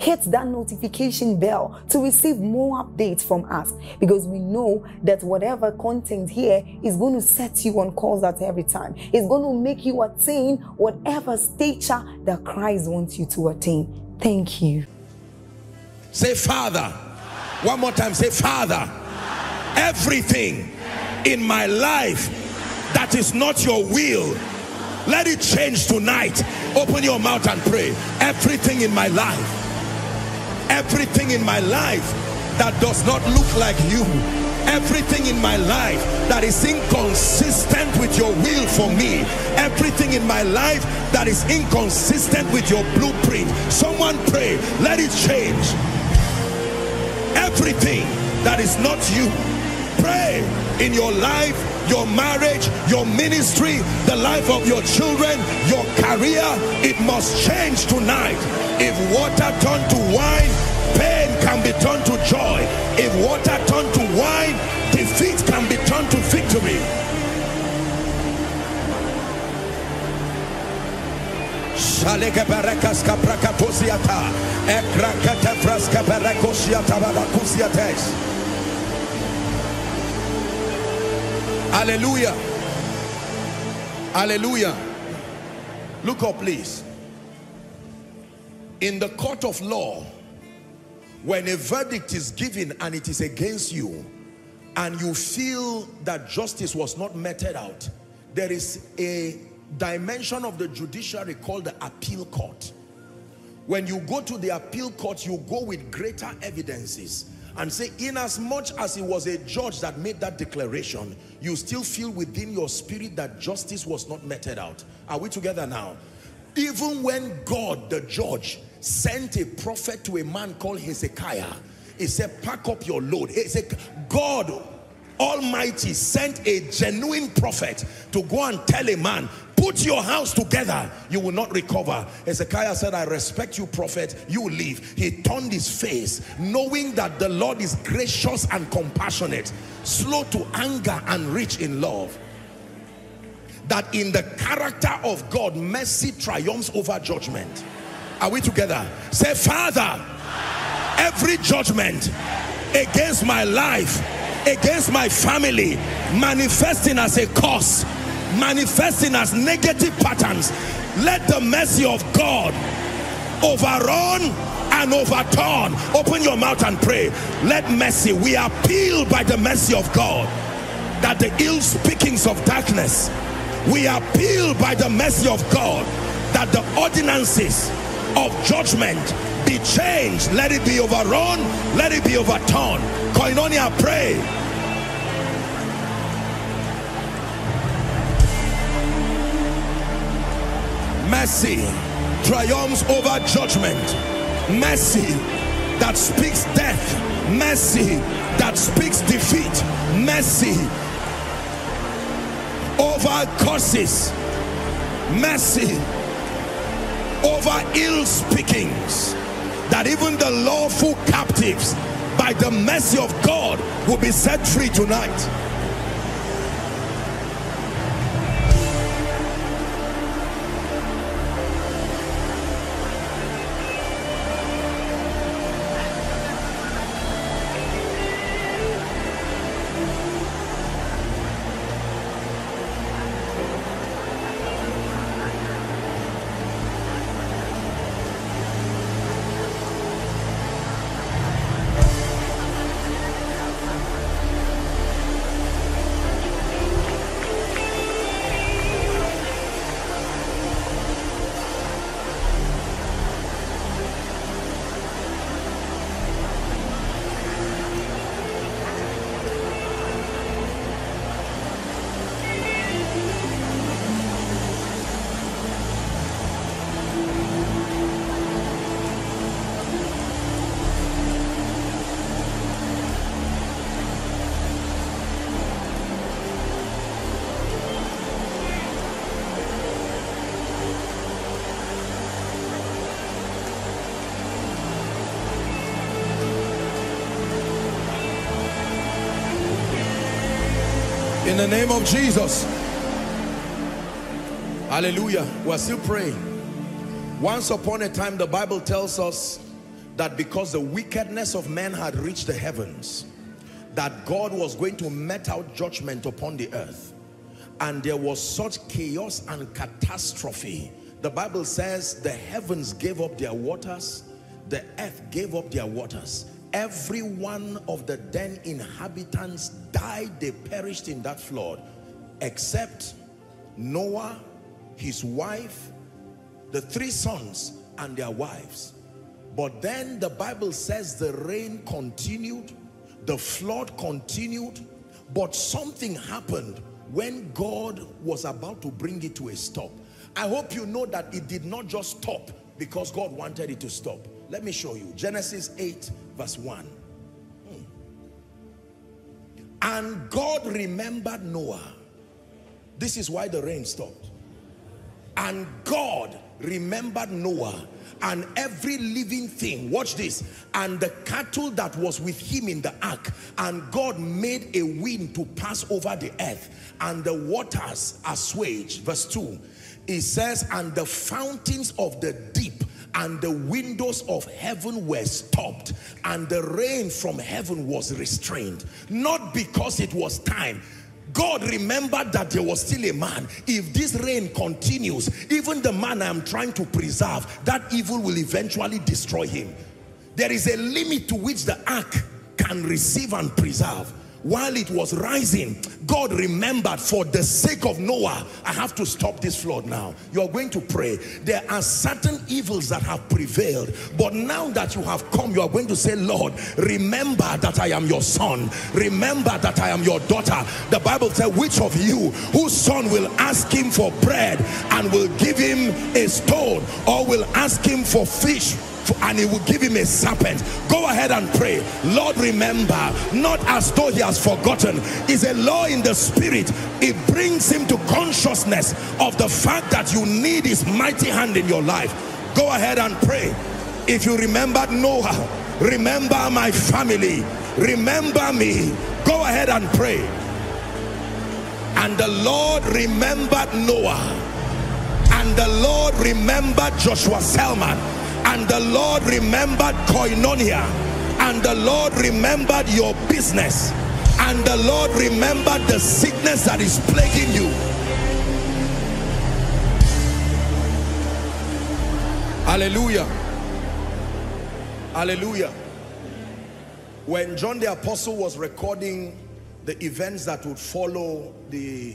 hit that notification bell to receive more updates from us because we know that whatever content here is going to set you on course at every time. It's going to make you attain whatever stature that Christ wants you to attain. Thank you. Say, Father. One more time. Say, Father. Everything in my life that is not your will, let it change tonight. Open your mouth and pray. Everything in my life everything in my life that does not look like you. Everything in my life that is inconsistent with your will for me. Everything in my life that is inconsistent with your blueprint. Someone pray let it change. Everything that is not you pray in your life your marriage your ministry the life of your children your career it must change tonight if water turned to wine, pain can be turned to joy. If water turned to wine, defeat can be turned to victory. Hallelujah. Hallelujah. Look up, please in the court of law when a verdict is given and it is against you and you feel that justice was not meted out there is a dimension of the judiciary called the appeal court when you go to the appeal court you go with greater evidences and say in as much as it was a judge that made that declaration you still feel within your spirit that justice was not meted out are we together now even when God the judge sent a prophet to a man called Hezekiah. He said, pack up your load. He said, God Almighty sent a genuine prophet to go and tell a man, put your house together, you will not recover. Hezekiah said, I respect you, prophet, you leave. He turned his face, knowing that the Lord is gracious and compassionate, slow to anger and rich in love. That in the character of God, mercy triumphs over judgment. Are we together? Say, Father, every judgment against my life, against my family, manifesting as a cause, manifesting as negative patterns, let the mercy of God overrun and overturn. Open your mouth and pray. Let mercy, we appeal by the mercy of God that the ill speakings of darkness, we appeal by the mercy of God that the ordinances of judgment be changed. Let it be overrun. Let it be overturned. Koinonia, pray. Mercy triumphs over judgment. Mercy that speaks death. Mercy that speaks defeat. Mercy over curses. Mercy over ill speakings that even the lawful captives by the mercy of God will be set free tonight the name of Jesus. Hallelujah. We're still praying. Once upon a time, the Bible tells us that because the wickedness of man had reached the heavens, that God was going to met out judgment upon the earth. And there was such chaos and catastrophe. The Bible says the heavens gave up their waters, the earth gave up their waters. Every one of the then inhabitants died, they perished in that flood, except Noah, his wife, the three sons and their wives. But then the Bible says the rain continued, the flood continued, but something happened when God was about to bring it to a stop. I hope you know that it did not just stop because God wanted it to stop. Let me show you. Genesis 8 verse 1. Hmm. And God remembered Noah. This is why the rain stopped. And God remembered Noah and every living thing watch this and the cattle that was with him in the ark and God made a wind to pass over the earth and the waters assuaged verse 2 it says and the fountains of the deep and the windows of heaven were stopped and the rain from heaven was restrained not because it was time God remembered that there was still a man. If this rain continues, even the man I am trying to preserve, that evil will eventually destroy him. There is a limit to which the ark can receive and preserve while it was rising, God remembered for the sake of Noah, I have to stop this flood now. You are going to pray. There are certain evils that have prevailed, but now that you have come, you are going to say, Lord, remember that I am your son. Remember that I am your daughter. The Bible says, which of you whose son will ask him for bread and will give him a stone or will ask him for fish and he will give him a serpent. Go ahead and pray. Lord remember not as though he has forgotten. Is a law in the spirit. It brings him to consciousness of the fact that you need his mighty hand in your life. Go ahead and pray. If you remember noah remember my family remember me. Go ahead and pray. And the lord remembered noah. And the lord remembered joshua selman and the Lord remembered koinonia. And the Lord remembered your business. And the Lord remembered the sickness that is plaguing you. Hallelujah. Hallelujah. When John the apostle was recording the events that would follow the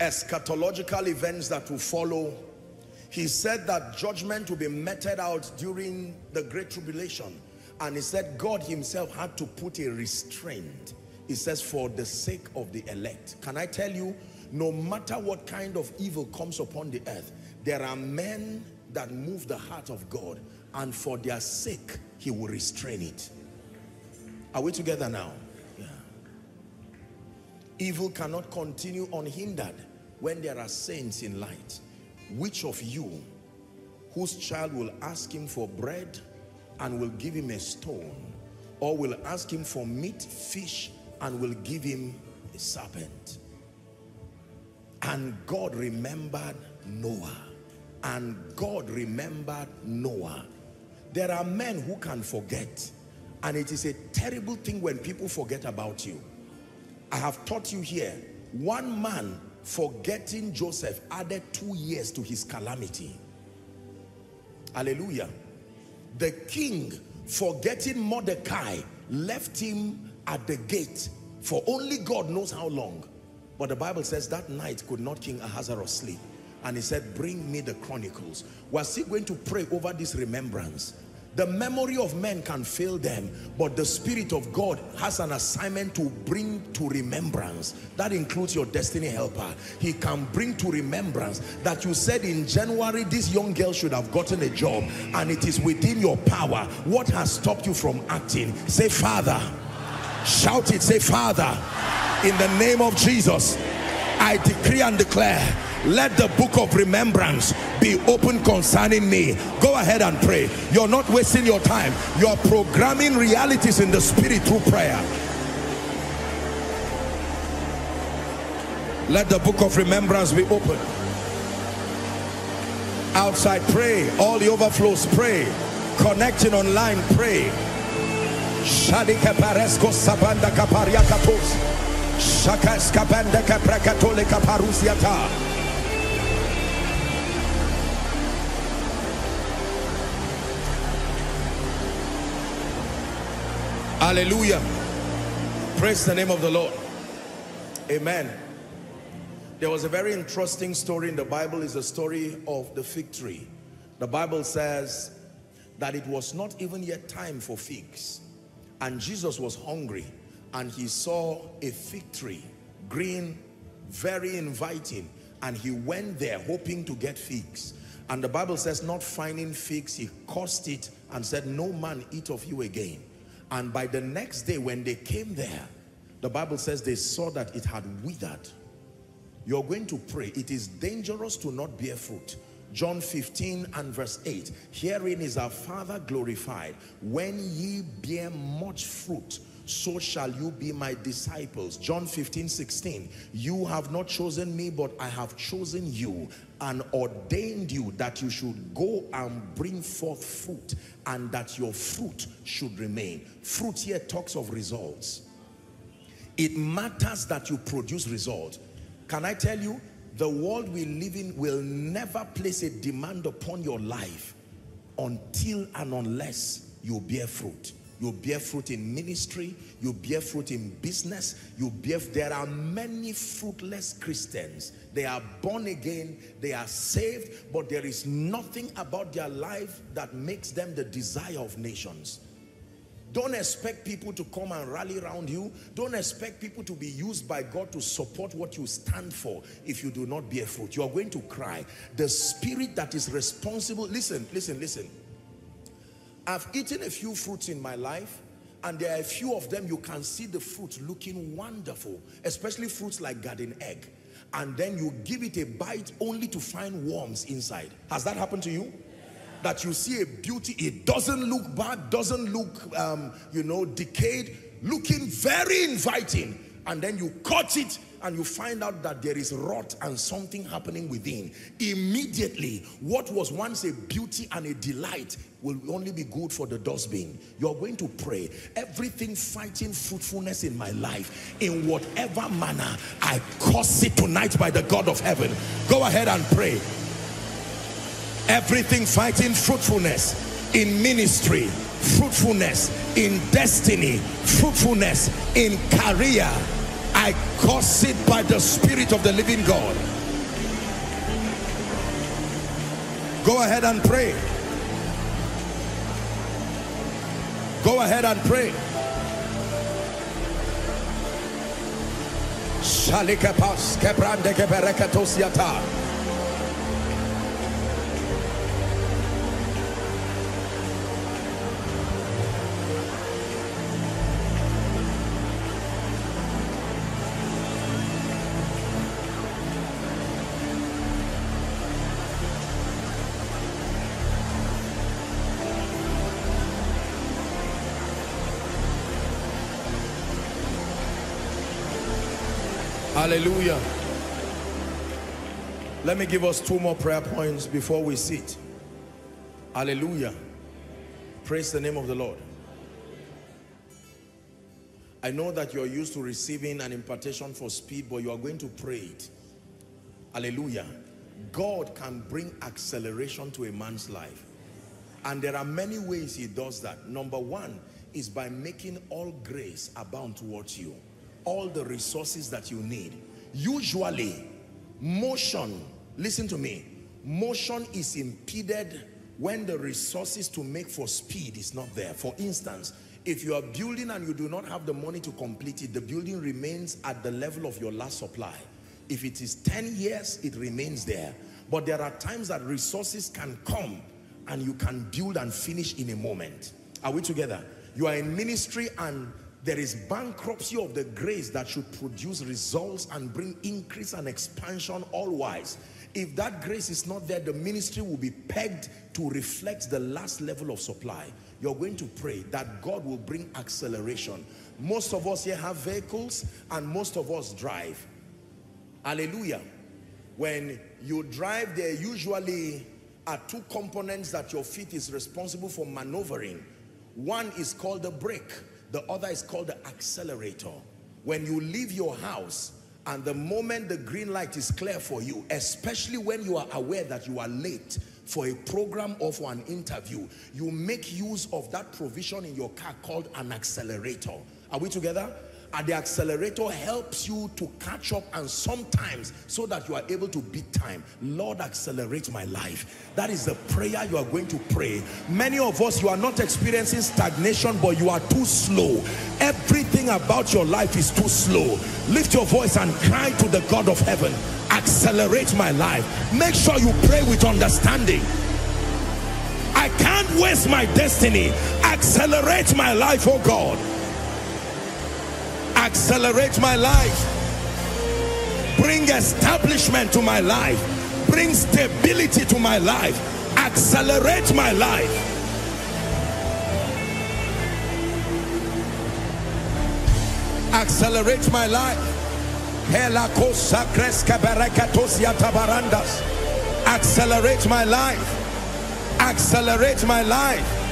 eschatological events that would follow he said that judgment will be meted out during the great tribulation. And he said God himself had to put a restraint. He says for the sake of the elect. Can I tell you no matter what kind of evil comes upon the earth there are men that move the heart of God and for their sake he will restrain it. Are we together now? Yeah. evil cannot continue unhindered when there are saints in light which of you whose child will ask him for bread and will give him a stone or will ask him for meat fish and will give him a serpent? And God remembered Noah. And God remembered Noah. There are men who can forget and it is a terrible thing when people forget about you. I have taught you here one man forgetting Joseph added two years to his calamity. Hallelujah. The king forgetting Mordecai left him at the gate for only God knows how long. But the Bible says that night could not King Ahasuerus sleep. And he said, bring me the chronicles. We're still going to pray over this remembrance. The memory of men can fail them, but the Spirit of God has an assignment to bring to remembrance. That includes your destiny helper. He can bring to remembrance that you said in January, this young girl should have gotten a job and it is within your power. What has stopped you from acting? Say, Father. Shout it, say, Father. In the name of Jesus, I decree and declare let the book of remembrance be open concerning me go ahead and pray you're not wasting your time you're programming realities in the spirit through prayer Let the book of remembrance be open. Outside, pray. All the overflows, pray. Connecting online, pray. Sabanda. Hallelujah. Praise the name of the Lord. Amen. There was a very interesting story in the Bible is the story of the fig tree. The Bible says that it was not even yet time for figs. And Jesus was hungry and he saw a fig tree, green, very inviting. And he went there hoping to get figs. And the Bible says not finding figs, he cursed it and said, no man eat of you again. And by the next day when they came there, the Bible says they saw that it had withered. You're going to pray. It is dangerous to not bear fruit. John 15 and verse 8. Herein is our Father glorified. When ye bear much fruit, so shall you be my disciples. John 15, 16. You have not chosen me, but I have chosen you and ordained you that you should go and bring forth fruit and that your fruit should remain. Fruit here talks of results. It matters that you produce results. Can I tell you, the world we live in will never place a demand upon your life until and unless you bear fruit. You bear fruit in ministry, you bear fruit in business, you bear, there are many fruitless Christians. They are born again, they are saved, but there is nothing about their life that makes them the desire of nations. Don't expect people to come and rally around you. Don't expect people to be used by God to support what you stand for if you do not bear fruit. You are going to cry. The spirit that is responsible, listen, listen, listen. I've eaten a few fruits in my life and there are a few of them you can see the fruit looking wonderful, especially fruits like garden egg. And then you give it a bite only to find worms inside. Has that happened to you? that you see a beauty, it doesn't look bad, doesn't look, um, you know, decayed, looking very inviting. And then you cut it and you find out that there is rot and something happening within. Immediately, what was once a beauty and a delight will only be good for the dustbin. You're going to pray. Everything fighting fruitfulness in my life, in whatever manner, I curse it tonight by the God of heaven. Go ahead and pray everything fighting fruitfulness in ministry fruitfulness in destiny fruitfulness in career I cause it by the spirit of the living God. Go ahead and pray. Go ahead and pray. Kebrande Hallelujah. Let me give us two more prayer points before we sit. Hallelujah. Praise the name of the Lord. I know that you're used to receiving an impartation for speed, but you are going to pray it. Hallelujah. God can bring acceleration to a man's life. And there are many ways he does that. Number one is by making all grace abound towards you all the resources that you need. Usually, motion, listen to me, motion is impeded when the resources to make for speed is not there. For instance, if you are building and you do not have the money to complete it, the building remains at the level of your last supply. If it is 10 years, it remains there. But there are times that resources can come and you can build and finish in a moment. Are we together? You are in ministry and there is bankruptcy of the grace that should produce results and bring increase and expansion all wise. If that grace is not there, the ministry will be pegged to reflect the last level of supply. You're going to pray that God will bring acceleration. Most of us here have vehicles and most of us drive. Hallelujah. When you drive, there usually are two components that your feet is responsible for maneuvering. One is called the brake. The other is called the accelerator. When you leave your house and the moment the green light is clear for you, especially when you are aware that you are late for a program or for an interview, you make use of that provision in your car called an accelerator. Are we together? The accelerator helps you to catch up and sometimes so that you are able to beat time. Lord accelerate my life. That is the prayer you are going to pray. Many of us you are not experiencing stagnation but you are too slow. Everything about your life is too slow. Lift your voice and cry to the god of heaven. Accelerate my life. Make sure you pray with understanding. I can't waste my destiny. Accelerate my life oh God accelerate my life. Bring establishment to my life. Bring stability to my life. Accelerate my life. Accelerate my life. Accelerate my life. Accelerate my life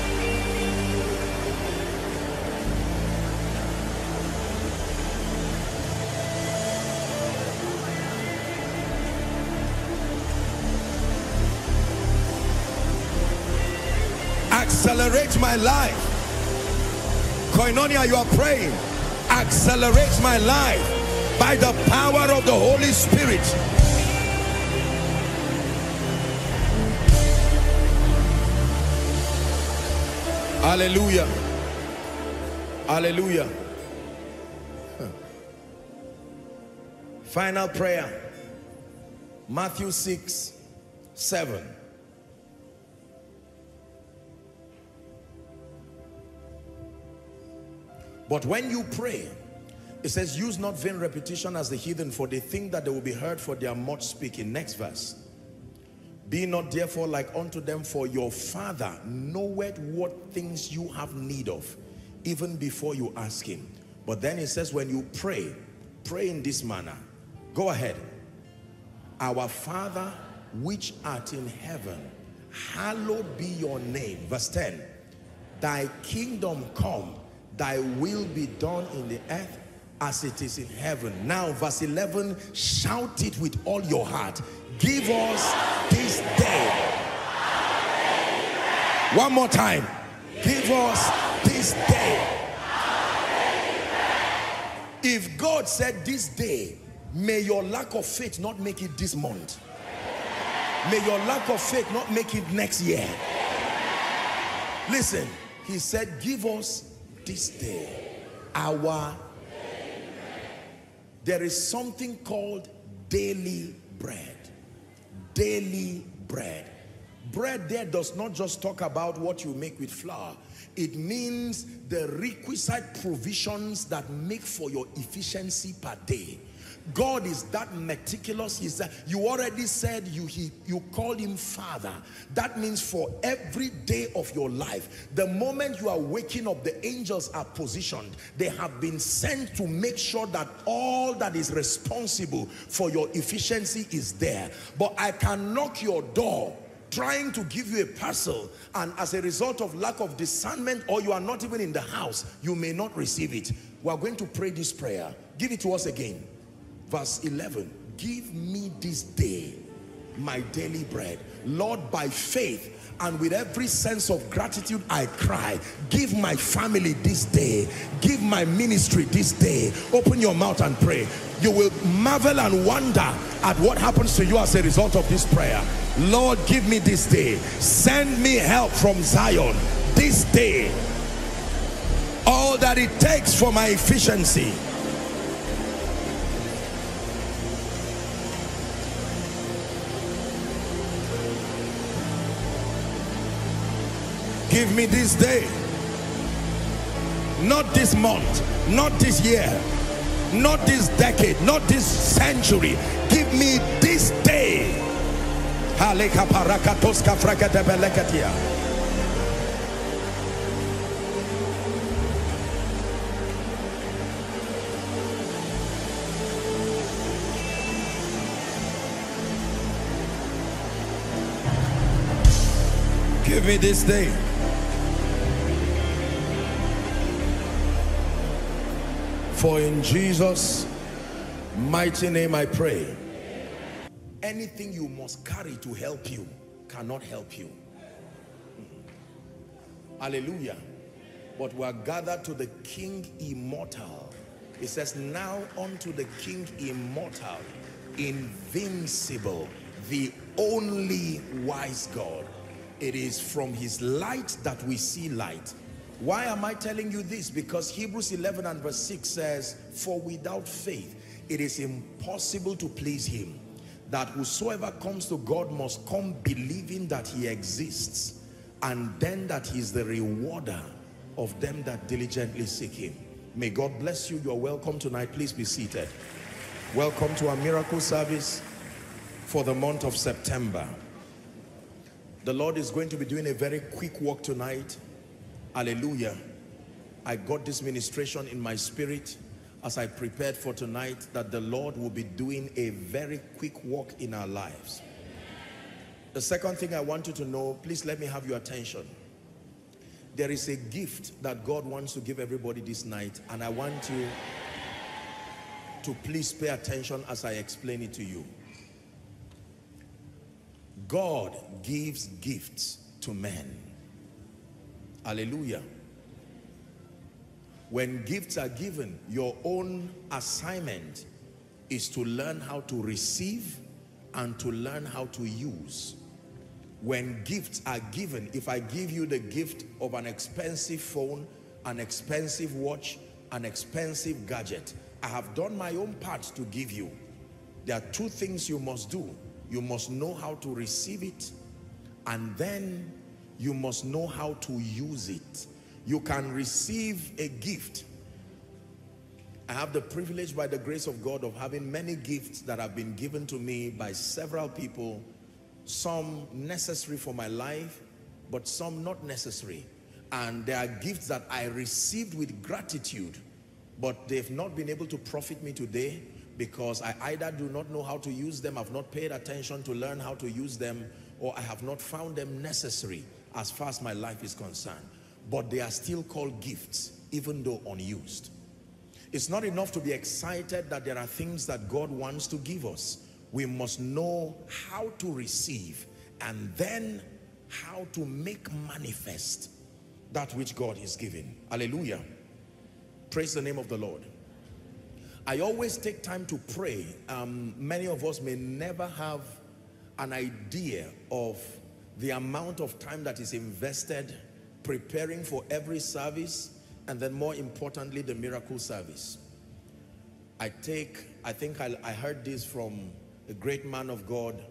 accelerate my life. Koinonia, you are praying. Accelerate my life by the power of the Holy Spirit. Hallelujah. Hallelujah. Final prayer. Matthew 6, 7. But when you pray, it says, use not vain repetition as the heathen, for they think that they will be heard for their much speaking. Next verse. Be not therefore like unto them, for your Father knoweth what things you have need of, even before you ask him. But then it says, when you pray, pray in this manner. Go ahead. Our Father, which art in heaven, hallowed be your name. Verse 10. Thy kingdom come, thy will be done in the earth as it is in heaven. Now, verse 11, shout it with all your heart. Give us this day. One more time. Give us this day. If God said this day, may your lack of faith not make it this month. May your lack of faith not make it next year. Listen, he said, give us this day our there is something called daily bread. Daily bread. Bread there does not just talk about what you make with flour. It means the requisite provisions that make for your efficiency per day God is that meticulous. You already said you he you called him father. That means for every day of your life, the moment you are waking up, the angels are positioned. They have been sent to make sure that all that is responsible for your efficiency is there. But I can knock your door trying to give you a parcel and as a result of lack of discernment or you are not even in the house, you may not receive it. We are going to pray this prayer. Give it to us again verse 11 give me this day my daily bread. Lord by faith and with every sense of gratitude I cry give my family this day. Give my ministry this day. Open your mouth and pray. You will marvel and wonder at what happens to you as a result of this prayer. Lord give me this day. Send me help from Zion this day. All that it takes for my efficiency give me this day. Not this month, not this year, not this decade, not this century. Give me this day. Give me this day. For in Jesus' mighty name I pray. Anything you must carry to help you cannot help you. Hallelujah. But we are gathered to the King immortal. It says, now unto the King immortal, invincible, the only wise God. It is from his light that we see light. Why am I telling you this? Because Hebrews 11 and verse 6 says, For without faith it is impossible to please him. That whosoever comes to God must come believing that he exists and then that he is the rewarder of them that diligently seek him. May God bless you. You are welcome tonight. Please be seated. Welcome to our miracle service for the month of September. The Lord is going to be doing a very quick walk tonight. Hallelujah. I got this ministration in my spirit as I prepared for tonight that the Lord will be doing a very quick walk in our lives. The second thing I want you to know, please let me have your attention. There is a gift that God wants to give everybody this night and I want you to please pay attention as I explain it to you. God gives gifts to men. Hallelujah. When gifts are given, your own assignment is to learn how to receive and to learn how to use. When gifts are given, if I give you the gift of an expensive phone, an expensive watch, an expensive gadget, I have done my own part to give you. There are two things you must do. You must know how to receive it and then you must know how to use it. You can receive a gift. I have the privilege by the grace of God of having many gifts that have been given to me by several people, some necessary for my life, but some not necessary. And there are gifts that I received with gratitude, but they've not been able to profit me today because I either do not know how to use them, I've not paid attention to learn how to use them, or I have not found them necessary as far as my life is concerned. But they are still called gifts, even though unused. It's not enough to be excited that there are things that God wants to give us. We must know how to receive and then how to make manifest that which God is giving. Hallelujah. Praise the name of the Lord. I always take time to pray. Um, many of us may never have an idea of the amount of time that is invested preparing for every service and then more importantly the miracle service. I take, I think I, I heard this from a great man of God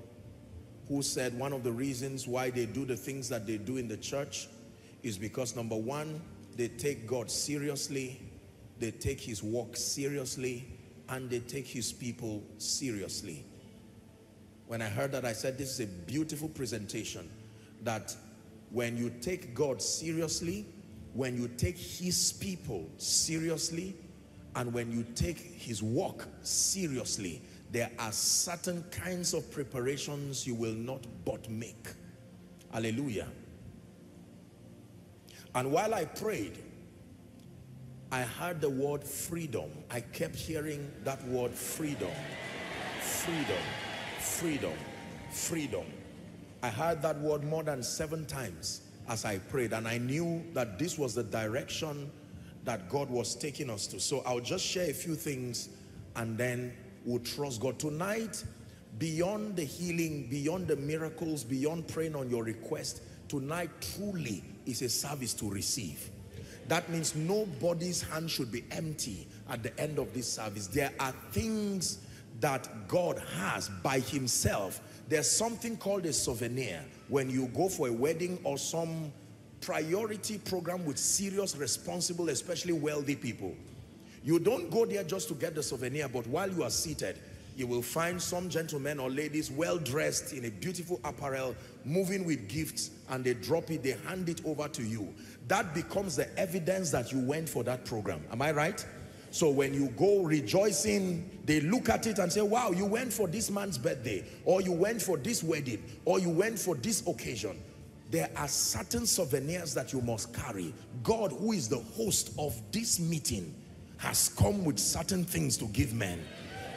who said one of the reasons why they do the things that they do in the church is because number one, they take God seriously they take his work seriously and they take his people seriously. When I heard that, I said, this is a beautiful presentation that when you take God seriously, when you take his people seriously, and when you take his work seriously, there are certain kinds of preparations you will not but make. Hallelujah. And while I prayed, I heard the word freedom. I kept hearing that word freedom. Freedom, freedom, freedom. I heard that word more than seven times as I prayed and I knew that this was the direction that God was taking us to. So I'll just share a few things and then we'll trust God. Tonight, beyond the healing, beyond the miracles, beyond praying on your request, tonight truly is a service to receive. That means nobody's hand should be empty at the end of this service. There are things that God has by himself. There's something called a souvenir. When you go for a wedding or some priority program with serious, responsible, especially wealthy people, you don't go there just to get the souvenir, but while you are seated, you will find some gentlemen or ladies well dressed in a beautiful apparel moving with gifts and they drop it they hand it over to you that becomes the evidence that you went for that program am i right so when you go rejoicing they look at it and say wow you went for this man's birthday or you went for this wedding or you went for this occasion there are certain souvenirs that you must carry. God, who is the host of this meeting, has come with certain things to give men.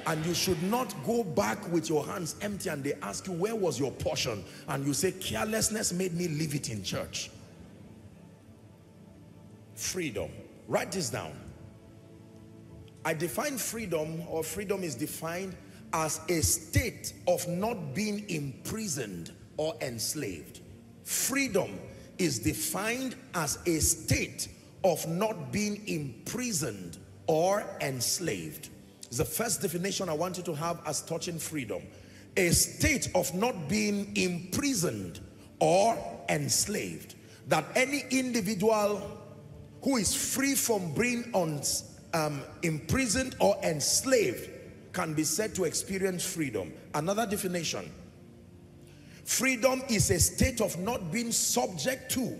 And you should not go back with your hands empty and they ask you, where was your portion? And you say, carelessness made me leave it in church. Freedom. Write this down. I define freedom, or freedom is defined as a state of not being imprisoned or enslaved. Freedom is defined as a state of not being imprisoned or enslaved. It's the first definition I want you to have as touching freedom. A state of not being imprisoned or enslaved. That any individual who is free from being on, um, imprisoned or enslaved can be said to experience freedom. Another definition. Freedom is a state of not being subject to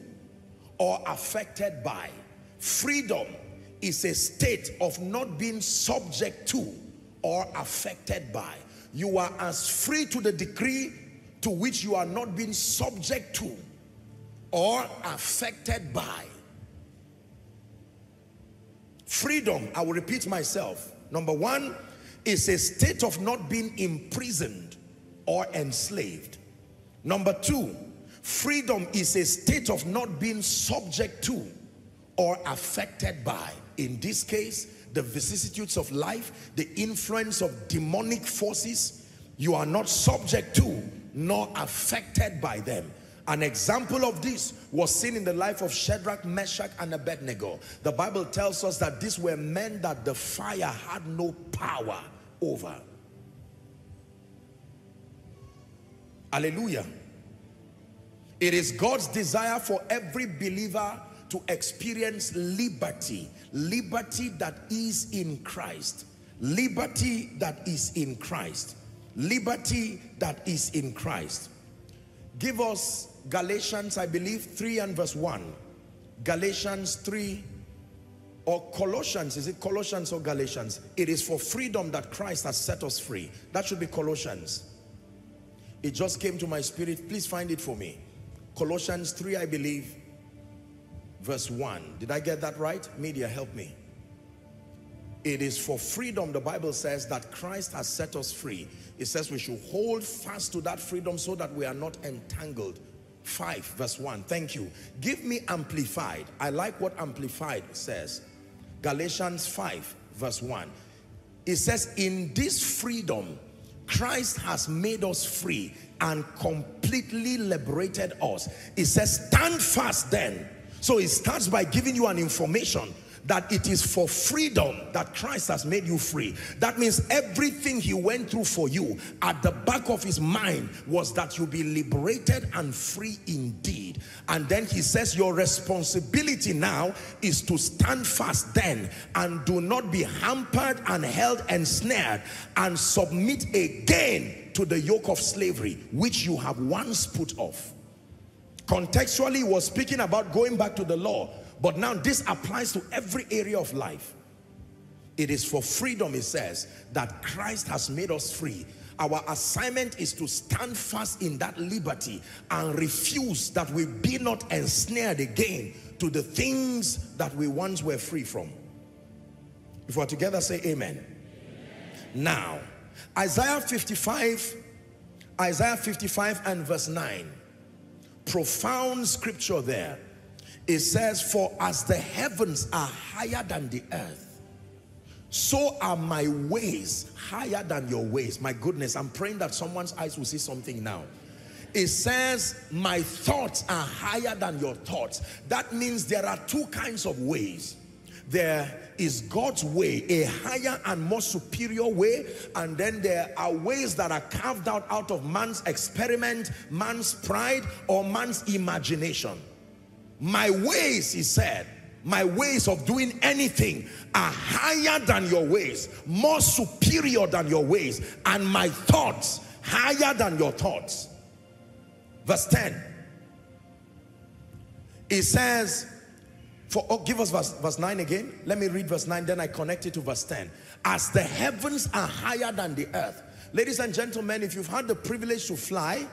or affected by. Freedom is a state of not being subject to or affected by. You are as free to the degree to which you are not being subject to or affected by. Freedom, I will repeat myself. Number one is a state of not being imprisoned or enslaved. Number two, freedom is a state of not being subject to or affected by in this case, the vicissitudes of life, the influence of demonic forces, you are not subject to nor affected by them. An example of this was seen in the life of Shadrach, Meshach, and Abednego. The Bible tells us that these were men that the fire had no power over. Hallelujah. It is God's desire for every believer to experience liberty liberty that is in Christ liberty that is in Christ liberty that is in Christ give us Galatians I believe 3 and verse 1 Galatians 3 or Colossians is it Colossians or Galatians it is for freedom that Christ has set us free that should be Colossians it just came to my spirit please find it for me Colossians 3 I believe verse 1. Did I get that right? Media, help me. It is for freedom, the Bible says, that Christ has set us free. It says we should hold fast to that freedom so that we are not entangled. 5 verse 1. Thank you. Give me amplified. I like what amplified says. Galatians 5 verse 1. It says, in this freedom, Christ has made us free and completely liberated us. It says, stand fast then so it starts by giving you an information that it is for freedom that Christ has made you free. That means everything he went through for you at the back of his mind was that you be liberated and free indeed. And then he says your responsibility now is to stand fast then and do not be hampered and held ensnared and submit again to the yoke of slavery which you have once put off. Contextually, he was speaking about going back to the law. But now this applies to every area of life. It is for freedom, he says, that Christ has made us free. Our assignment is to stand fast in that liberty and refuse that we be not ensnared again to the things that we once were free from. If we're together, say amen. amen. Now, Isaiah 55, Isaiah 55 and verse 9 profound scripture there. It says, for as the heavens are higher than the earth, so are my ways higher than your ways. My goodness, I'm praying that someone's eyes will see something now. It says, my thoughts are higher than your thoughts. That means there are two kinds of ways. There is God's way, a higher and more superior way. And then there are ways that are carved out out of man's experiment, man's pride, or man's imagination. My ways, he said, my ways of doing anything are higher than your ways, more superior than your ways, and my thoughts higher than your thoughts. Verse 10. It says, for, oh, give us verse, verse 9 again. Let me read verse 9, then I connect it to verse 10. As the heavens are higher than the earth. Ladies and gentlemen, if you've had the privilege to fly,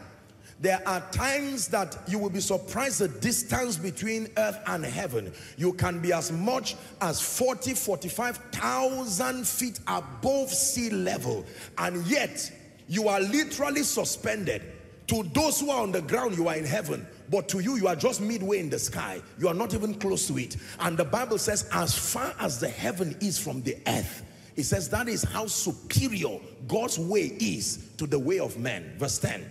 There are times that you will be surprised the distance between earth and heaven. You can be as much as 40, 45,000 feet above sea level. And yet, you are literally suspended. To those who are on the ground, you are in heaven. But to you, you are just midway in the sky. You are not even close to it. And the Bible says, as far as the heaven is from the earth, it says that is how superior God's way is to the way of man. Verse 10.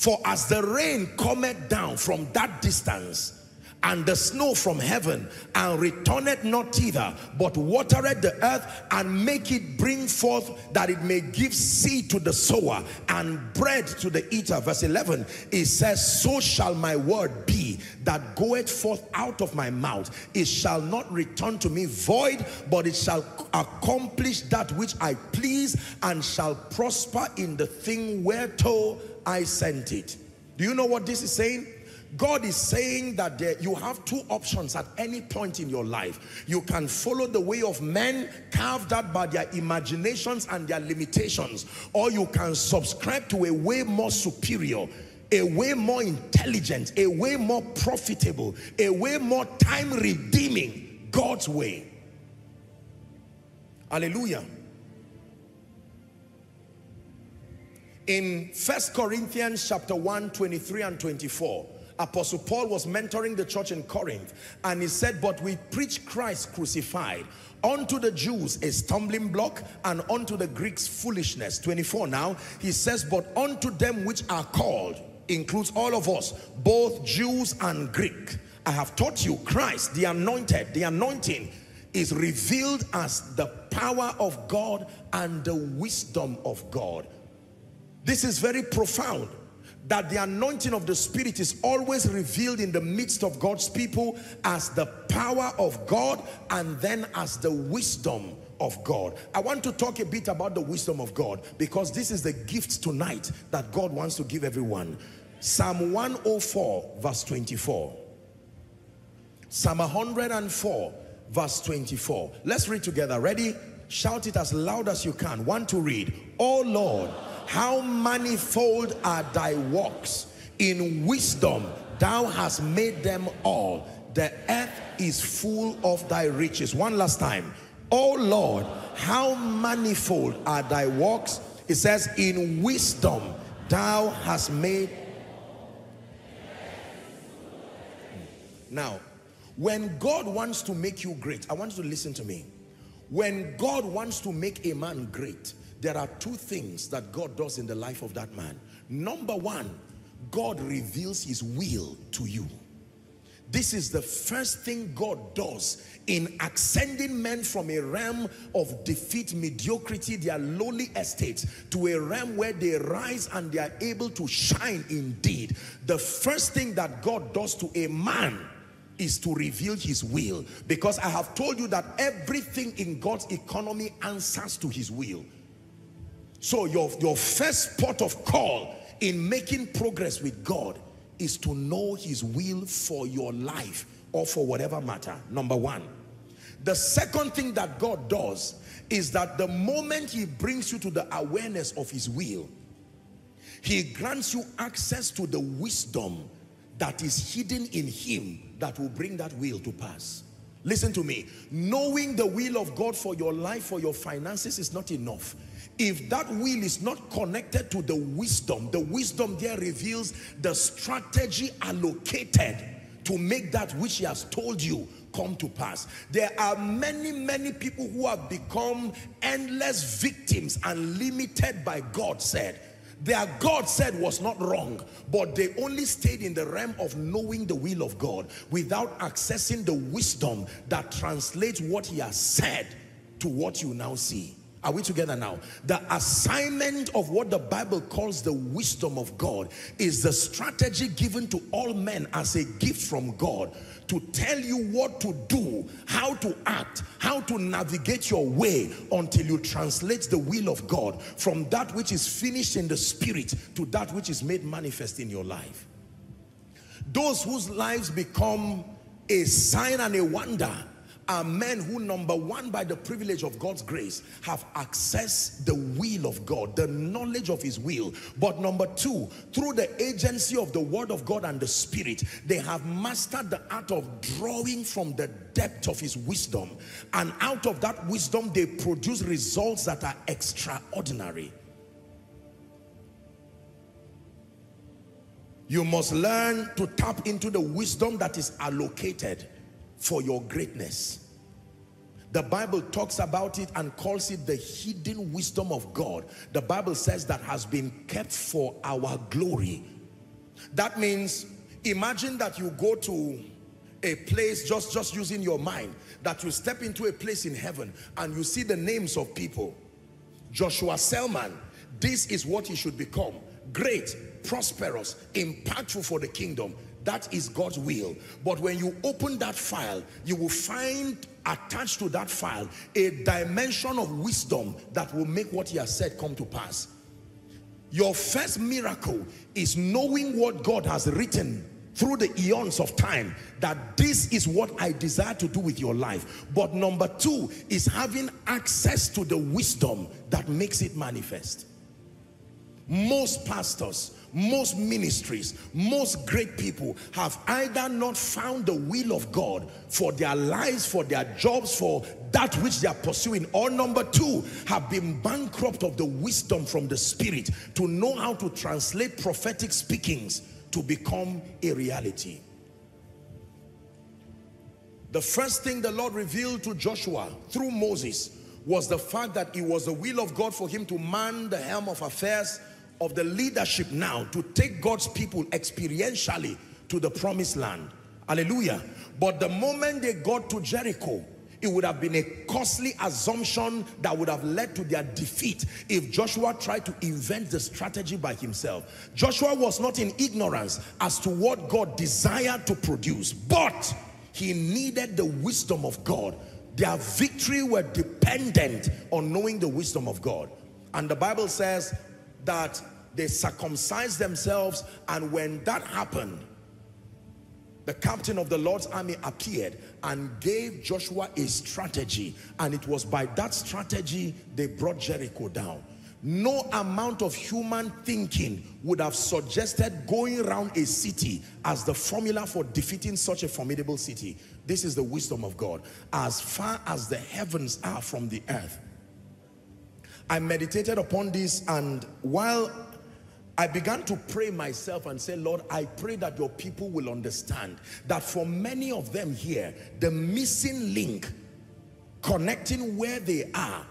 For as the rain cometh down from that distance, and the snow from heaven, and returneth not thither, but watereth the earth, and make it bring forth that it may give seed to the sower, and bread to the eater. Verse 11, it says, So shall my word be that goeth forth out of my mouth. It shall not return to me void, but it shall accomplish that which I please, and shall prosper in the thing whereto I sent it. Do you know what this is saying? God is saying that there, you have two options at any point in your life. You can follow the way of men carved out by their imaginations and their limitations, or you can subscribe to a way more superior, a way more intelligent, a way more profitable, a way more time redeeming God's way. Hallelujah. In First Corinthians chapter 1, 23 and 24, Apostle Paul was mentoring the church in Corinth and he said, but we preach Christ crucified unto the Jews a stumbling block and unto the Greeks foolishness. 24 now, he says, but unto them which are called, includes all of us, both Jews and Greek. I have taught you Christ, the anointed, the anointing is revealed as the power of God and the wisdom of God. This is very profound that the anointing of the Spirit is always revealed in the midst of God's people as the power of God and then as the wisdom of God. I want to talk a bit about the wisdom of God because this is the gift tonight that God wants to give everyone. Psalm 104 verse 24. Psalm 104 verse 24. Let's read together. Ready? Shout it as loud as you can. One to read. Oh Lord, how manifold are thy works. In wisdom thou hast made them all. The earth is full of thy riches. One last time. Oh Lord, how manifold are thy works. It says, in wisdom thou hast made. Now, when God wants to make you great, I want you to listen to me. When God wants to make a man great, there are two things that God does in the life of that man. Number one, God reveals his will to you. This is the first thing God does in ascending men from a realm of defeat, mediocrity, their lowly estates, to a realm where they rise and they are able to shine indeed. The first thing that God does to a man is to reveal his will. Because I have told you that everything in God's economy answers to his will. So your, your first port of call in making progress with God is to know his will for your life or for whatever matter. Number one. The second thing that God does is that the moment he brings you to the awareness of his will, he grants you access to the wisdom that is hidden in him that will bring that will to pass. Listen to me. Knowing the will of God for your life, for your finances is not enough if that will is not connected to the wisdom, the wisdom there reveals the strategy allocated to make that which he has told you come to pass. There are many, many people who have become endless victims and limited by God said. Their God said was not wrong, but they only stayed in the realm of knowing the will of God without accessing the wisdom that translates what he has said to what you now see. Are we together now? The assignment of what the Bible calls the wisdom of God is the strategy given to all men as a gift from God to tell you what to do, how to act, how to navigate your way until you translate the will of God from that which is finished in the spirit to that which is made manifest in your life. Those whose lives become a sign and a wonder are men who, number one, by the privilege of God's grace, have accessed the will of God, the knowledge of his will. But number two, through the agency of the word of God and the spirit, they have mastered the art of drawing from the depth of his wisdom. And out of that wisdom, they produce results that are extraordinary. You must learn to tap into the wisdom that is allocated for your greatness. The Bible talks about it and calls it the hidden wisdom of God. The Bible says that has been kept for our glory. That means, imagine that you go to a place, just, just using your mind, that you step into a place in heaven and you see the names of people. Joshua Selman, this is what he should become. Great, prosperous, impactful for the kingdom. That is God's will. But when you open that file, you will find attached to that file a dimension of wisdom that will make what he has said come to pass. Your first miracle is knowing what God has written through the eons of time that this is what I desire to do with your life. But number two is having access to the wisdom that makes it manifest. Most pastors, most ministries, most great people have either not found the will of God for their lives, for their jobs, for that which they are pursuing, or number two, have been bankrupt of the wisdom from the Spirit to know how to translate prophetic speakings to become a reality. The first thing the Lord revealed to Joshua through Moses was the fact that it was the will of God for him to man the helm of affairs of the leadership now to take God's people experientially to the promised land. Hallelujah. But the moment they got to Jericho, it would have been a costly assumption that would have led to their defeat if Joshua tried to invent the strategy by himself. Joshua was not in ignorance as to what God desired to produce, but he needed the wisdom of God. Their victory were dependent on knowing the wisdom of God. And the Bible says that they circumcised themselves and when that happened the captain of the Lord's army appeared and gave Joshua a strategy and it was by that strategy they brought Jericho down. No amount of human thinking would have suggested going around a city as the formula for defeating such a formidable city. This is the wisdom of God. As far as the heavens are from the earth I meditated upon this and while I began to pray myself and say, Lord, I pray that your people will understand that for many of them here, the missing link connecting where they are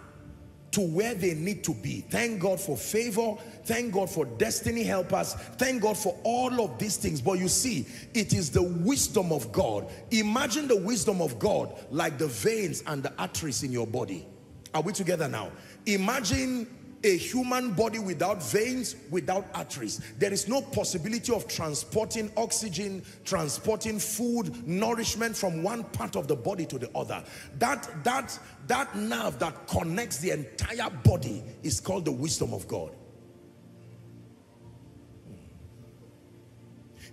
to where they need to be. Thank God for favor. Thank God for destiny helpers. Thank God for all of these things. But you see, it is the wisdom of God. Imagine the wisdom of God like the veins and the arteries in your body. Are we together now? Imagine a human body without veins, without arteries. There is no possibility of transporting oxygen, transporting food, nourishment from one part of the body to the other. That, that, that nerve that connects the entire body is called the wisdom of God.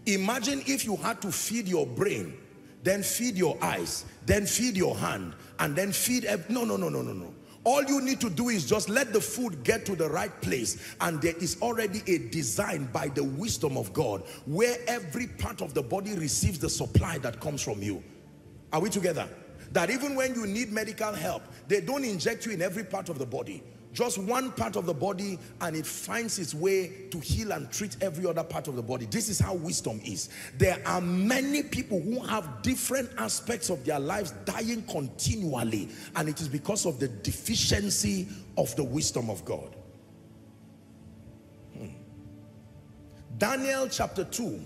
Imagine if you had to feed your brain, then feed your eyes, then feed your hand, and then feed... No, no, no, no, no, no. All you need to do is just let the food get to the right place and there is already a design by the wisdom of God where every part of the body receives the supply that comes from you. Are we together? That even when you need medical help, they don't inject you in every part of the body just one part of the body and it finds its way to heal and treat every other part of the body. This is how wisdom is. There are many people who have different aspects of their lives dying continually and it is because of the deficiency of the wisdom of God. Hmm. Daniel chapter 2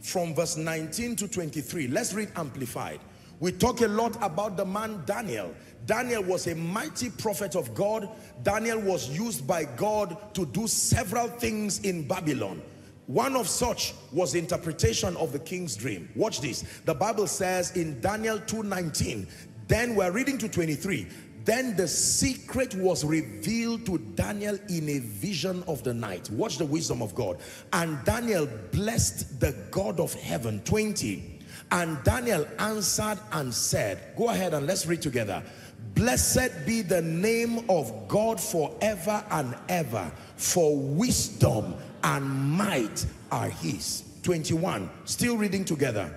from verse 19 to 23. Let's read amplified. We talk a lot about the man Daniel. Daniel was a mighty prophet of God. Daniel was used by God to do several things in Babylon. One of such was interpretation of the king's dream. Watch this. The Bible says in Daniel 2.19, then we're reading to 23, then the secret was revealed to Daniel in a vision of the night. Watch the wisdom of God. And Daniel blessed the God of heaven. 20 And Daniel answered and said, go ahead and let's read together. Blessed be the name of God forever and ever, for wisdom and might are his. 21, still reading together.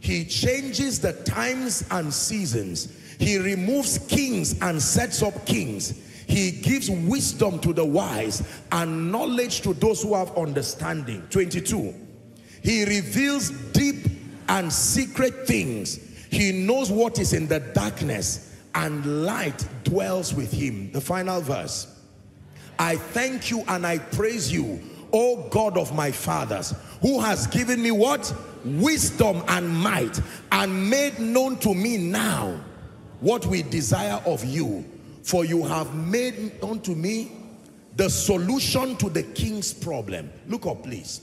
He changes the times and seasons. He removes kings and sets up kings. He gives wisdom to the wise and knowledge to those who have understanding. 22. He reveals deep and secret things. He knows what is in the darkness and light dwells with him. The final verse. I thank you and I praise you, O God of my fathers, who has given me what? Wisdom and might and made known to me now what we desire of you. For you have made unto me the solution to the king's problem. Look up, please.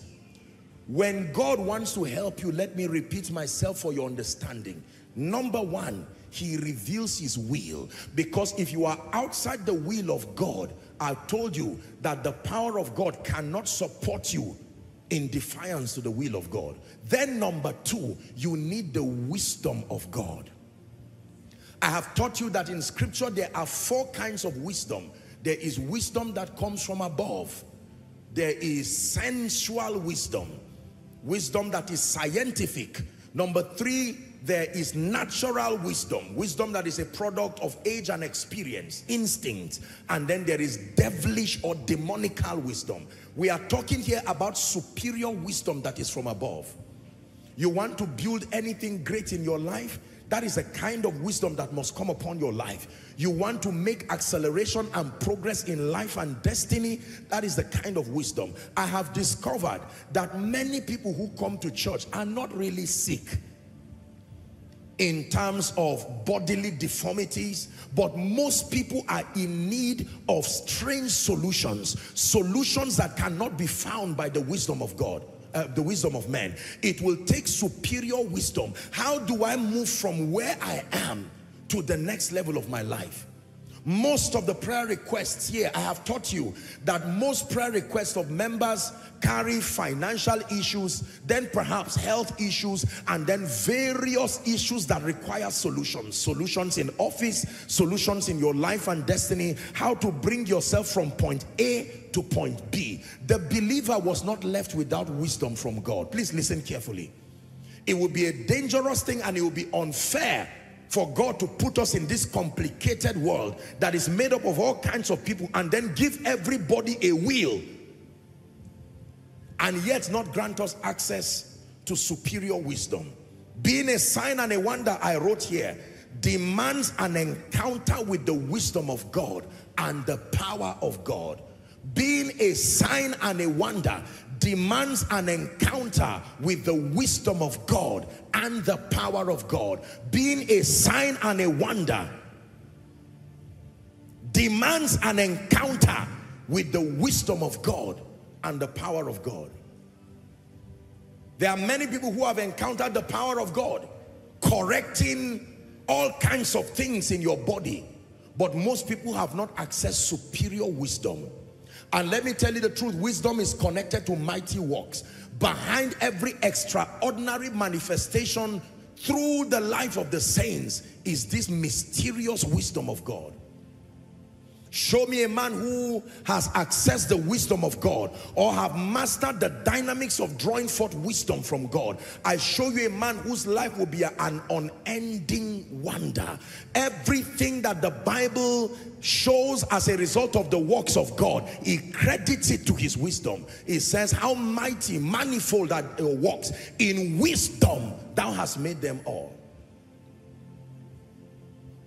When God wants to help you, let me repeat myself for your understanding. Number one, he reveals his will. Because if you are outside the will of God, I told you that the power of God cannot support you in defiance to the will of God. Then number two, you need the wisdom of God. I have taught you that in scripture there are four kinds of wisdom. There is wisdom that comes from above. There is sensual wisdom wisdom that is scientific. Number three, there is natural wisdom, wisdom that is a product of age and experience, instinct. And then there is devilish or demonical wisdom. We are talking here about superior wisdom that is from above. You want to build anything great in your life? That is a kind of wisdom that must come upon your life. You want to make acceleration and progress in life and destiny? That is the kind of wisdom. I have discovered that many people who come to church are not really sick in terms of bodily deformities, but most people are in need of strange solutions, solutions that cannot be found by the wisdom of God uh, the wisdom of man. It will take superior wisdom. How do I move from where I am to the next level of my life? Most of the prayer requests here, I have taught you that most prayer requests of members carry financial issues, then perhaps health issues, and then various issues that require solutions. Solutions in office, solutions in your life and destiny, how to bring yourself from point A to point B. The believer was not left without wisdom from God. Please listen carefully. It would be a dangerous thing and it would be unfair for God to put us in this complicated world that is made up of all kinds of people and then give everybody a will and yet not grant us access to superior wisdom. Being a sign and a wonder, I wrote here, demands an encounter with the wisdom of God and the power of God. Being a sign and a wonder demands an encounter with the wisdom of God and the power of God. Being a sign and a wonder demands an encounter with the wisdom of God and the power of God. There are many people who have encountered the power of God, correcting all kinds of things in your body. But most people have not accessed superior wisdom. And let me tell you the truth, wisdom is connected to mighty works. Behind every extraordinary manifestation through the life of the saints is this mysterious wisdom of God. Show me a man who has accessed the wisdom of God or have mastered the dynamics of drawing forth wisdom from God. I show you a man whose life will be an unending wonder. Everything that the Bible shows as a result of the works of God, he credits it to his wisdom. He says, how mighty, manifold are your works. In wisdom, thou hast made them all.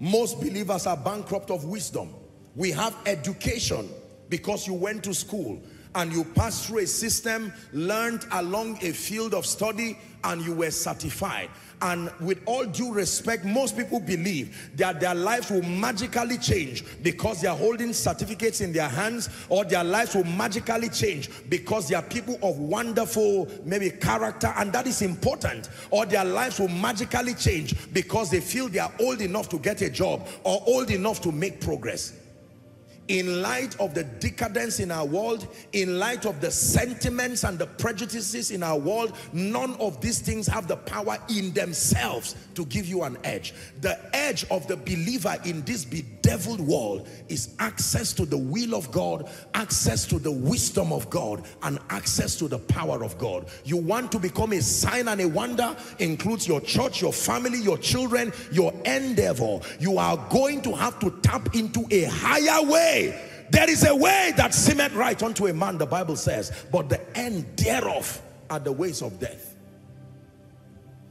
Most believers are bankrupt of wisdom. We have education because you went to school and you passed through a system, learned along a field of study and you were certified. And with all due respect, most people believe that their lives will magically change because they are holding certificates in their hands or their lives will magically change because they are people of wonderful, maybe character, and that is important. Or their lives will magically change because they feel they are old enough to get a job or old enough to make progress. In light of the decadence in our world, in light of the sentiments and the prejudices in our world, none of these things have the power in themselves to give you an edge. The edge of the believer in this bedeviled world is access to the will of God, access to the wisdom of God, and access to the power of God. You want to become a sign and a wonder, includes your church, your family, your children, your endeavor. You are going to have to tap into a higher way way. There is a way that seemeth right unto a man, the Bible says, but the end thereof are the ways of death.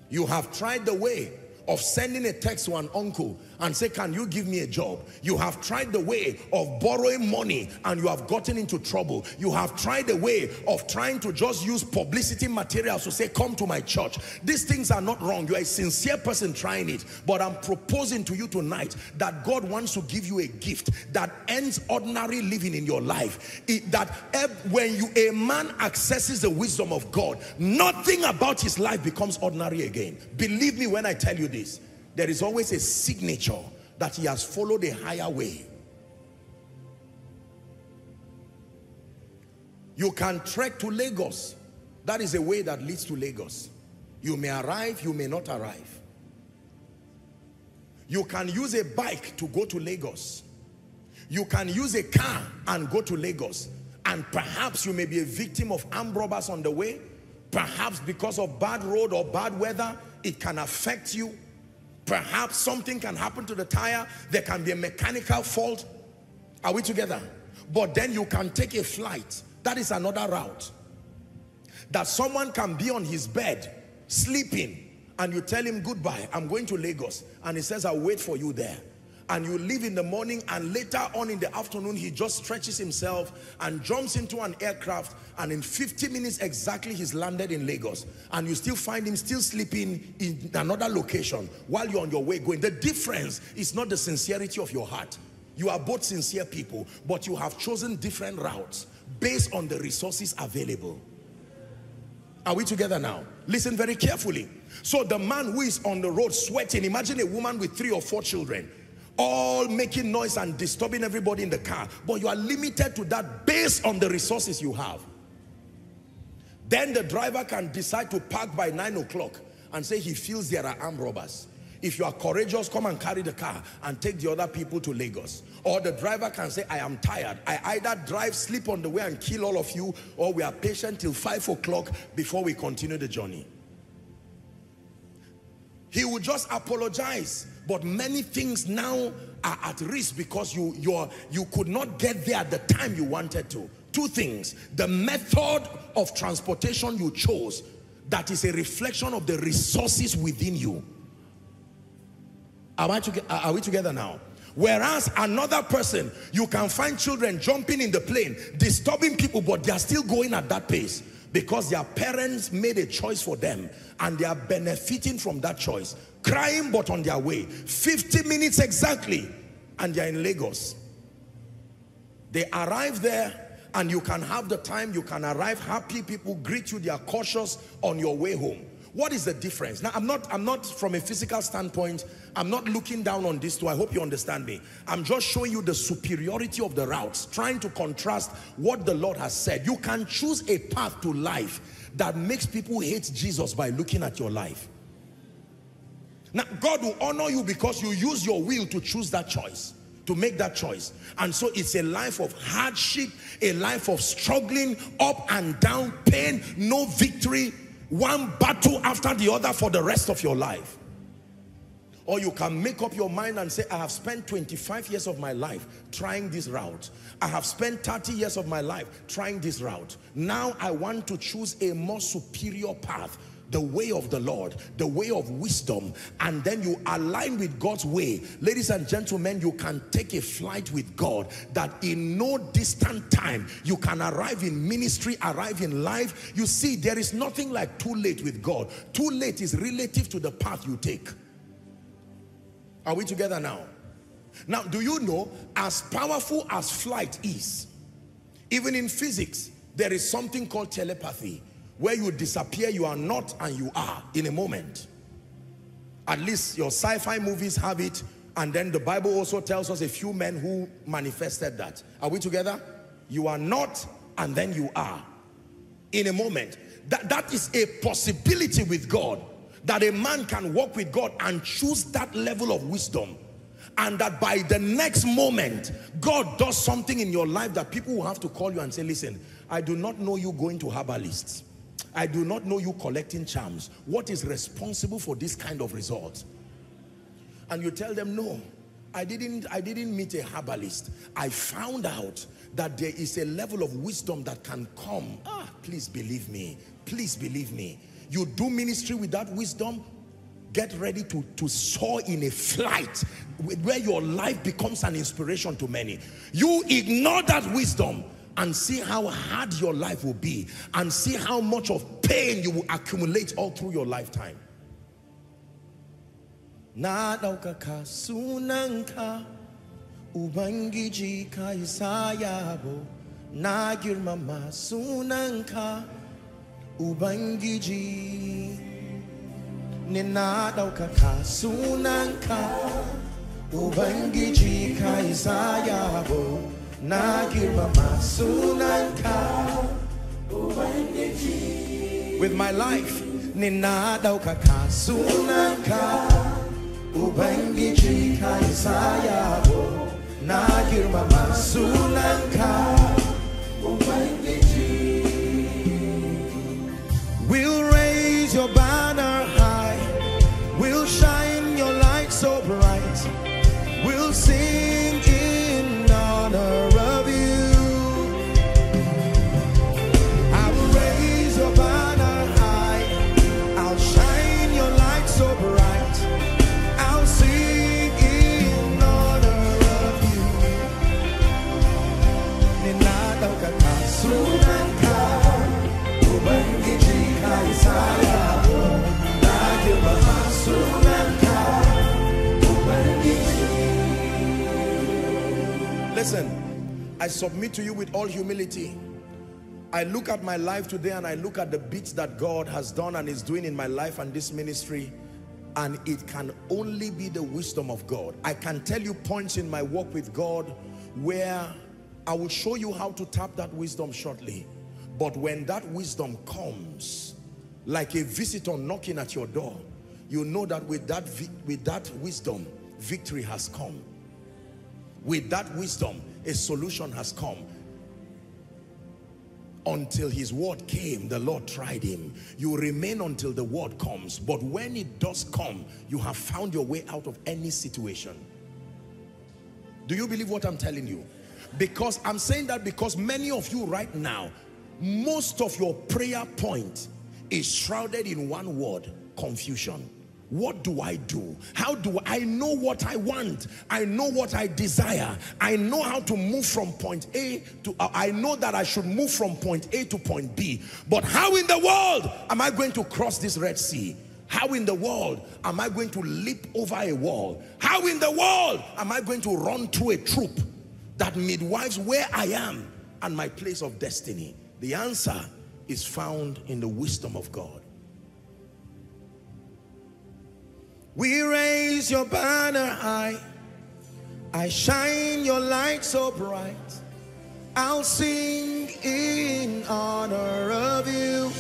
You have tried the way of sending a text to an uncle and say, can you give me a job? You have tried the way of borrowing money and you have gotten into trouble. You have tried the way of trying to just use publicity materials to say, come to my church. These things are not wrong. You are a sincere person trying it. But I'm proposing to you tonight that God wants to give you a gift that ends ordinary living in your life. It, that when you a man accesses the wisdom of God, nothing about his life becomes ordinary again. Believe me when I tell you this there is always a signature that he has followed a higher way. You can trek to Lagos. That is a way that leads to Lagos. You may arrive, you may not arrive. You can use a bike to go to Lagos. You can use a car and go to Lagos. And perhaps you may be a victim of armed robbers on the way. Perhaps because of bad road or bad weather, it can affect you. Perhaps something can happen to the tire. There can be a mechanical fault. Are we together? But then you can take a flight. That is another route. That someone can be on his bed, sleeping, and you tell him goodbye, I'm going to Lagos. And he says, I'll wait for you there and you leave in the morning and later on in the afternoon he just stretches himself and jumps into an aircraft and in 50 minutes exactly he's landed in Lagos and you still find him still sleeping in another location while you're on your way going. The difference is not the sincerity of your heart. You are both sincere people but you have chosen different routes based on the resources available. Are we together now? Listen very carefully. So the man who is on the road sweating, imagine a woman with three or four children all making noise and disturbing everybody in the car. But you are limited to that based on the resources you have. Then the driver can decide to park by 9 o'clock and say he feels there are armed robbers. If you are courageous, come and carry the car and take the other people to Lagos. Or the driver can say, I am tired. I either drive, sleep on the way and kill all of you, or we are patient till 5 o'clock before we continue the journey. He will just apologize but many things now are at risk because you, you you could not get there at the time you wanted to. Two things. The method of transportation you chose, that is a reflection of the resources within you. Are, to, are we together now? Whereas another person, you can find children jumping in the plane, disturbing people, but they are still going at that pace because their parents made a choice for them and they are benefiting from that choice. Crying but on their way. 50 minutes exactly and they're in Lagos. They arrive there and you can have the time you can arrive happy people greet you they are cautious on your way home. What is the difference? Now i'm not i'm not from a physical standpoint i'm not looking down on this too i hope you understand me i'm just showing you the superiority of the routes trying to contrast what the lord has said you can choose a path to life that makes people hate jesus by looking at your life now, God will honor you because you use your will to choose that choice, to make that choice. And so it's a life of hardship, a life of struggling, up and down, pain, no victory, one battle after the other for the rest of your life. Or you can make up your mind and say, I have spent 25 years of my life trying this route. I have spent 30 years of my life trying this route. Now I want to choose a more superior path the way of the Lord, the way of wisdom, and then you align with God's way. Ladies and gentlemen, you can take a flight with God that in no distant time, you can arrive in ministry, arrive in life. You see, there is nothing like too late with God. Too late is relative to the path you take. Are we together now? Now, do you know, as powerful as flight is, even in physics, there is something called telepathy where you disappear, you are not and you are in a moment. At least your sci-fi movies have it And then the Bible also tells us a few men who manifested that. Are we together? You are not and then you are. In a moment. That, that is a possibility with God. That a man can walk with God and choose that level of wisdom. And that by the next moment, God does something in your life that people will have to call you and say, listen, I do not know you going to herbalists. I do not know you collecting charms. What is responsible for this kind of result? And you tell them, no, I didn't, I didn't meet a herbalist. I found out that there is a level of wisdom that can come. Ah, please believe me. Please believe me. You do ministry with that wisdom, get ready to, to soar in a flight where your life becomes an inspiration to many. You ignore that wisdom and see how hard your life will be and see how much of pain you will accumulate all through your lifetime. Ubangiji ka yabo na sunanka Ubangiji ni na ɗaukaka sunanka Ubangiji ka yabo na girmama sunanka Ubangiji With my life ni na ɗaukaka Ubangiji ka yabo girmama sunanka Ubangiji We'll raise your banner Listen, I submit to you with all humility I look at my life today and I look at the bits that God has done and is doing in my life and this ministry and it can only be the wisdom of God. I can tell you points in my walk with God where I will show you how to tap that wisdom shortly. But when that wisdom comes, like a visitor knocking at your door, you know that with that, with that wisdom, victory has come. With that wisdom, a solution has come. Until his word came the lord tried him. You remain until the word comes but when it does come you have found your way out of any situation. Do you believe what i'm telling you? Because i'm saying that because many of you right now most of your prayer point is shrouded in one word confusion what do I do? How do I know what I want? I know what I desire. I know how to move from point A to, uh, I know that I should move from point A to point B. But how in the world am I going to cross this Red Sea? How in the world am I going to leap over a wall? How in the world am I going to run through a troop that midwives where I am and my place of destiny? The answer is found in the wisdom of God. We raise your banner high. I shine your light so bright. I'll sing in honor of you.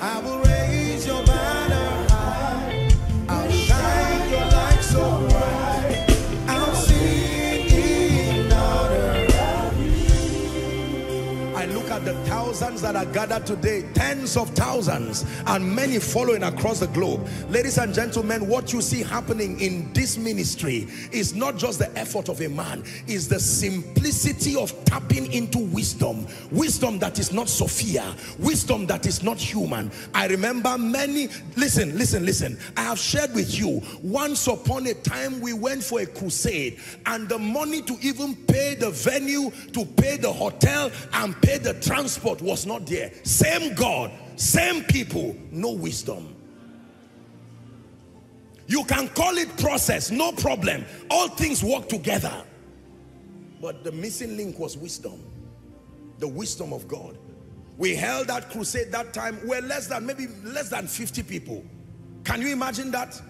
I will raise your banner that are gathered today, tens of thousands, and many following across the globe. Ladies and gentlemen, what you see happening in this ministry is not just the effort of a man, is the simplicity of tapping into wisdom. Wisdom that is not Sophia, wisdom that is not human. I remember many, listen, listen, listen. I have shared with you, once upon a time we went for a crusade and the money to even pay the venue, to pay the hotel and pay the transport was not there. Same God, same people, no wisdom. You can call it process, no problem. All things work together. But the missing link was wisdom. The wisdom of God. We held that crusade that time. We're less than, maybe less than 50 people. Can you imagine that?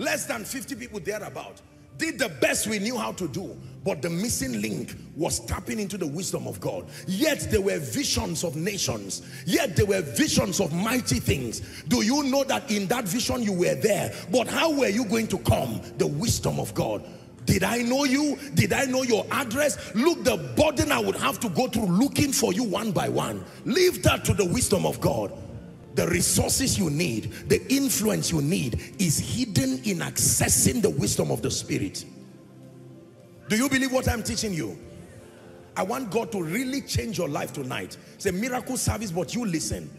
less than 50 people thereabout. Did the best we knew how to do. But the missing link was tapping into the wisdom of God. Yet there were visions of nations. Yet there were visions of mighty things. Do you know that in that vision you were there? But how were you going to come? The wisdom of God. Did I know you? Did I know your address? Look, the burden I would have to go through looking for you one by one. Leave that to the wisdom of God. The resources you need, the influence you need is hidden in accessing the wisdom of the Spirit. Do you believe what I'm teaching you? I want God to really change your life tonight. It's a miracle service, but you listen.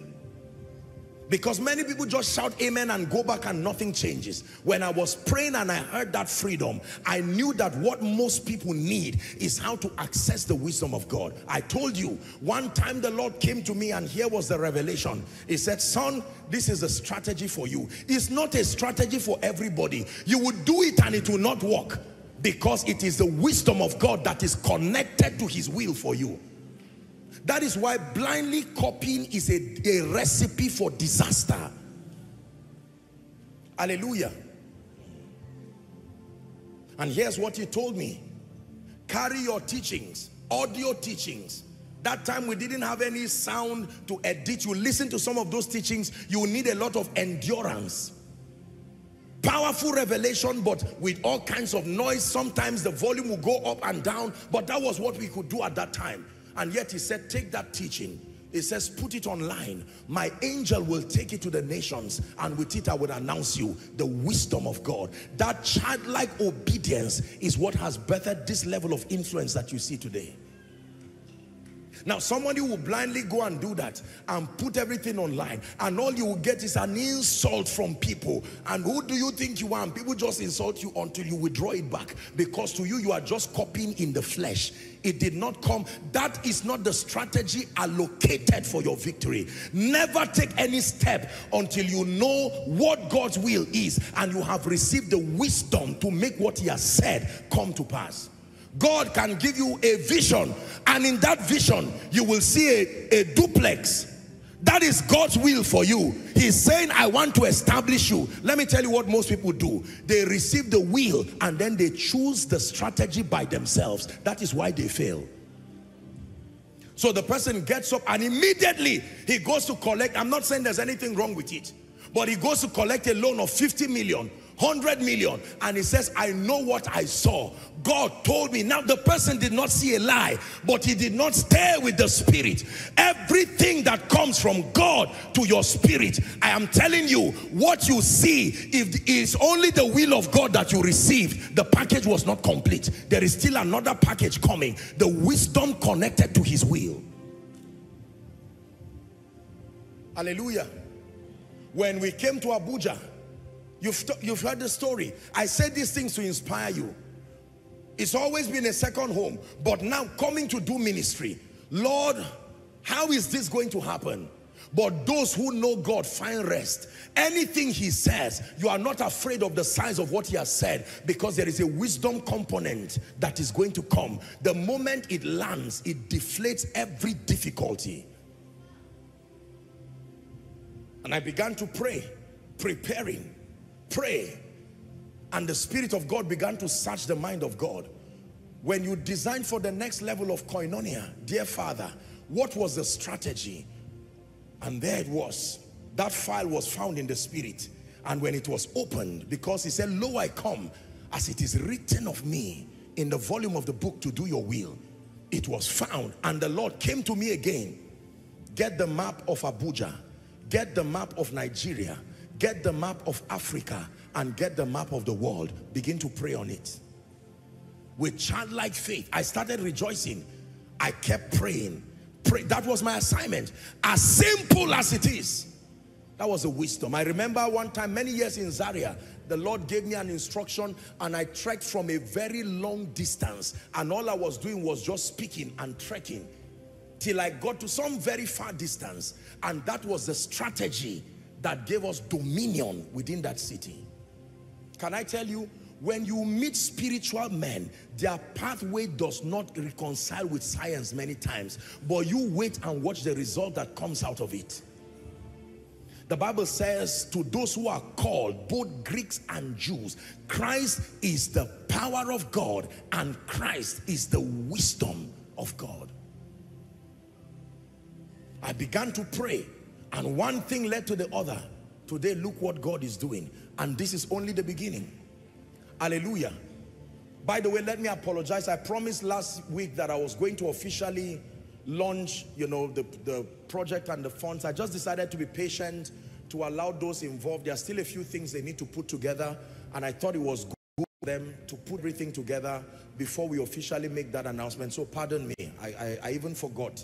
Because many people just shout amen and go back and nothing changes. When I was praying and I heard that freedom, I knew that what most people need is how to access the wisdom of God. I told you, one time the Lord came to me and here was the revelation. He said, son, this is a strategy for you. It's not a strategy for everybody. You would do it and it will not work because it is the wisdom of God that is connected to his will for you. That is why blindly copying is a, a recipe for disaster. Hallelujah. And here's what he told me. Carry your teachings, audio teachings. That time we didn't have any sound to edit. You listen to some of those teachings, you need a lot of endurance. Powerful revelation, but with all kinds of noise. Sometimes the volume will go up and down, but that was what we could do at that time. And yet he said, take that teaching. He says, put it online. My angel will take it to the nations and with it I will announce you the wisdom of God. That childlike obedience is what has birthed this level of influence that you see today. Now, somebody will blindly go and do that and put everything online, and all you will get is an insult from people. And who do you think you are? And people just insult you until you withdraw it back because to you, you are just copying in the flesh. It did not come. That is not the strategy allocated for your victory. Never take any step until you know what God's will is and you have received the wisdom to make what he has said come to pass. God can give you a vision and in that vision you will see a, a duplex that is God's will for you. He's saying, I want to establish you. Let me tell you what most people do. They receive the will and then they choose the strategy by themselves. That is why they fail. So the person gets up and immediately he goes to collect. I'm not saying there's anything wrong with it. But he goes to collect a loan of 50 million 100 million. And he says I know what I saw. God told me. Now the person did not see a lie but he did not stay with the spirit. Everything that comes from God to your spirit I am telling you what you see if it is only the will of God that you received, the package was not complete. There is still another package coming. The wisdom connected to his will. Hallelujah. When we came to Abuja You've, you've heard the story. I said these things to inspire you. It's always been a second home. But now coming to do ministry. Lord, how is this going to happen? But those who know God find rest. Anything he says, you are not afraid of the size of what he has said because there is a wisdom component that is going to come. The moment it lands, it deflates every difficulty. And I began to pray, preparing pray and the Spirit of God began to search the mind of God. When you design for the next level of koinonia, dear Father, what was the strategy? And there it was. That file was found in the Spirit. And when it was opened, because he said, Lo, I come, as it is written of me in the volume of the book to do your will. It was found. And the Lord came to me again. Get the map of Abuja. Get the map of Nigeria Get the map of Africa and get the map of the world. Begin to pray on it. With childlike faith, I started rejoicing. I kept praying. Pray. That was my assignment. As simple as it is. That was a wisdom. I remember one time, many years in Zaria, the Lord gave me an instruction and I trekked from a very long distance. And all I was doing was just speaking and trekking till I got to some very far distance. And that was the strategy that gave us dominion within that city. Can I tell you, when you meet spiritual men, their pathway does not reconcile with science many times, but you wait and watch the result that comes out of it. The Bible says to those who are called, both Greeks and Jews, Christ is the power of God and Christ is the wisdom of God. I began to pray and one thing led to the other. Today, look what God is doing. And this is only the beginning. Hallelujah. By the way, let me apologize. I promised last week that I was going to officially launch, you know, the, the project and the funds. I just decided to be patient to allow those involved. There are still a few things they need to put together. And I thought it was good for them to put everything together before we officially make that announcement. So pardon me. I, I, I even forgot.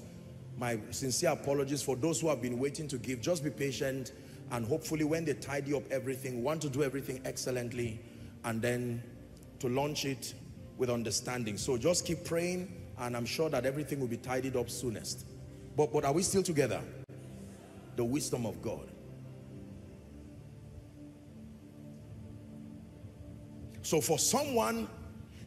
My sincere apologies for those who have been waiting to give. Just be patient. And hopefully when they tidy up everything, want to do everything excellently and then to launch it with understanding. So just keep praying and I'm sure that everything will be tidied up soonest. But, but are we still together? The wisdom of God. So for someone,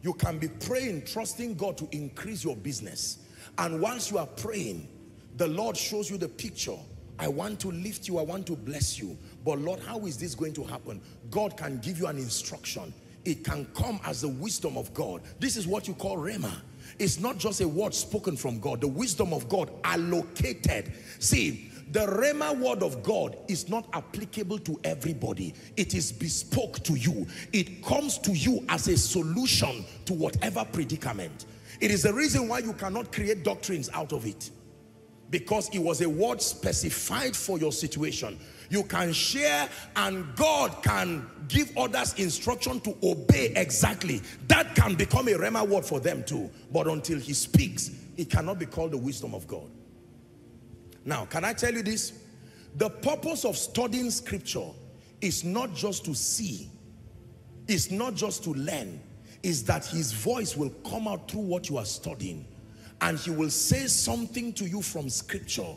you can be praying, trusting God to increase your business. And once you are praying, the Lord shows you the picture. I want to lift you, I want to bless you. But Lord, how is this going to happen? God can give you an instruction. It can come as the wisdom of God. This is what you call Rhema. It's not just a word spoken from God. The wisdom of God allocated. See, the Rhema word of God is not applicable to everybody. It is bespoke to you. It comes to you as a solution to whatever predicament. It is the reason why you cannot create doctrines out of it. Because it was a word specified for your situation you can share and God can give others instruction to obey exactly. That can become a rhema word for them too. But until he speaks, it cannot be called the wisdom of God. Now, can I tell you this? The purpose of studying scripture is not just to see, it's not just to learn, is that his voice will come out through what you are studying and he will say something to you from scripture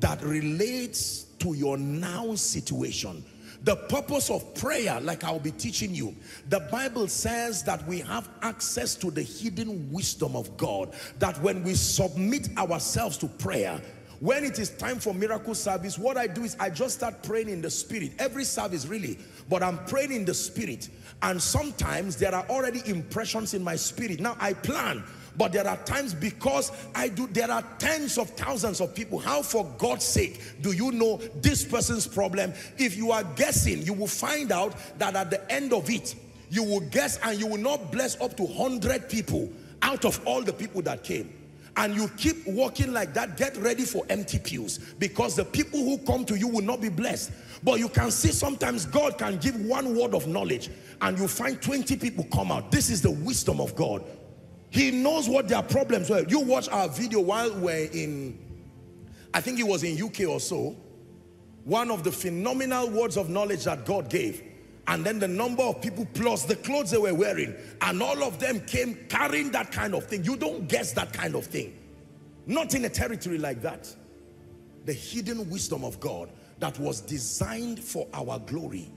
that relates to your now situation. The purpose of prayer, like I'll be teaching you, the Bible says that we have access to the hidden wisdom of God. That when we submit ourselves to prayer, when it is time for miracle service, what I do is I just start praying in the spirit. Every service really, but I'm praying in the spirit. And sometimes there are already impressions in my spirit. Now I plan but there are times because I do, there are tens of thousands of people. How for God's sake do you know this person's problem? If you are guessing, you will find out that at the end of it, you will guess and you will not bless up to 100 people out of all the people that came and you keep walking like that, get ready for empty pews because the people who come to you will not be blessed. But you can see sometimes God can give one word of knowledge and you find 20 people come out. This is the wisdom of God. He knows what their problems were. You watch our video while we're in, I think it was in UK or so, one of the phenomenal words of knowledge that God gave. And then the number of people plus the clothes they were wearing. And all of them came carrying that kind of thing. You don't guess that kind of thing. Not in a territory like that. The hidden wisdom of God that was designed for our glory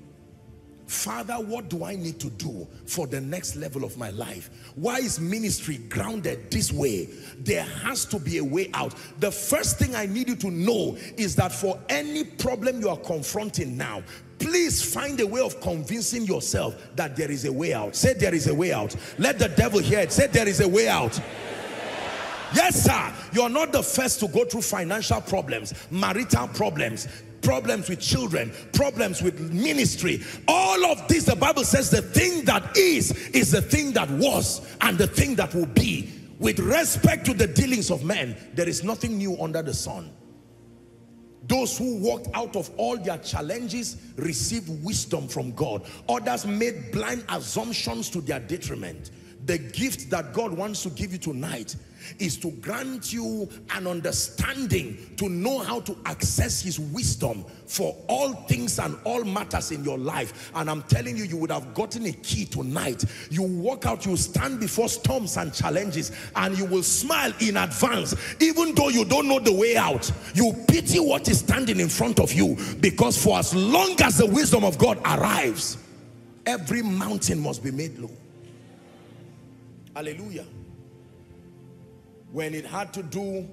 Father, what do I need to do for the next level of my life? Why is ministry grounded this way? There has to be a way out. The first thing I need you to know is that for any problem you are confronting now, please find a way of convincing yourself that there is a way out. Say there is a way out. Let the devil hear it. Say there is a way out. Yes, sir. You're not the first to go through financial problems, marital problems, problems with children, problems with ministry. All of this, the Bible says the thing that is, is the thing that was and the thing that will be. With respect to the dealings of men, there is nothing new under the sun. Those who walked out of all their challenges received wisdom from God. Others made blind assumptions to their detriment. The gift that God wants to give you tonight is to grant you an understanding to know how to access his wisdom for all things and all matters in your life. And I'm telling you, you would have gotten a key tonight. You walk out, you stand before storms and challenges and you will smile in advance. Even though you don't know the way out, you pity what is standing in front of you because for as long as the wisdom of God arrives, every mountain must be made low. Hallelujah when it had to do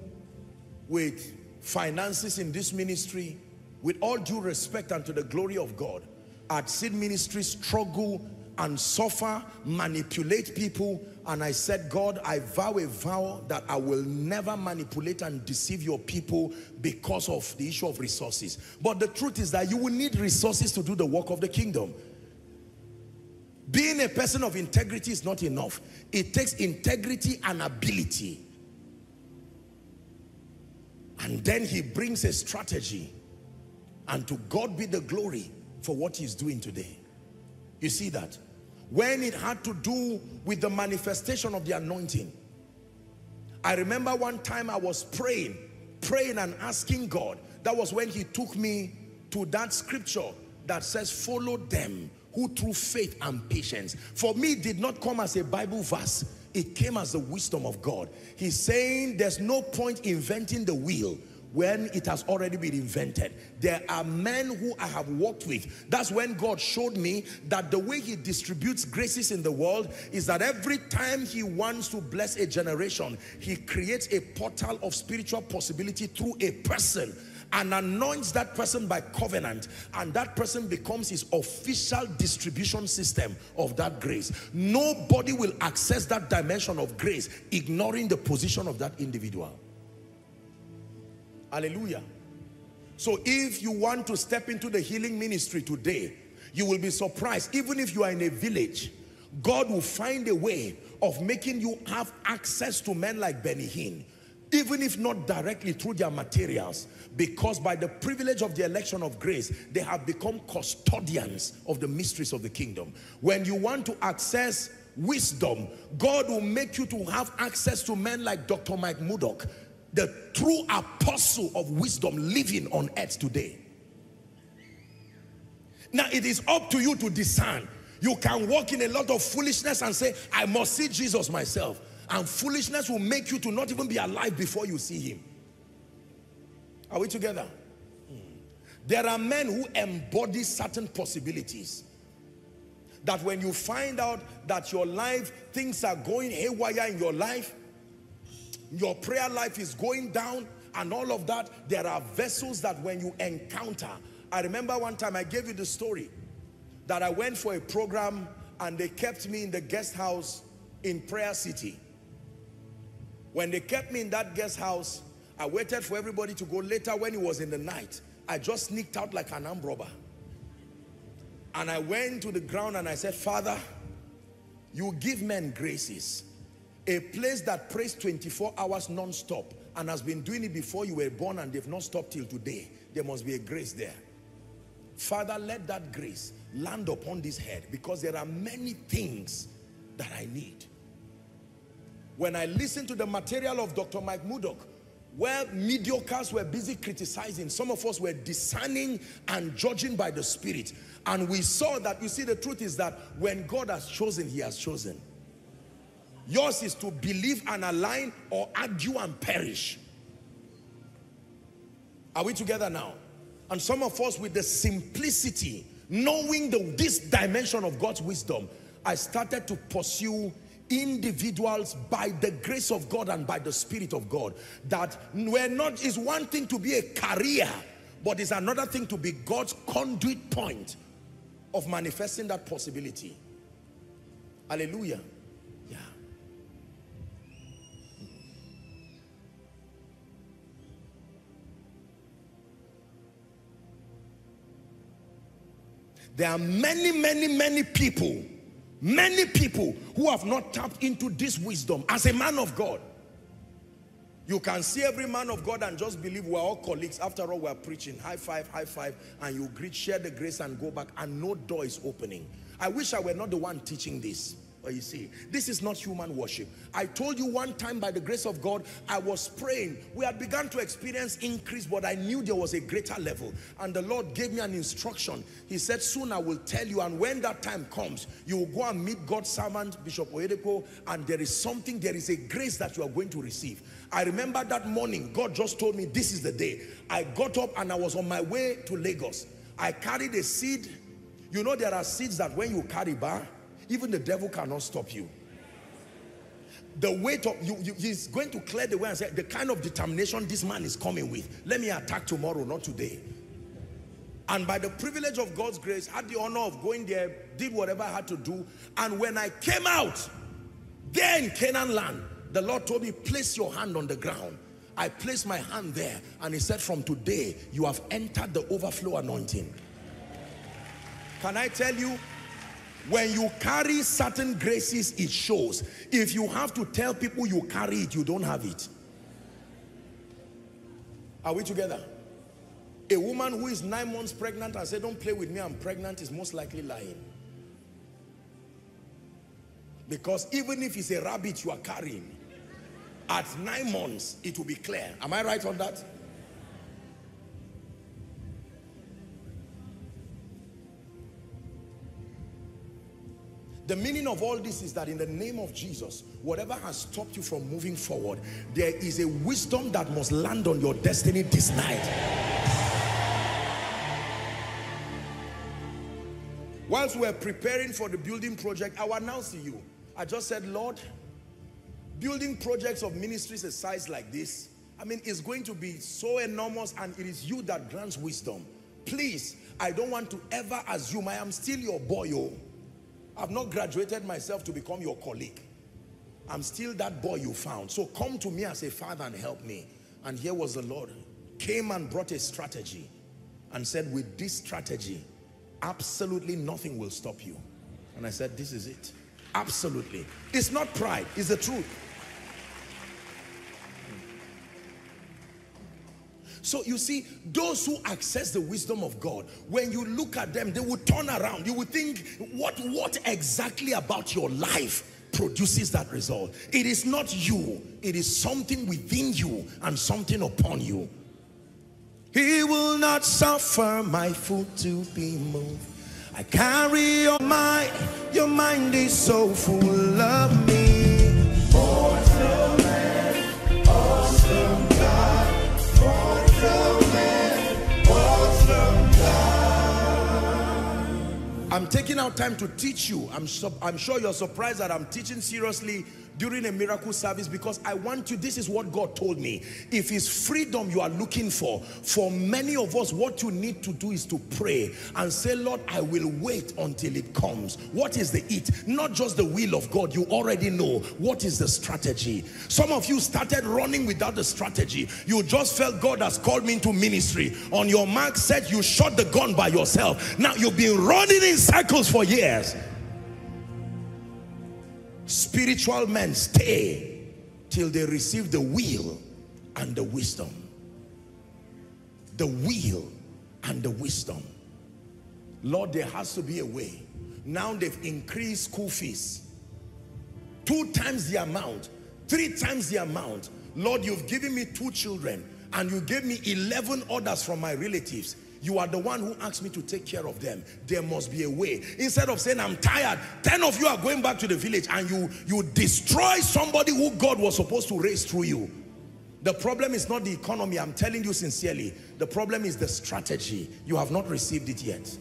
with finances in this ministry, with all due respect and to the glory of God, at Seed Ministry struggle and suffer, manipulate people. And I said, God, I vow a vow that I will never manipulate and deceive your people because of the issue of resources. But the truth is that you will need resources to do the work of the kingdom. Being a person of integrity is not enough. It takes integrity and ability. And then he brings a strategy. And to God be the glory for what he's doing today. You see that? When it had to do with the manifestation of the anointing. I remember one time I was praying, praying and asking God. That was when he took me to that scripture that says, follow them who through faith and patience. For me, did not come as a Bible verse. It came as the wisdom of God. He's saying there's no point inventing the wheel when it has already been invented. There are men who I have worked with. That's when God showed me that the way he distributes graces in the world is that every time he wants to bless a generation, he creates a portal of spiritual possibility through a person and anoints that person by covenant and that person becomes his official distribution system of that grace. Nobody will access that dimension of grace ignoring the position of that individual. Hallelujah. So if you want to step into the healing ministry today, you will be surprised. Even if you are in a village, God will find a way of making you have access to men like Benny Hinn, even if not directly through their materials, because by the privilege of the election of grace, they have become custodians of the mysteries of the kingdom. When you want to access wisdom, God will make you to have access to men like Dr. Mike Murdock, the true apostle of wisdom living on earth today. Now it is up to you to discern. You can walk in a lot of foolishness and say, I must see Jesus myself. And foolishness will make you to not even be alive before you see him. Are we together? Hmm. There are men who embody certain possibilities. That when you find out that your life, things are going haywire in your life, your prayer life is going down and all of that, there are vessels that when you encounter, I remember one time I gave you the story that I went for a program and they kept me in the guest house in Prayer City. When they kept me in that guest house, I waited for everybody to go later when it was in the night. I just sneaked out like an armed robber. And I went to the ground and I said, Father, you give men graces. A place that prays 24 hours non-stop and has been doing it before you were born and they've not stopped till today. There must be a grace there. Father, let that grace land upon this head because there are many things that I need. When I listened to the material of Dr. Mike Murdock, where mediocres were busy criticizing, some of us were discerning and judging by the Spirit. And we saw that, you see, the truth is that when God has chosen, he has chosen. Yours is to believe and align or argue and perish. Are we together now? And some of us with the simplicity, knowing the, this dimension of God's wisdom, I started to pursue individuals by the grace of God and by the Spirit of God. That we're not, is one thing to be a career, but it's another thing to be God's conduit point of manifesting that possibility. Hallelujah. Yeah. There are many, many, many people, many people who have not tapped into this wisdom as a man of God. You can see every man of God and just believe we're all colleagues. After all, we're preaching. High five, high five. And you greet, share the grace and go back and no door is opening. I wish I were not the one teaching this. But you see, this is not human worship. I told you one time by the grace of God, I was praying. We had begun to experience increase, but I knew there was a greater level. And the Lord gave me an instruction. He said, soon I will tell you. And when that time comes, you will go and meet God's servant, Bishop Oyedepo, and there is something, there is a grace that you are going to receive. I remember that morning, God just told me, this is the day. I got up and I was on my way to Lagos. I carried a seed. You know there are seeds that when you carry bar, even the devil cannot stop you. The weight of you, you, he's going to clear the way and say, the kind of determination this man is coming with. Let me attack tomorrow, not today. And by the privilege of God's grace, had the honor of going there, did whatever I had to do. And when I came out, there in Canaan land, the Lord told me, place your hand on the ground. I placed my hand there and he said, from today, you have entered the overflow anointing. Can I tell you, when you carry certain graces, it shows. If you have to tell people you carry it, you don't have it. Are we together? A woman who is nine months pregnant and say, don't play with me, I'm pregnant, is most likely lying. Because even if it's a rabbit you are carrying, at nine months, it will be clear. Am I right on that? The meaning of all this is that in the name of Jesus, whatever has stopped you from moving forward, there is a wisdom that must land on your destiny this night. Whilst we're preparing for the building project, I will announce to you, I just said, Lord, building projects of ministries a size like this, I mean, it's going to be so enormous and it is you that grants wisdom. Please, I don't want to ever assume I am still your boy, oh. I've not graduated myself to become your colleague. I'm still that boy you found. So come to me as a father and help me. And here was the Lord. Came and brought a strategy and said, with this strategy, absolutely nothing will stop you. And I said, this is it. Absolutely. It's not pride, it's the truth. So you see, those who access the wisdom of God, when you look at them, they will turn around. You will think, what, what exactly about your life produces that result? It is not you. It is something within you and something upon you. He will not suffer my foot to be moved. I carry your mind. Your mind is so full of me. I'm taking out time to teach you. I'm, I'm sure you're surprised that I'm teaching seriously during a miracle service because I want you, this is what God told me. If it's freedom you are looking for, for many of us, what you need to do is to pray and say, Lord, I will wait until it comes. What is the it? Not just the will of God. You already know what is the strategy. Some of you started running without the strategy. You just felt God has called me into ministry. On your mark said you shot the gun by yourself. Now you've been running in circles for years spiritual men stay till they receive the will and the wisdom. The will and the wisdom. Lord, there has to be a way. Now they've increased school fees. Two times the amount, three times the amount. Lord, you've given me two children and you gave me 11 orders from my relatives. You are the one who asked me to take care of them. There must be a way. Instead of saying, I'm tired, 10 of you are going back to the village and you, you destroy somebody who God was supposed to raise through you. The problem is not the economy, I'm telling you sincerely. The problem is the strategy. You have not received it yet.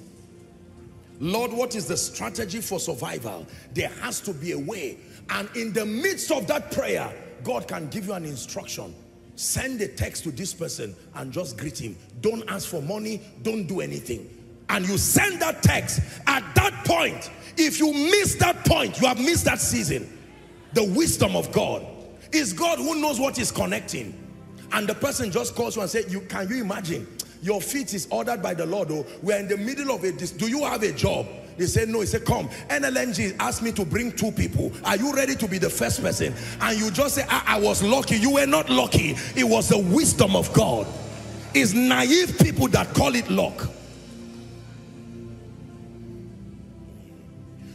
Lord, what is the strategy for survival? There has to be a way. And in the midst of that prayer, God can give you an instruction send a text to this person and just greet him. Don't ask for money. Don't do anything. And you send that text. At that point, if you miss that point, you have missed that season. The wisdom of God. Is God who knows what is connecting. And the person just calls you and says, you, can you imagine? Your feet is ordered by the Lord. Oh, we're in the middle of it. Do you have a job? They said, no. He said, come. NLNG asked me to bring two people. Are you ready to be the first person? And you just say, I, I was lucky. You were not lucky. It was the wisdom of God. It's naive people that call it luck.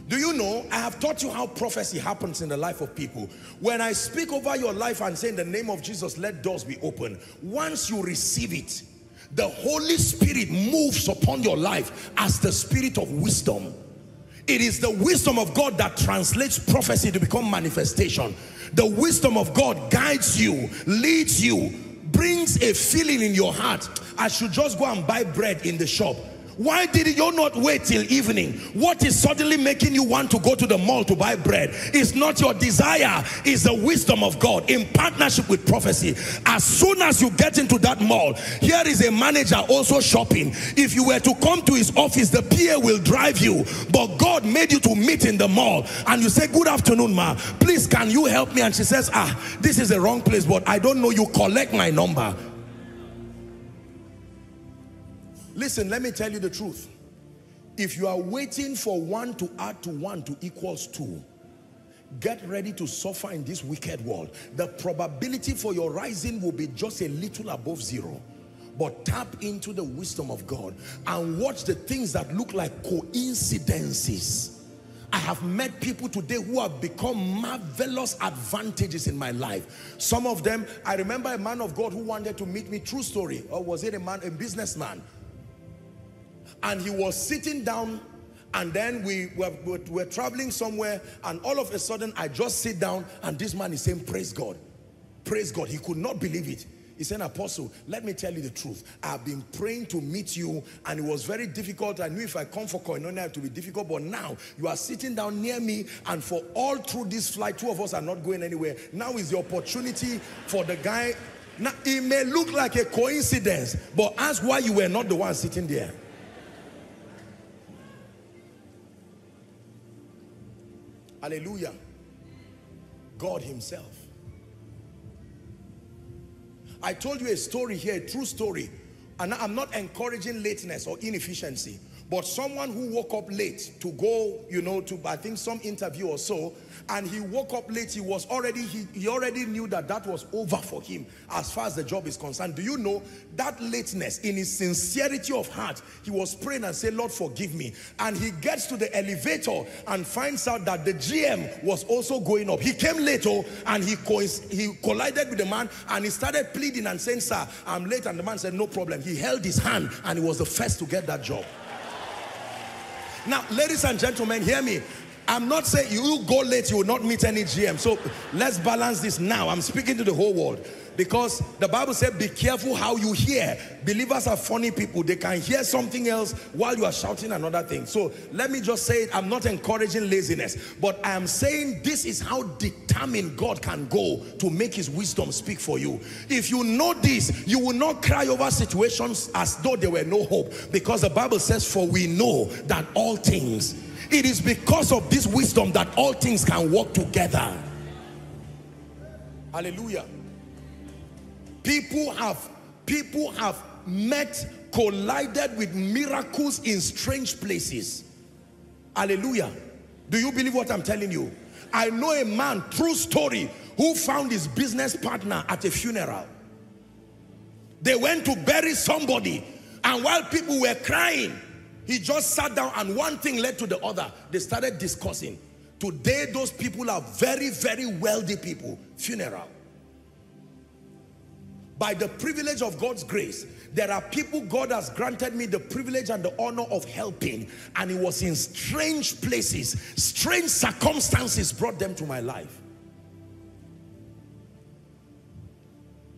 Do you know, I have taught you how prophecy happens in the life of people. When I speak over your life and say in the name of Jesus, let doors be open. Once you receive it, the Holy Spirit moves upon your life as the spirit of wisdom. It is the wisdom of God that translates prophecy to become manifestation. The wisdom of God guides you, leads you, brings a feeling in your heart. I should just go and buy bread in the shop. Why did you not wait till evening? What is suddenly making you want to go to the mall to buy bread? It's not your desire, it's the wisdom of God in partnership with prophecy. As soon as you get into that mall, here is a manager also shopping. If you were to come to his office, the PA will drive you, but God made you to meet in the mall. And you say, Good afternoon, ma. Please, can you help me? And she says, Ah, this is the wrong place, but I don't know. You collect my number. Listen, let me tell you the truth. If you are waiting for one to add to one to equals two, get ready to suffer in this wicked world. The probability for your rising will be just a little above zero. But tap into the wisdom of God and watch the things that look like coincidences. I have met people today who have become marvelous advantages in my life. Some of them, I remember a man of God who wanted to meet me, true story, or was it a man, a businessman and he was sitting down and then we were, were, traveling somewhere and all of a sudden I just sit down and this man is saying praise God. Praise God. He could not believe it. He said apostle let me tell you the truth. I've been praying to meet you and it was very difficult. I knew if I come for koinonia it would be difficult but now you are sitting down near me and for all through this flight two of us are not going anywhere. Now is the opportunity for the guy. Now it may look like a coincidence but ask why you were not the one sitting there Hallelujah. God himself. I told you a story here, a true story. And I'm not encouraging lateness or inefficiency. But someone who woke up late to go, you know, to I think some interview or so, and he woke up late, he was already, he, he already knew that that was over for him as far as the job is concerned. Do you know that lateness in his sincerity of heart, he was praying and said, Lord, forgive me. And he gets to the elevator and finds out that the GM was also going up. He came late, oh, and he, co he collided with the man and he started pleading and saying, sir, I'm late. And the man said, no problem. He held his hand and he was the first to get that job. Now, ladies and gentlemen, hear me. I'm not saying you go late, you will not meet any GM. So let's balance this now. I'm speaking to the whole world. Because the Bible said, be careful how you hear. Believers are funny people. They can hear something else while you are shouting another thing. So let me just say it. I'm not encouraging laziness. But I am saying this is how determined God can go to make his wisdom speak for you. If you know this, you will not cry over situations as though there were no hope. Because the Bible says, for we know that all things, it is because of this wisdom that all things can work together. Hallelujah. People have, people have met, collided with miracles in strange places. Hallelujah. Do you believe what I'm telling you? I know a man, true story, who found his business partner at a funeral. They went to bury somebody and while people were crying, he just sat down and one thing led to the other. They started discussing. Today, those people are very, very wealthy people. Funeral by the privilege of God's grace, there are people God has granted me the privilege and the honor of helping. And it was in strange places, strange circumstances brought them to my life.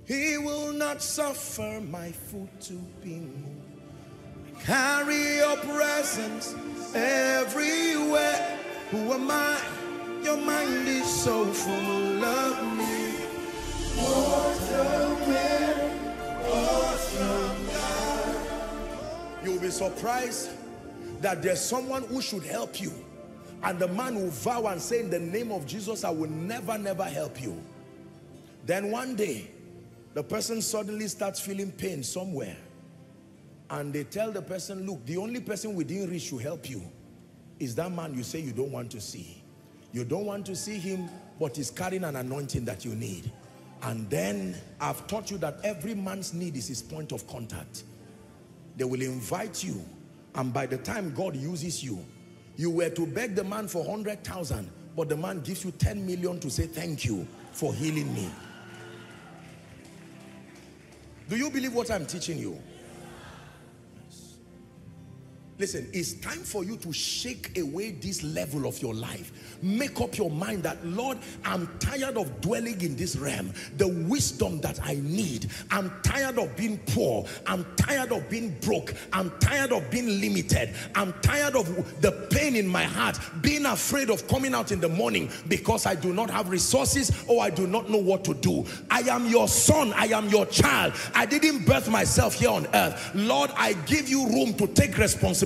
He will not suffer my foot to be. Carry your presence everywhere. Who am I? Your mind is so full of me. You'll be surprised that there's someone who should help you. And the man will vow and say, in the name of Jesus, I will never, never help you. Then one day, the person suddenly starts feeling pain somewhere. And they tell the person, look, the only person within reach to help you is that man you say you don't want to see. You don't want to see him, but he's carrying an anointing that you need. And then I've taught you that every man's need is his point of contact. They will invite you. And by the time God uses you, you were to beg the man for 100,000, but the man gives you 10 million to say thank you for healing me. Do you believe what I'm teaching you? Listen, it's time for you to shake away this level of your life. Make up your mind that, Lord, I'm tired of dwelling in this realm. The wisdom that I need. I'm tired of being poor. I'm tired of being broke. I'm tired of being limited. I'm tired of the pain in my heart, being afraid of coming out in the morning because I do not have resources or I do not know what to do. I am your son. I am your child. I didn't birth myself here on earth. Lord, I give you room to take responsibility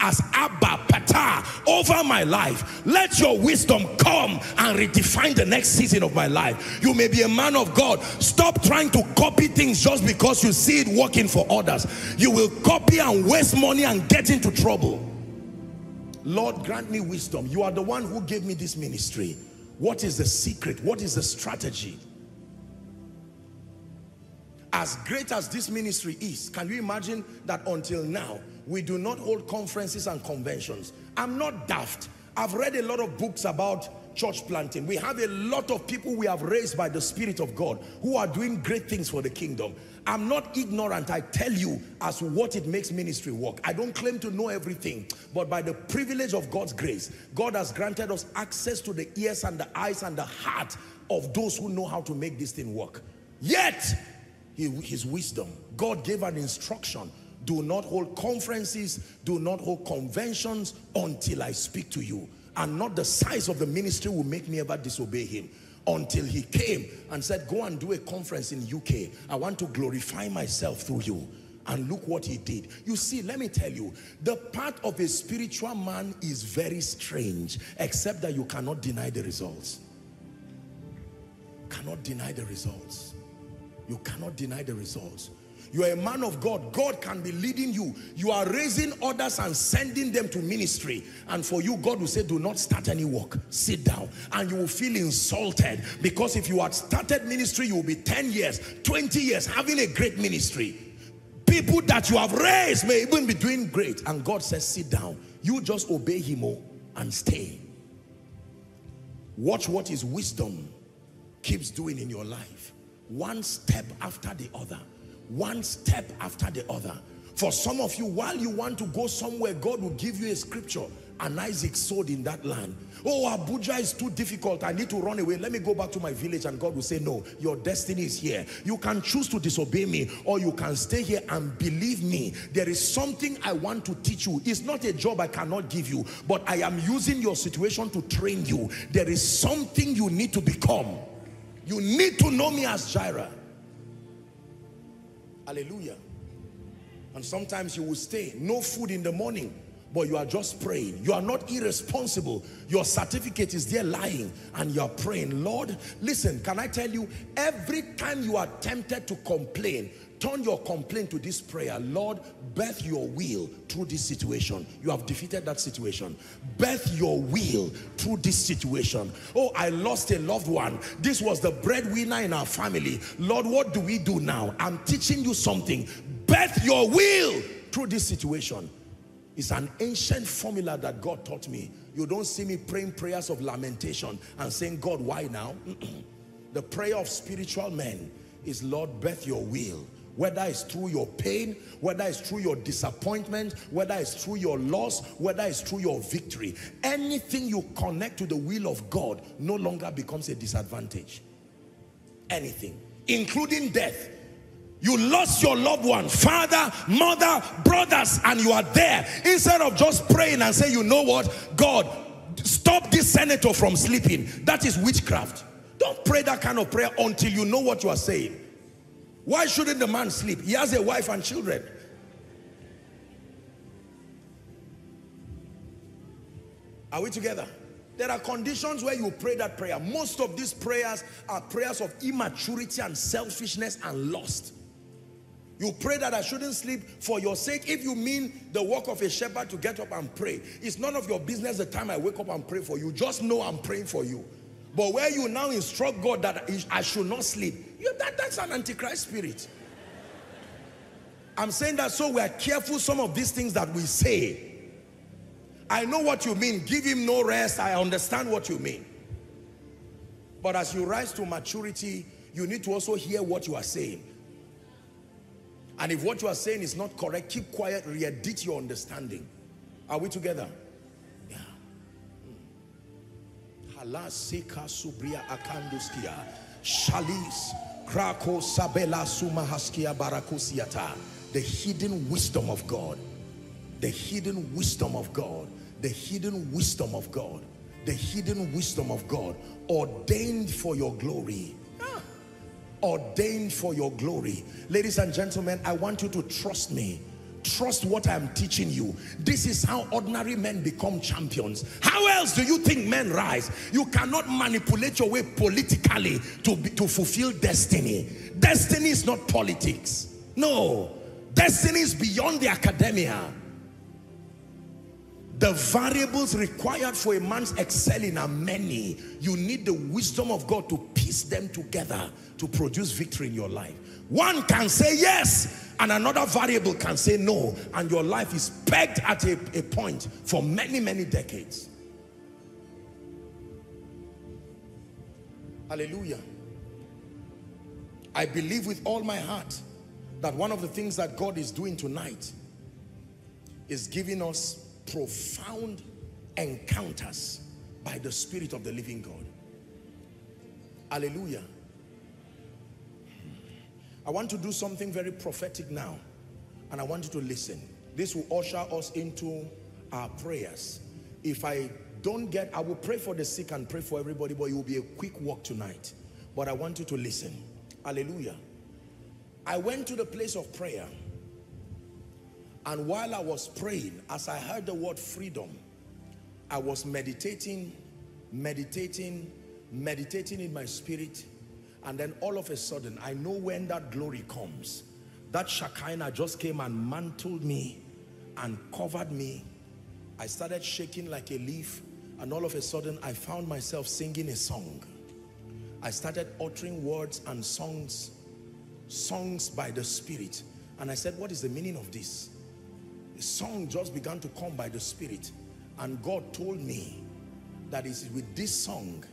as Abba Pata over my life. Let your wisdom come and redefine the next season of my life. You may be a man of God. Stop trying to copy things just because you see it working for others. You will copy and waste money and get into trouble. Lord, grant me wisdom. You are the one who gave me this ministry. What is the secret? What is the strategy? As great as this ministry is, can you imagine that until now, we do not hold conferences and conventions. I'm not daft. I've read a lot of books about church planting. We have a lot of people we have raised by the Spirit of God who are doing great things for the kingdom. I'm not ignorant, I tell you, as what it makes ministry work. I don't claim to know everything, but by the privilege of God's grace, God has granted us access to the ears and the eyes and the heart of those who know how to make this thing work. Yet, his wisdom, God gave an instruction do not hold conferences, do not hold conventions until I speak to you. And not the size of the ministry will make me ever disobey him. Until he came and said, go and do a conference in UK. I want to glorify myself through you. And look what he did. You see, let me tell you, the part of a spiritual man is very strange, except that you cannot deny the results. Cannot deny the results. You cannot deny the results. You are a man of God. God can be leading you. You are raising others and sending them to ministry. And for you, God will say, do not start any work. Sit down. And you will feel insulted. Because if you had started ministry, you will be 10 years, 20 years having a great ministry. People that you have raised may even be doing great. And God says, sit down. You just obey him oh, and stay. Watch what his wisdom keeps doing in your life. One step after the other one step after the other. For some of you, while you want to go somewhere, God will give you a scripture. And Isaac sowed in that land. Oh, Abuja is too difficult. I need to run away. Let me go back to my village. And God will say, no, your destiny is here. You can choose to disobey me or you can stay here and believe me. There is something I want to teach you. It's not a job I cannot give you, but I am using your situation to train you. There is something you need to become. You need to know me as Jireh. Hallelujah. And sometimes you will stay, no food in the morning, but you are just praying. You are not irresponsible. Your certificate is there lying and you are praying. Lord, listen, can I tell you, every time you are tempted to complain, turn your complaint to this prayer. Lord, birth your will through this situation. You have defeated that situation. Birth your will through this situation. Oh, I lost a loved one. This was the breadwinner in our family. Lord, what do we do now? I'm teaching you something. Birth your will through this situation. It's an ancient formula that God taught me. You don't see me praying prayers of lamentation and saying, God, why now? the prayer of spiritual men is, Lord, birth your will whether it's through your pain, whether it's through your disappointment, whether it's through your loss, whether it's through your victory. Anything you connect to the will of God no longer becomes a disadvantage. Anything, including death. You lost your loved one, father, mother, brothers, and you are there. Instead of just praying and say, you know what, God, stop this senator from sleeping. That is witchcraft. Don't pray that kind of prayer until you know what you are saying. Why shouldn't the man sleep? He has a wife and children. Are we together? There are conditions where you pray that prayer. Most of these prayers are prayers of immaturity and selfishness and lust. You pray that I shouldn't sleep for your sake. If you mean the work of a shepherd to get up and pray, it's none of your business the time I wake up and pray for you. Just know I'm praying for you. But where you now instruct God that I should not sleep, you, that, that's an antichrist spirit. I'm saying that so we're careful some of these things that we say. I know what you mean. Give him no rest. I understand what you mean. But as you rise to maturity, you need to also hear what you are saying. And if what you are saying is not correct, keep quiet, re-edit your understanding. Are we together? Yeah. Hmm. Halasika subria akanduskia. Shalis. The hidden wisdom of God. The hidden wisdom of God. The hidden wisdom of God. The hidden wisdom of God. Ordained for your glory ordained for your glory. Ladies and gentlemen, I want you to trust me. Trust what I'm teaching you. This is how ordinary men become champions. How else do you think men rise? You cannot manipulate your way politically to, be, to fulfill destiny. Destiny is not politics. No. Destiny is beyond the academia. The variables required for a man's excelling are many. You need the wisdom of God to piece them together to produce victory in your life. One can say yes, and another variable can say no, and your life is pegged at a, a point for many, many decades. Hallelujah. I believe with all my heart that one of the things that God is doing tonight is giving us profound encounters by the Spirit of the living God. Hallelujah. I want to do something very prophetic now and I want you to listen. This will usher us into our prayers. If I don't get, I will pray for the sick and pray for everybody, but it will be a quick walk tonight. But I want you to listen. Hallelujah. I went to the place of prayer and while I was praying, as I heard the word freedom, I was meditating, meditating, meditating in my spirit. And then all of a sudden, I know when that glory comes, that Shekinah just came and mantled me and covered me. I started shaking like a leaf. And all of a sudden, I found myself singing a song. I started uttering words and songs, songs by the Spirit. And I said, what is the meaning of this? The song just began to come by the Spirit. And God told me that it's with this song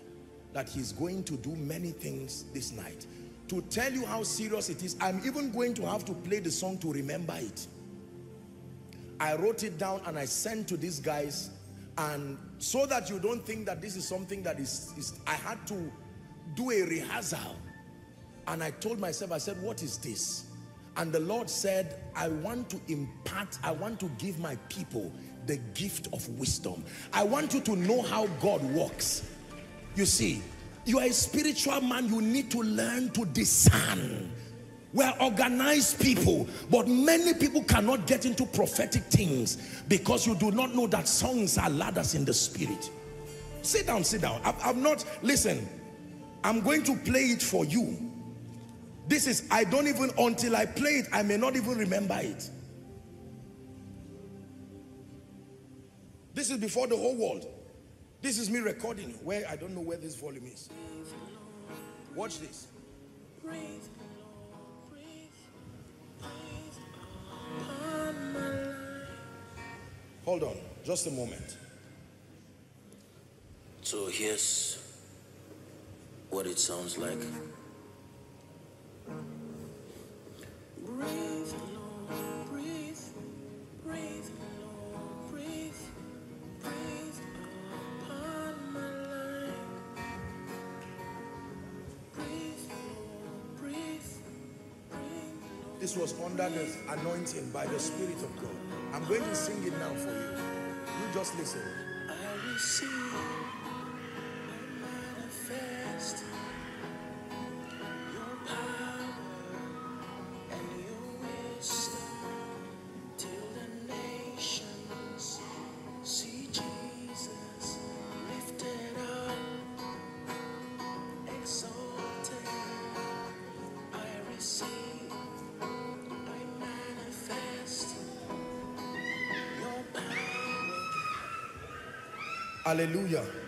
that he's going to do many things this night. To tell you how serious it is, I'm even going to have to play the song to remember it. I wrote it down and I sent to these guys and so that you don't think that this is something that is, is I had to do a rehearsal and I told myself, I said, what is this? And the Lord said, I want to impart, I want to give my people the gift of wisdom. I want you to know how God works. You see, you are a spiritual man, you need to learn to discern. We are organized people, but many people cannot get into prophetic things because you do not know that songs are ladders in the spirit. Sit down, sit down. I'm not, listen, I'm going to play it for you this is, I don't even, until I play it, I may not even remember it. This is before the whole world. This is me recording where I don't know where this volume is. Watch this. Hold on, just a moment. So here's what it sounds like. Breathe, Lord, breathe, breathe, Lord, breathe, breathe This was under the anointing by the Spirit of God. I'm going to sing it now for you. You just listen. Hallelujah.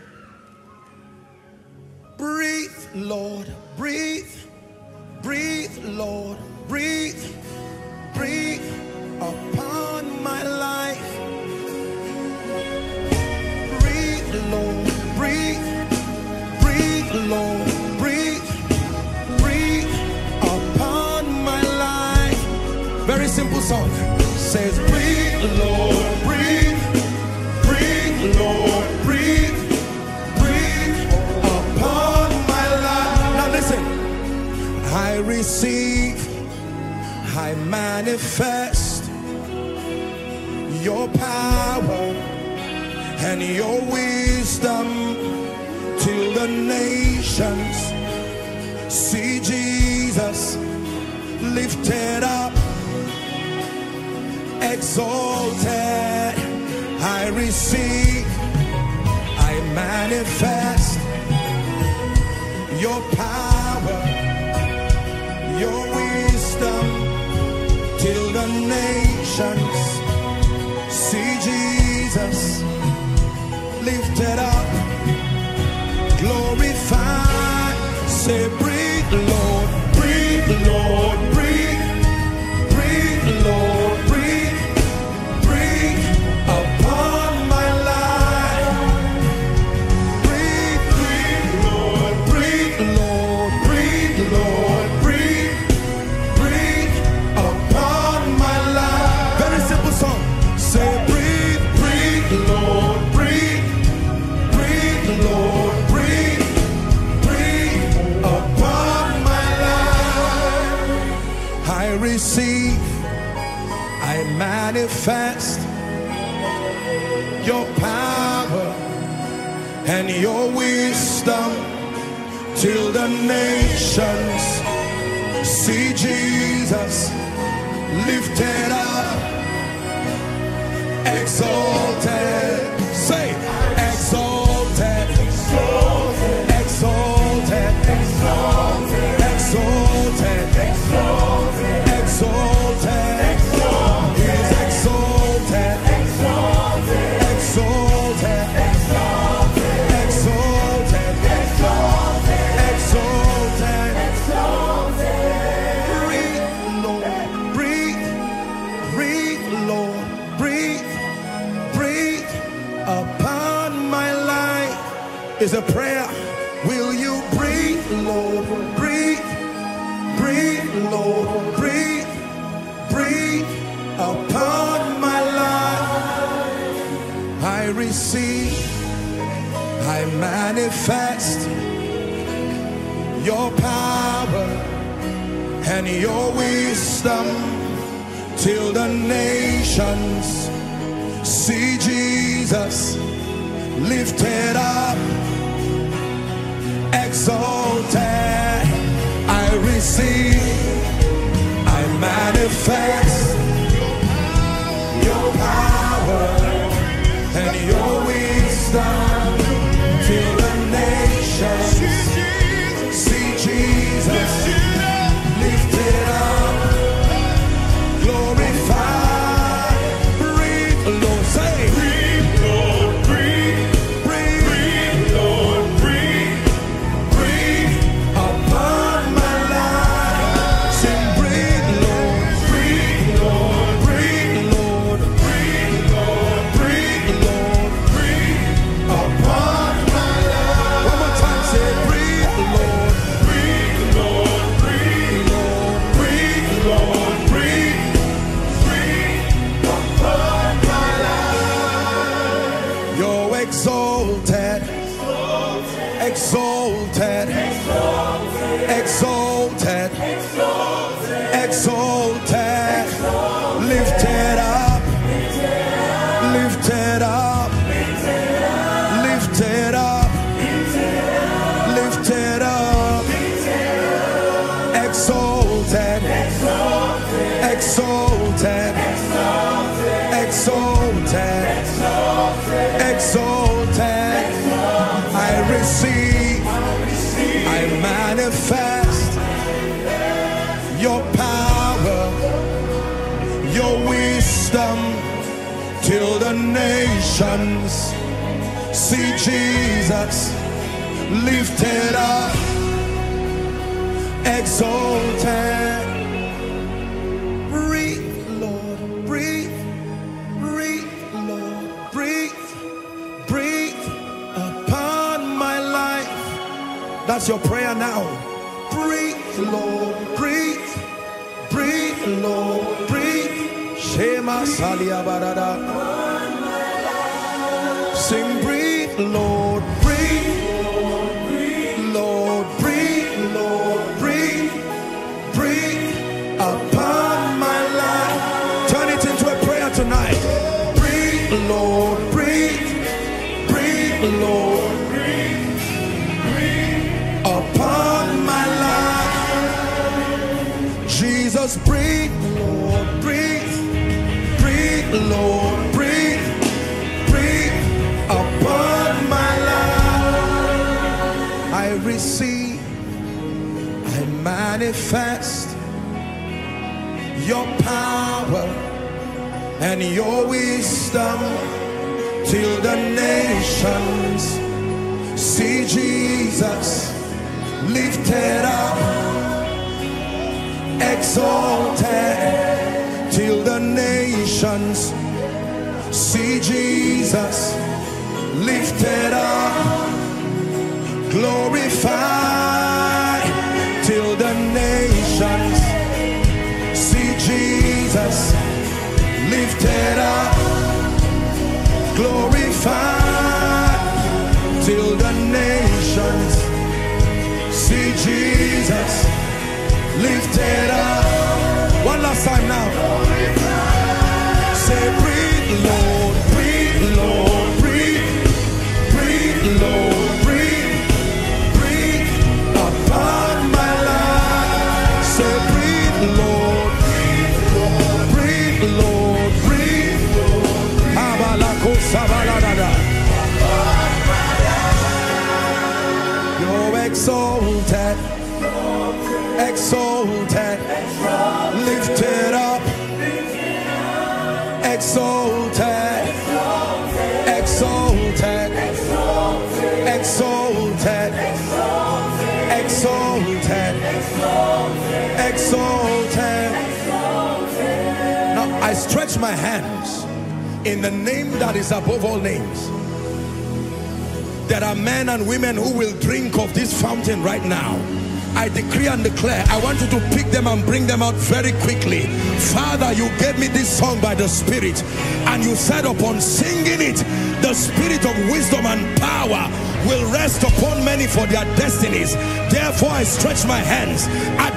Very quickly. Father, you gave me this song by the Spirit and you said upon singing it, the Spirit of wisdom and power will rest upon many for their destinies. Therefore, I stretch my hands. At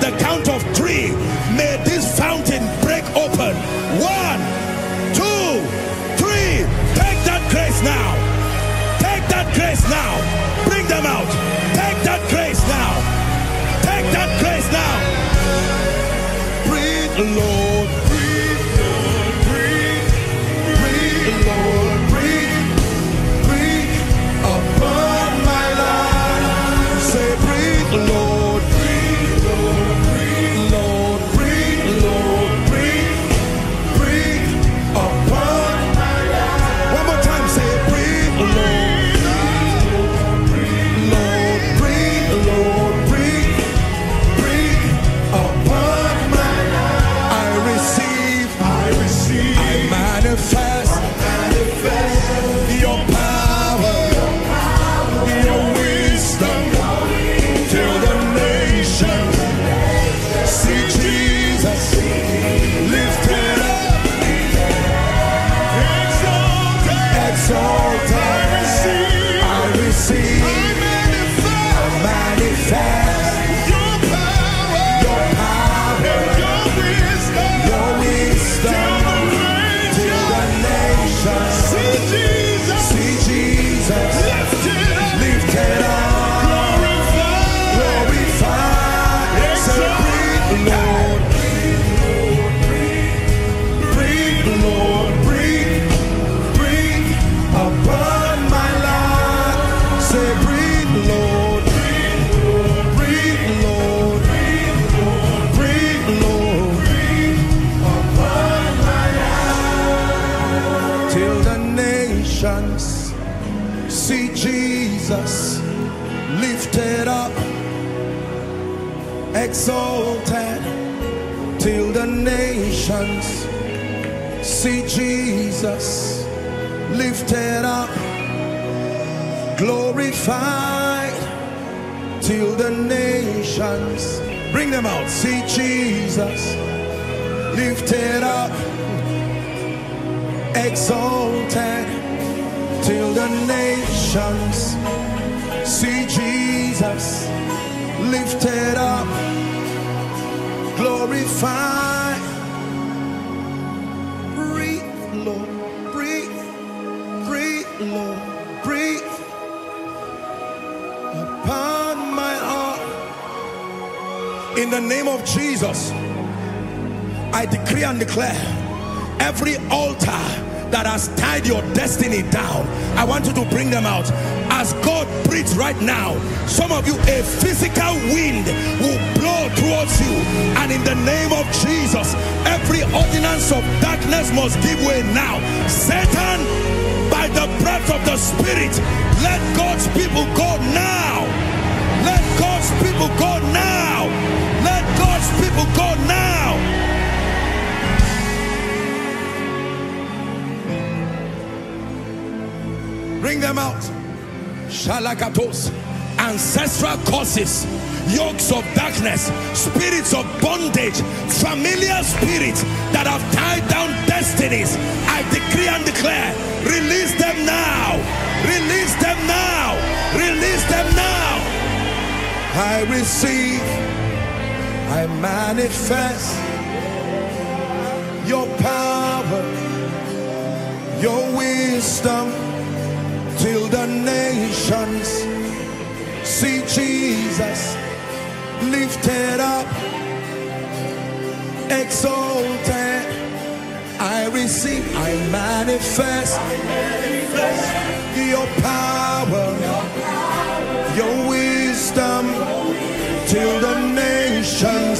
out. As god breathes right now some of you a physical wind will blow towards you. And in the name of jesus every ordinance of darkness must give way now. Satan by the breath of the spirit let god's people go now. Let god's people go now. Let god's people go now bring them out. Shalakatos. Ancestral causes yokes of darkness. Spirits of bondage. Familiar spirits that have tied down destinies. I decree and declare release them now. Release them now. Release them now. I receive. I manifest your power your wisdom till the nations see Jesus lifted up, exalted. I receive, I manifest, your power, your wisdom till the nations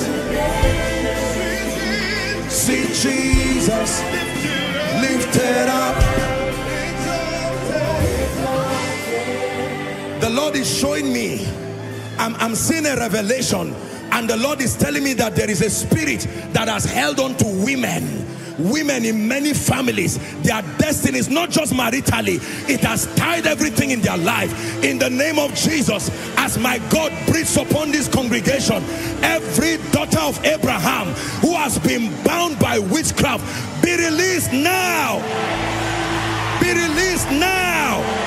see Jesus lifted up. The Lord is showing me. I'm, I'm seeing a revelation and the Lord is telling me that there is a spirit that has held on to women. Women in many families their destiny is not just maritally it has tied everything in their life. In the name of Jesus as my God breathes upon this congregation every daughter of Abraham who has been bound by witchcraft be released now. Be released now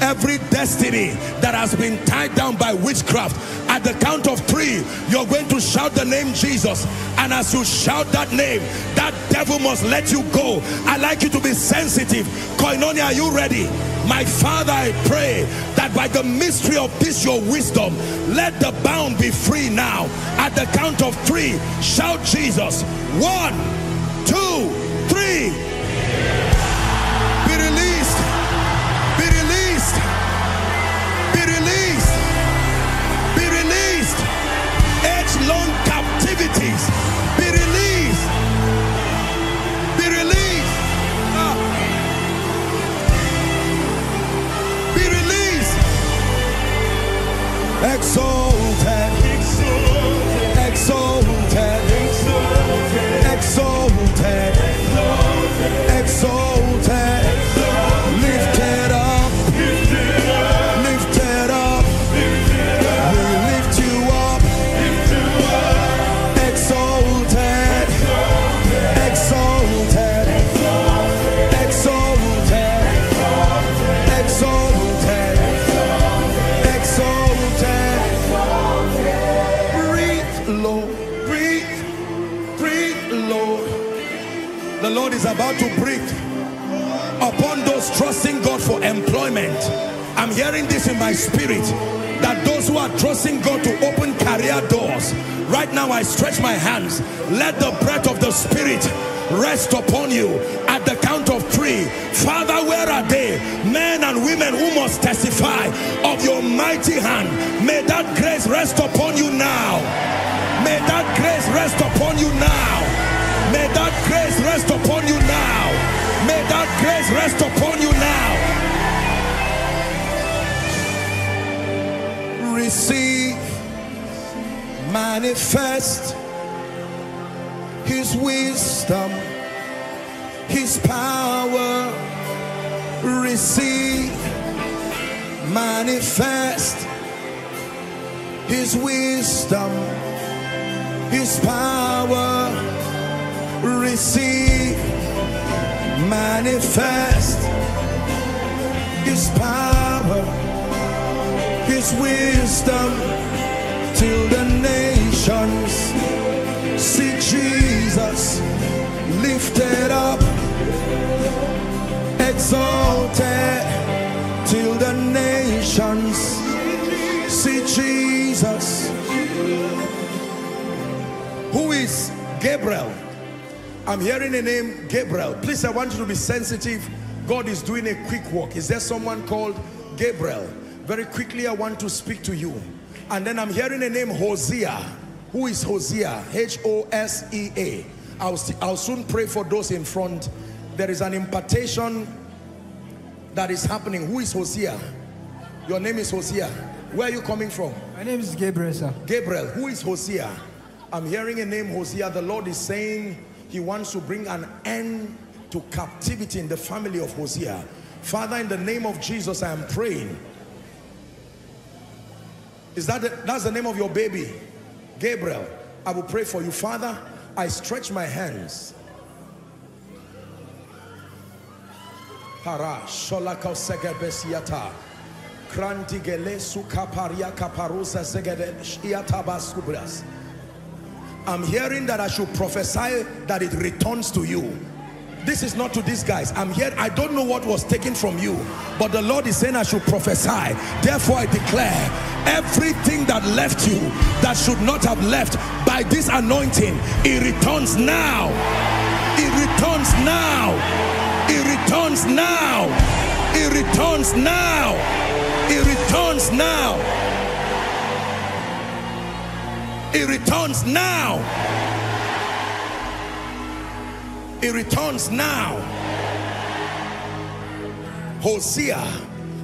Every destiny that has been tied down by witchcraft, at the count of three, you're going to shout the name Jesus. And as you shout that name, that devil must let you go. I like you to be sensitive. Koinonia, are you ready? My Father, I pray that by the mystery of this your wisdom, let the bound be free now. At the count of three, shout Jesus. One, two, three. Be released. Be released. Be released. Be released. Age-long captivities. Be released. Be released. Ah. Be released. Exalted. Exalted. About to breathe upon those trusting God for employment. I'm hearing this in my spirit that those who are trusting God to open career doors, right now I stretch my hands. Let the breath of the Spirit rest upon you at the count of three. Father, where are they? Men and women who must testify of your mighty hand. May that grace rest upon you now. May that grace rest upon you now. May that grace rest upon you now. May that grace rest upon you now. Receive, manifest His wisdom, His power, receive, manifest His wisdom, His power, receive, manifest His power, His wisdom till the nations see Jesus lifted up exalted till the nations see Jesus. Who is Gabriel? I'm hearing a name Gabriel. Please, I want you to be sensitive. God is doing a quick walk. Is there someone called Gabriel? Very quickly, I want to speak to you. And then I'm hearing a name Hosea. Who is Hosea? H-O-S-E-A. I'll, I'll soon pray for those in front. There is an impartation that is happening. Who is Hosea? Your name is Hosea. Where are you coming from? My name is Gabriel, sir. Gabriel. Who is Hosea? I'm hearing a name Hosea. The Lord is saying he wants to bring an end to captivity in the family of Hosea. Father, in the name of Jesus, I am praying. Is that the, that's the name of your baby? Gabriel. I will pray for you. Father, I stretch my hands kaparusa segede shiatabasubras. I'm hearing that I should prophesy that it returns to you. This is not to these guys. I'm here. I don't know what was taken from you, but the Lord is saying I should prophesy. Therefore, I declare everything that left you that should not have left by this anointing, it returns now. It returns now. It returns now. It returns now. It returns now. It returns now. It returns now. Hosea,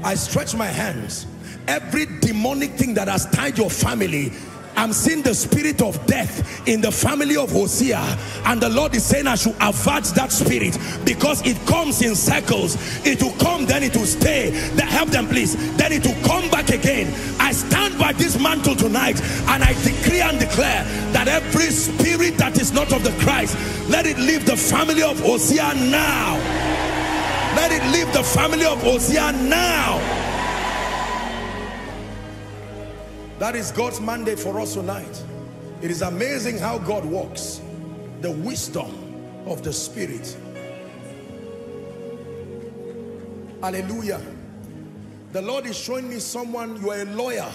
I stretch my hands. Every demonic thing that has tied your family I'm seeing the spirit of death in the family of Hosea. And the Lord is saying I should avert that spirit because it comes in cycles it will come then it will stay. Help them please. Then it will come back again. I stand by this mantle tonight and I decree and declare that every spirit that is not of the Christ let it leave the family of Hosea now. Let it leave the family of Hosea now That is God's mandate for us tonight. It is amazing how God works. The wisdom of the Spirit. Hallelujah. The Lord is showing me someone, you are a lawyer.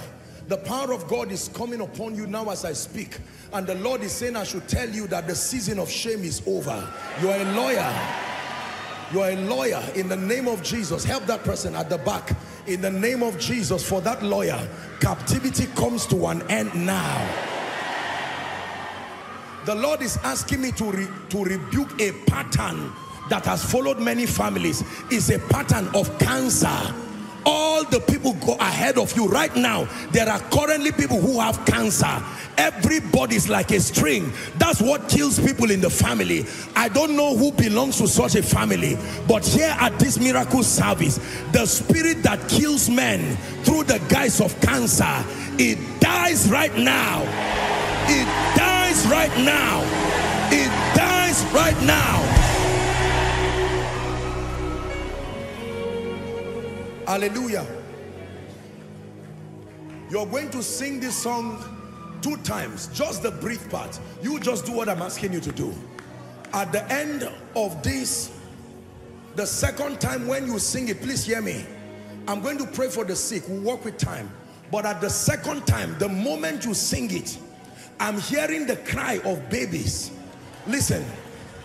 The power of God is coming upon you now as I speak. And the Lord is saying I should tell you that the season of shame is over. You are a lawyer. You are a lawyer in the name of Jesus. Help that person at the back in the name of Jesus for that lawyer captivity comes to an end now. The Lord is asking me to, re to rebuke a pattern that has followed many families. Is a pattern of cancer all the people go ahead of you. Right now there are currently people who have cancer. Everybody's like a string. That's what kills people in the family. I don't know who belongs to such a family but here at this miracle service the spirit that kills men through the guise of cancer it dies right now. It dies right now. It dies right now hallelujah. You're going to sing this song two times just the brief part. You just do what i'm asking you to do. At the end of this the second time when you sing it please hear me. I'm going to pray for the sick. We'll work with time. But at the second time the moment you sing it i'm hearing the cry of babies. Listen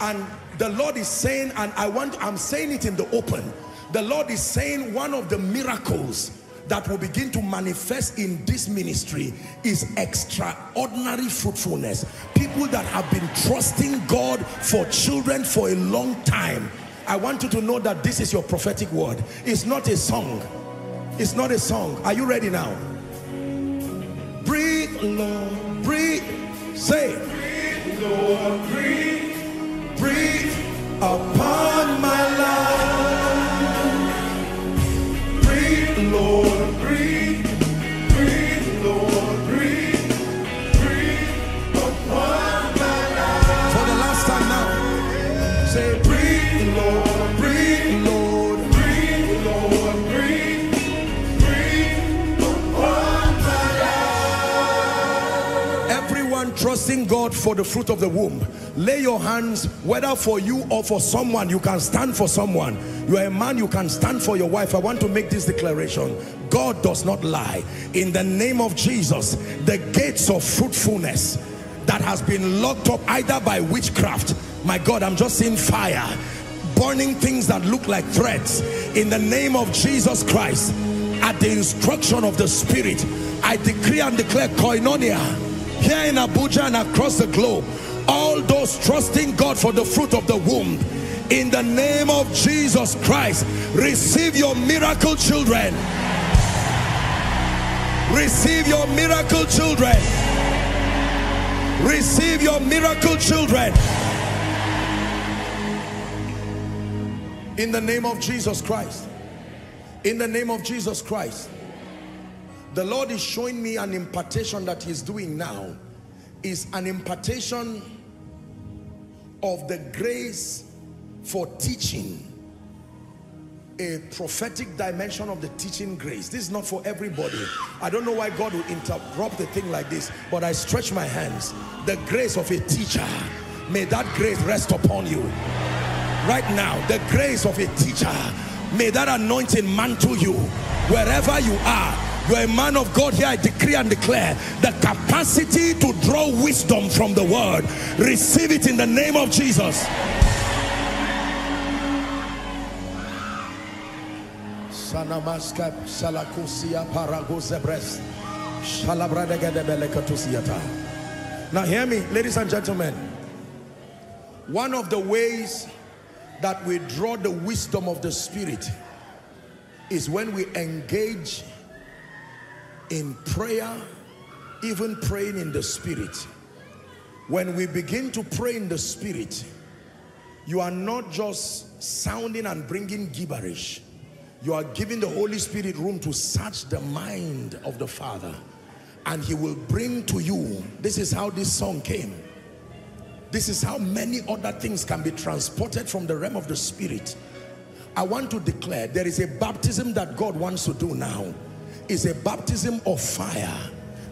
and the lord is saying and i want i'm saying it in the open the lord is saying one of the miracles that will begin to manifest in this ministry is extraordinary fruitfulness. People that have been trusting God for children for a long time. I want you to know that this is your prophetic word. It's not a song. It's not a song. Are you ready now? Breathe, Lord, breathe. Say, breathe, Lord, breathe. Breathe upon my life. God for the fruit of the womb, lay your hands, whether for you or for someone, you can stand for someone. You are a man, you can stand for your wife. I want to make this declaration. God does not lie. In the name of Jesus, the gates of fruitfulness that has been locked up either by witchcraft, my God, I'm just seeing fire, burning things that look like threats. In the name of Jesus Christ, at the instruction of the Spirit, I decree and declare koinonia here in Abuja and across the globe. All those trusting God for the fruit of the womb, in the name of Jesus Christ, receive your miracle children. Receive your miracle children. Receive your miracle children. In the name of Jesus Christ. In the name of Jesus Christ. The Lord is showing me an impartation that he's doing now. Is an impartation of the grace for teaching. A prophetic dimension of the teaching grace. This is not for everybody. I don't know why God would interrupt the thing like this, but I stretch my hands. The grace of a teacher. May that grace rest upon you. Right now, the grace of a teacher. May that anointing mantle you wherever you are. You're a man of God here. I decree and declare the capacity to draw wisdom from the word. Receive it in the name of Jesus. Now hear me, ladies and gentlemen. One of the ways that we draw the wisdom of the spirit is when we engage in prayer, even praying in the spirit. When we begin to pray in the spirit, you are not just sounding and bringing gibberish. You are giving the Holy Spirit room to search the mind of the Father and he will bring to you. This is how this song came. This is how many other things can be transported from the realm of the spirit. I want to declare there is a baptism that God wants to do now. Is a baptism of fire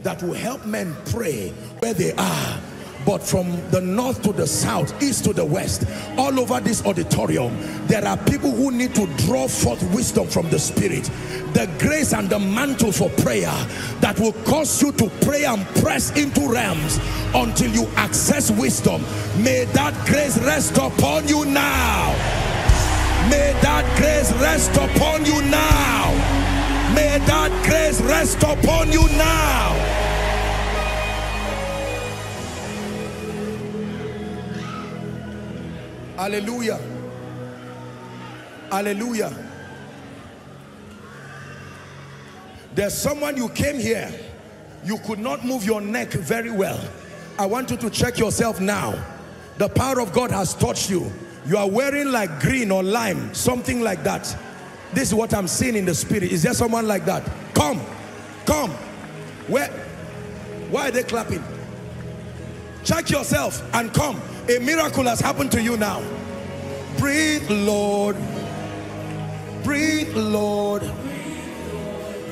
that will help men pray where they are but from the north to the south, east to the west, all over this auditorium, there are people who need to draw forth wisdom from the Spirit. The grace and the mantle for prayer that will cause you to pray and press into realms until you access wisdom. May that grace rest upon you now. May that grace rest upon you now. May that grace rest upon you now. Hallelujah. Hallelujah. There's someone you came here, you could not move your neck very well. I want you to check yourself now. The power of God has touched you. You are wearing like green or lime, something like that. This is what I'm seeing in the spirit. Is there someone like that? Come, come. Where? Why are they clapping? Check yourself and come. A miracle has happened to you now. Breathe, Lord. Breathe, Lord.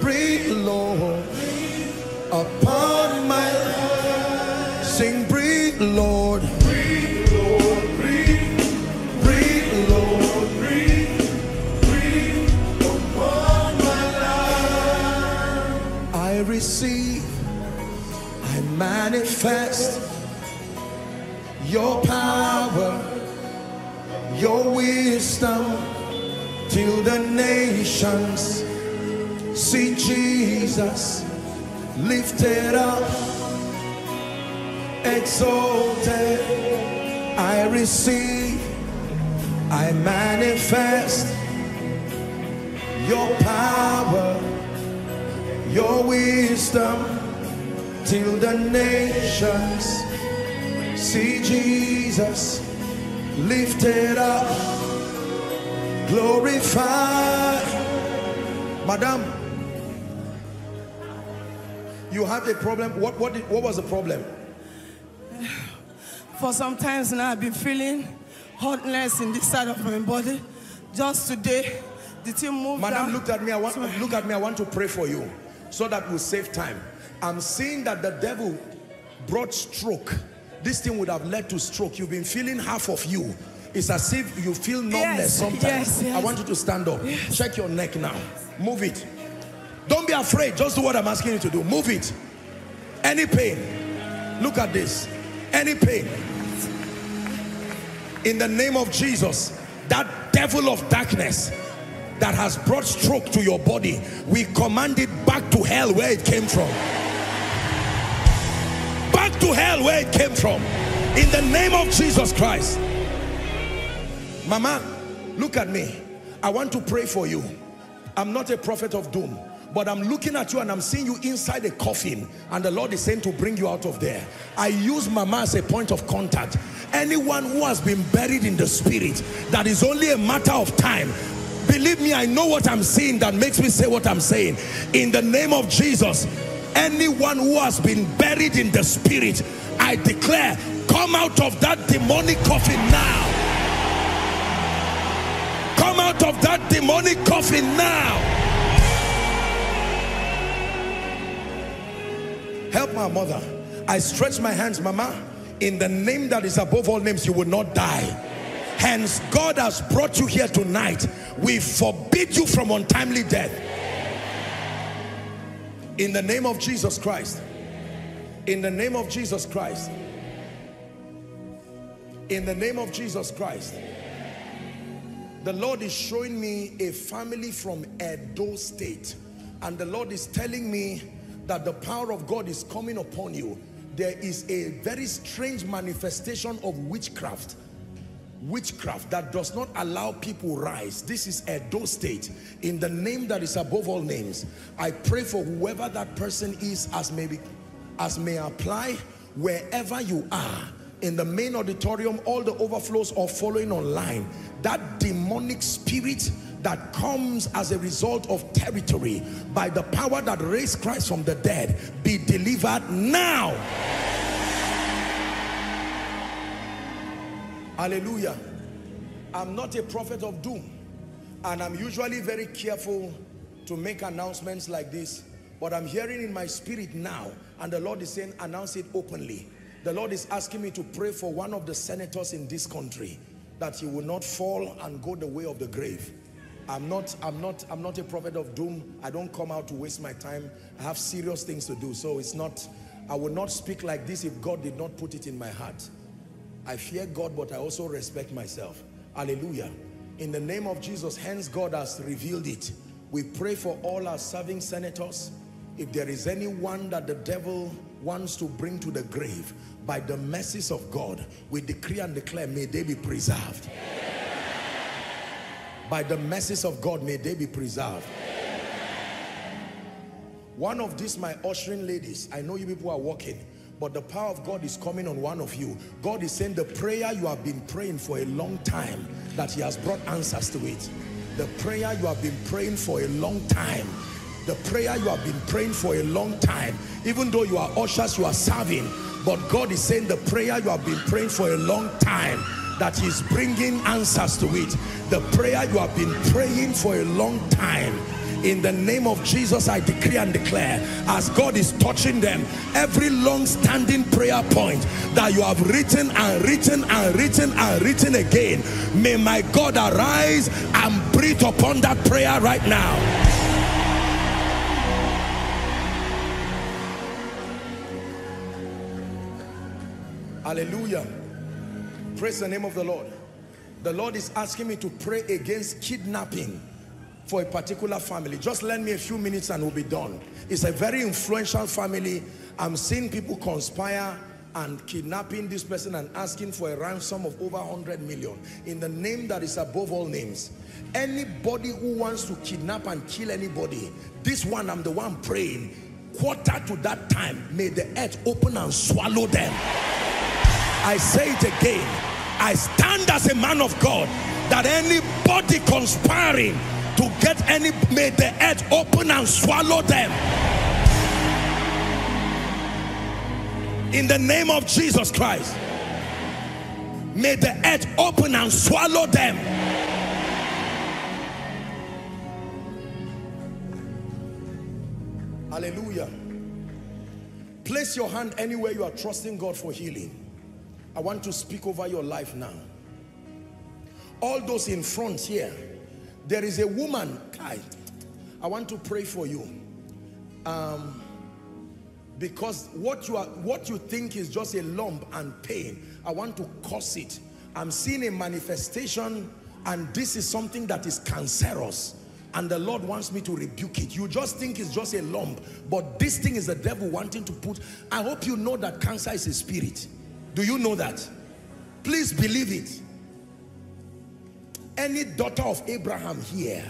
Breathe, Lord. Upon my life. Sing, breathe, Lord. Manifest your power, your wisdom, till the nations see Jesus lifted up, exalted. I receive, I manifest your power, your wisdom, till the nations see Jesus lifted up, glorified. Madam, you have a problem. What, what, did, what was the problem? For some times now, I've been feeling hotness in this side of my body. Just today, the team moved Madam, look at me. I want look at me. I want to pray for you so that we'll save time. I'm seeing that the devil brought stroke. This thing would have led to stroke. You've been feeling half of you. It's as if you feel numbness Yes, sometimes. yes, yes. I want you to stand up. Check your neck now. Move it. Don't be afraid. Just do what I'm asking you to do. Move it. Any pain. Look at this. Any pain. In the name of Jesus, that devil of darkness that has brought stroke to your body, we command it back to hell where it came from. To hell where it came from. In the name of Jesus Christ. Mama, look at me. I want to pray for you. I'm not a prophet of doom, but I'm looking at you and I'm seeing you inside a coffin and the Lord is saying to bring you out of there. I use mama as a point of contact. Anyone who has been buried in the spirit, that is only a matter of time. Believe me, I know what I'm seeing that makes me say what I'm saying. In the name of Jesus, anyone who has been buried in the spirit, I declare, come out of that demonic coffin now. Come out of that demonic coffin now. Help my mother. I stretch my hands, mama. In the name that is above all names, you will not die. Hence, God has brought you here tonight. We forbid you from untimely death. In the name of Jesus Christ. In the name of Jesus Christ. In the name of Jesus Christ. The Lord is showing me a family from Edo State. And the Lord is telling me that the power of God is coming upon you. There is a very strange manifestation of witchcraft. Witchcraft that does not allow people rise. This is a Edo State. In the name that is above all names, I pray for whoever that person is as may, be, as may apply wherever you are in the main auditorium, all the overflows are following online. That demonic spirit that comes as a result of territory by the power that raised Christ from the dead be delivered now. Hallelujah. I'm not a prophet of doom and I'm usually very careful to make announcements like this but I'm hearing in my spirit now and the Lord is saying announce it openly the Lord is asking me to pray for one of the senators in this country that he will not fall and go the way of the grave. I'm not, I'm not, I'm not a prophet of doom. I don't come out to waste my time. I have serious things to do. So it's not, I would not speak like this if God did not put it in my heart. I fear God, but I also respect myself. Hallelujah. In the name of Jesus, hence God has revealed it. We pray for all our serving senators. If there is anyone that the devil wants to bring to the grave, by the mercies of God, we decree and declare, may they be preserved. By the mercies of God, may they be preserved. One of these, my ushering ladies, I know you people are walking, but the power of God is coming on one of you. God is saying the prayer you have been praying for a long time, that he has brought answers to it. The prayer you have been praying for a long time, the prayer you have been praying for a long time, even though you are ushers, you are serving, but God is saying the prayer you have been praying for a long time, that he's bringing answers to it. The prayer you have been praying for a long time, in the name of Jesus, I decree and declare, as God is touching them, every long-standing prayer point that you have written and written and written and written again, may my God arise and breathe upon that prayer right now. Hallelujah. Praise the name of the Lord. The Lord is asking me to pray against kidnapping for a particular family. Just lend me a few minutes and we'll be done. It's a very influential family. I'm seeing people conspire and kidnapping this person and asking for a ransom of over 100 million in the name that is above all names. Anybody who wants to kidnap and kill anybody, this one I'm the one praying, quarter to that time, may the earth open and swallow them. I say it again. I stand as a man of God that anybody conspiring to get any, may the earth open and swallow them. In the name of Jesus Christ. May the earth open and swallow them. Hallelujah. Place your hand anywhere you are trusting God for healing. I want to speak over your life now. All those in front here, there is a woman, I, I want to pray for you. Um, because what you are what you think is just a lump and pain i want to cause it. I'm seeing a manifestation and this is something that is cancerous and the lord wants me to rebuke it. You just think it's just a lump but this thing is the devil wanting to put i hope you know that cancer is a spirit. Do you know that? Please believe it any daughter of abraham here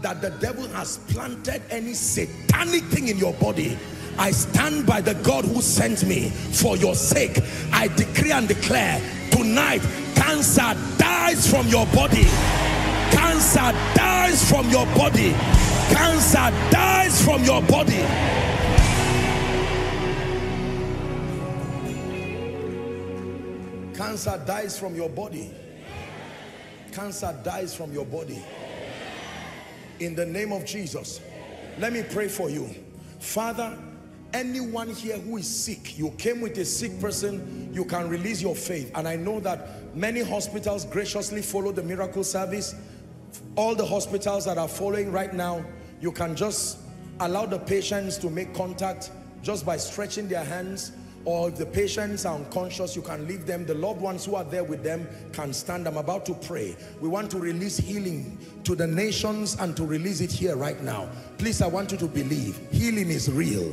that the devil has planted any satanic thing in your body I stand by the God who sent me for your sake. I decree and declare tonight cancer dies from your body. Cancer dies from your body. Cancer dies from your body. Cancer dies from your body. Cancer dies from your body. In the name of Jesus, let me pray for you. Father, anyone here who is sick you came with a sick person you can release your faith and i know that many hospitals graciously follow the miracle service all the hospitals that are following right now you can just allow the patients to make contact just by stretching their hands or if the patients are unconscious you can leave them. The loved ones who are there with them can stand. I'm about to pray. We want to release healing to the nations and to release it here right now. Please i want you to believe. Healing is real.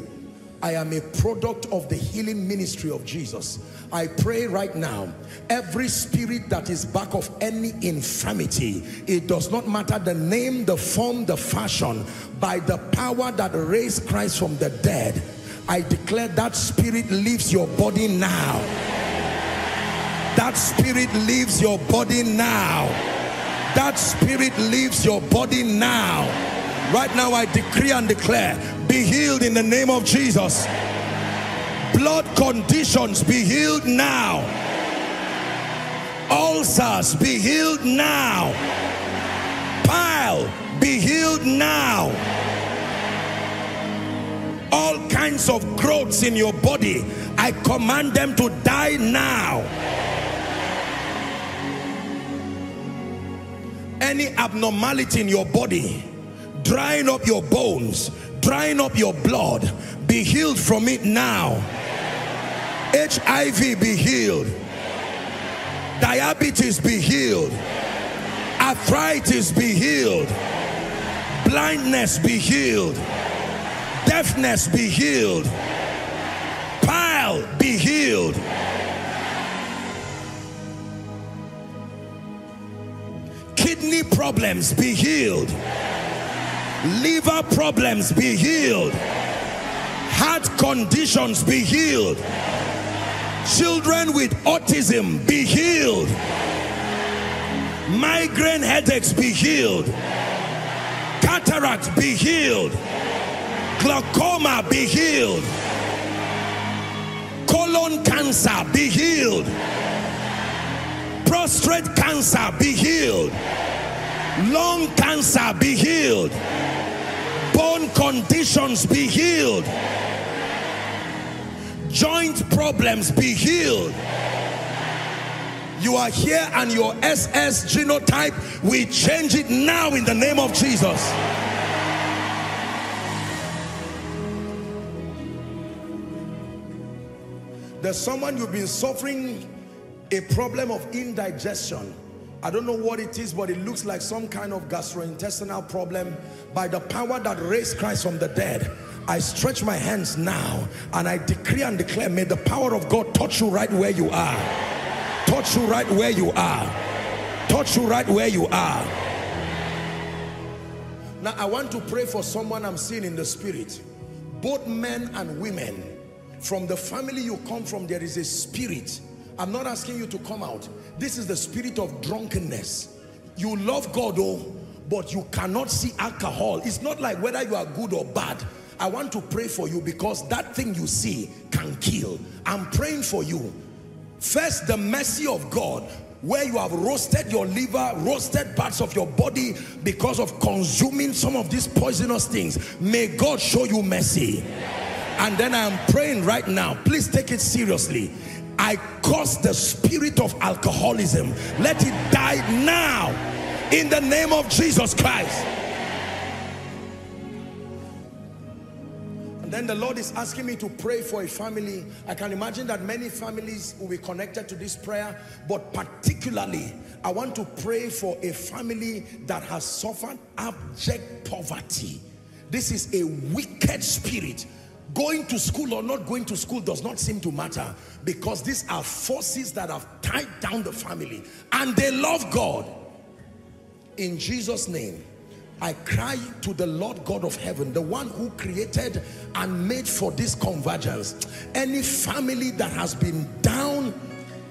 I am a product of the healing ministry of Jesus. I pray right now, every spirit that is back of any infirmity, it does not matter the name, the form, the fashion, by the power that raised Christ from the dead, I declare that spirit leaves your body now. That spirit leaves your body now. That spirit leaves your body now. Right now I decree and declare be healed in the name of Jesus. Blood conditions be healed now. Ulcers be healed now. Pile be healed now. All kinds of growths in your body, I command them to die now. Any abnormality in your body, drying up your bones, drying up your blood be healed from it now. HIV be healed. Diabetes be healed. Arthritis be healed. Blindness be healed deafness be healed. Pile be healed. Kidney problems be healed. Liver problems be healed. Heart conditions be healed. Children with autism be healed. Migraine headaches be healed. Cataract be healed glaucoma be healed. Colon cancer be healed. Prostrate cancer be healed. Lung cancer be healed. Bone conditions be healed. Joint problems be healed. You are here and your SS genotype we change it now in the name of Jesus there's someone you've been suffering a problem of indigestion I don't know what it is, but it looks like some kind of gastrointestinal problem. By the power that raised Christ from the dead, I stretch my hands now and I decree and declare, may the power of God touch you right where you are. Touch you right where you are. Touch you right where you are. Now I want to pray for someone I'm seeing in the spirit. Both men and women. From the family you come from, there is a spirit I'm not asking you to come out. This is the spirit of drunkenness. You love God, oh, but you cannot see alcohol. It's not like whether you are good or bad. I want to pray for you because that thing you see can kill. I'm praying for you. First, the mercy of God where you have roasted your liver, roasted parts of your body because of consuming some of these poisonous things. May God show you mercy. And then I am praying right now. Please take it seriously. I curse the spirit of alcoholism. Let it die now in the name of Jesus Christ. And then the Lord is asking me to pray for a family. I can imagine that many families will be connected to this prayer, but particularly, I want to pray for a family that has suffered abject poverty. This is a wicked spirit. Going to school or not going to school does not seem to matter because these are forces that have tied down the family and they love God. In Jesus' name, I cry to the Lord God of heaven, the one who created and made for this convergence. Any family that has been down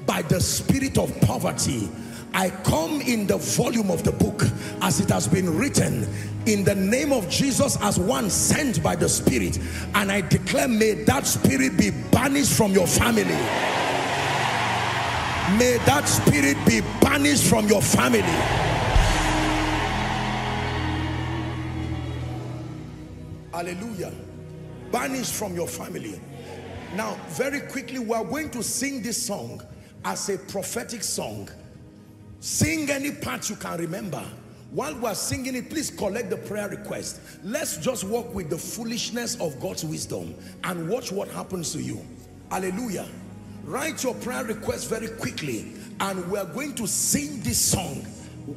by the spirit of poverty, I come in the volume of the book as it has been written in the name of Jesus as one sent by the spirit and I declare may that spirit be banished from your family. May that spirit be banished from your family. Hallelujah. Banished from your family. Now, very quickly, we are going to sing this song as a prophetic song. Sing any part you can remember. While we are singing it, please collect the prayer request. Let's just walk with the foolishness of God's wisdom and watch what happens to you. Hallelujah. Write your prayer request very quickly and we are going to sing this song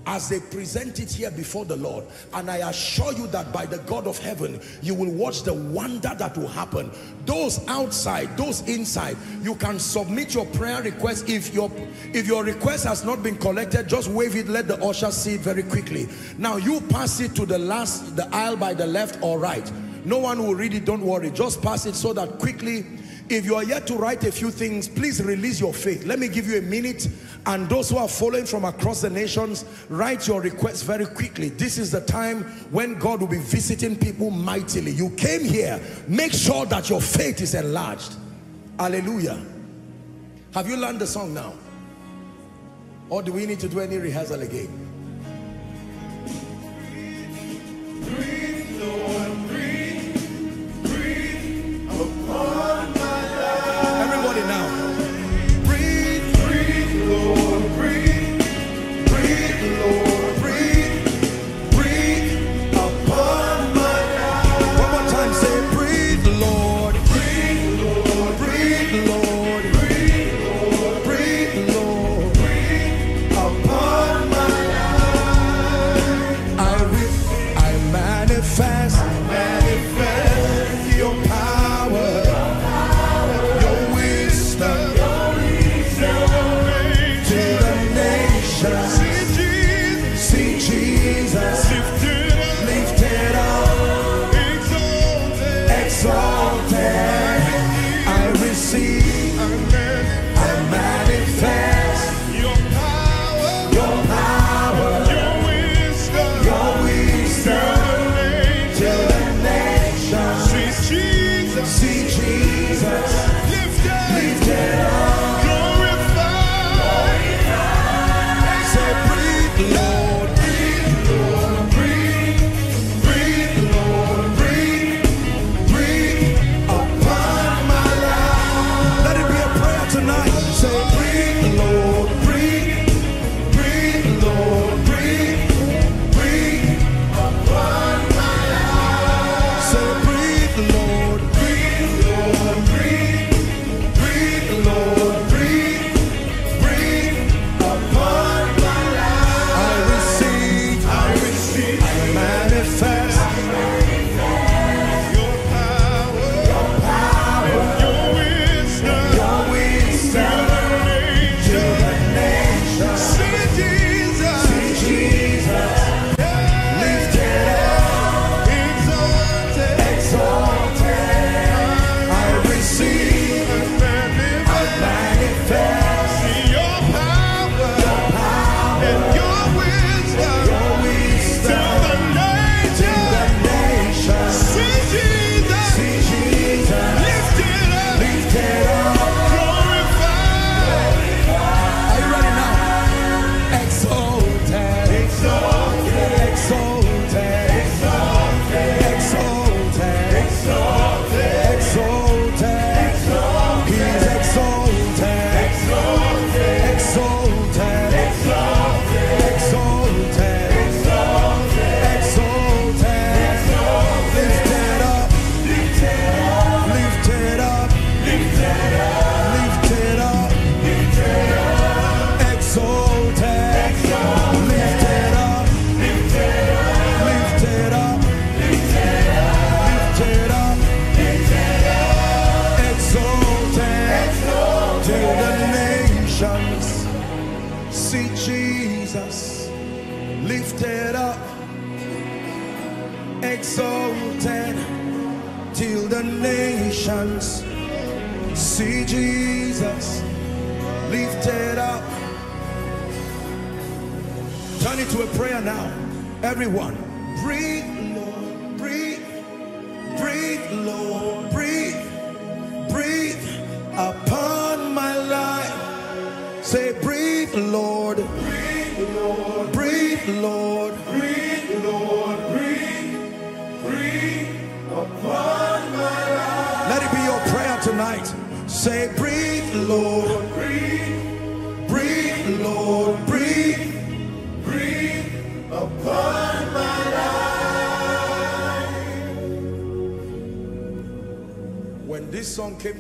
as they present it here before the Lord. And I assure you that by the God of heaven, you will watch the wonder that will happen. Those outside, those inside, you can submit your prayer request. If your, if your request has not been collected, just wave it, let the usher see it very quickly. Now you pass it to the last, the aisle by the left or right. No one will read it, don't worry. Just pass it so that quickly if you are yet to write a few things, please release your faith. Let me give you a minute. And those who are following from across the nations, write your requests very quickly. This is the time when God will be visiting people mightily. You came here. Make sure that your faith is enlarged. Hallelujah. Have you learned the song now? Or do we need to do any rehearsal again?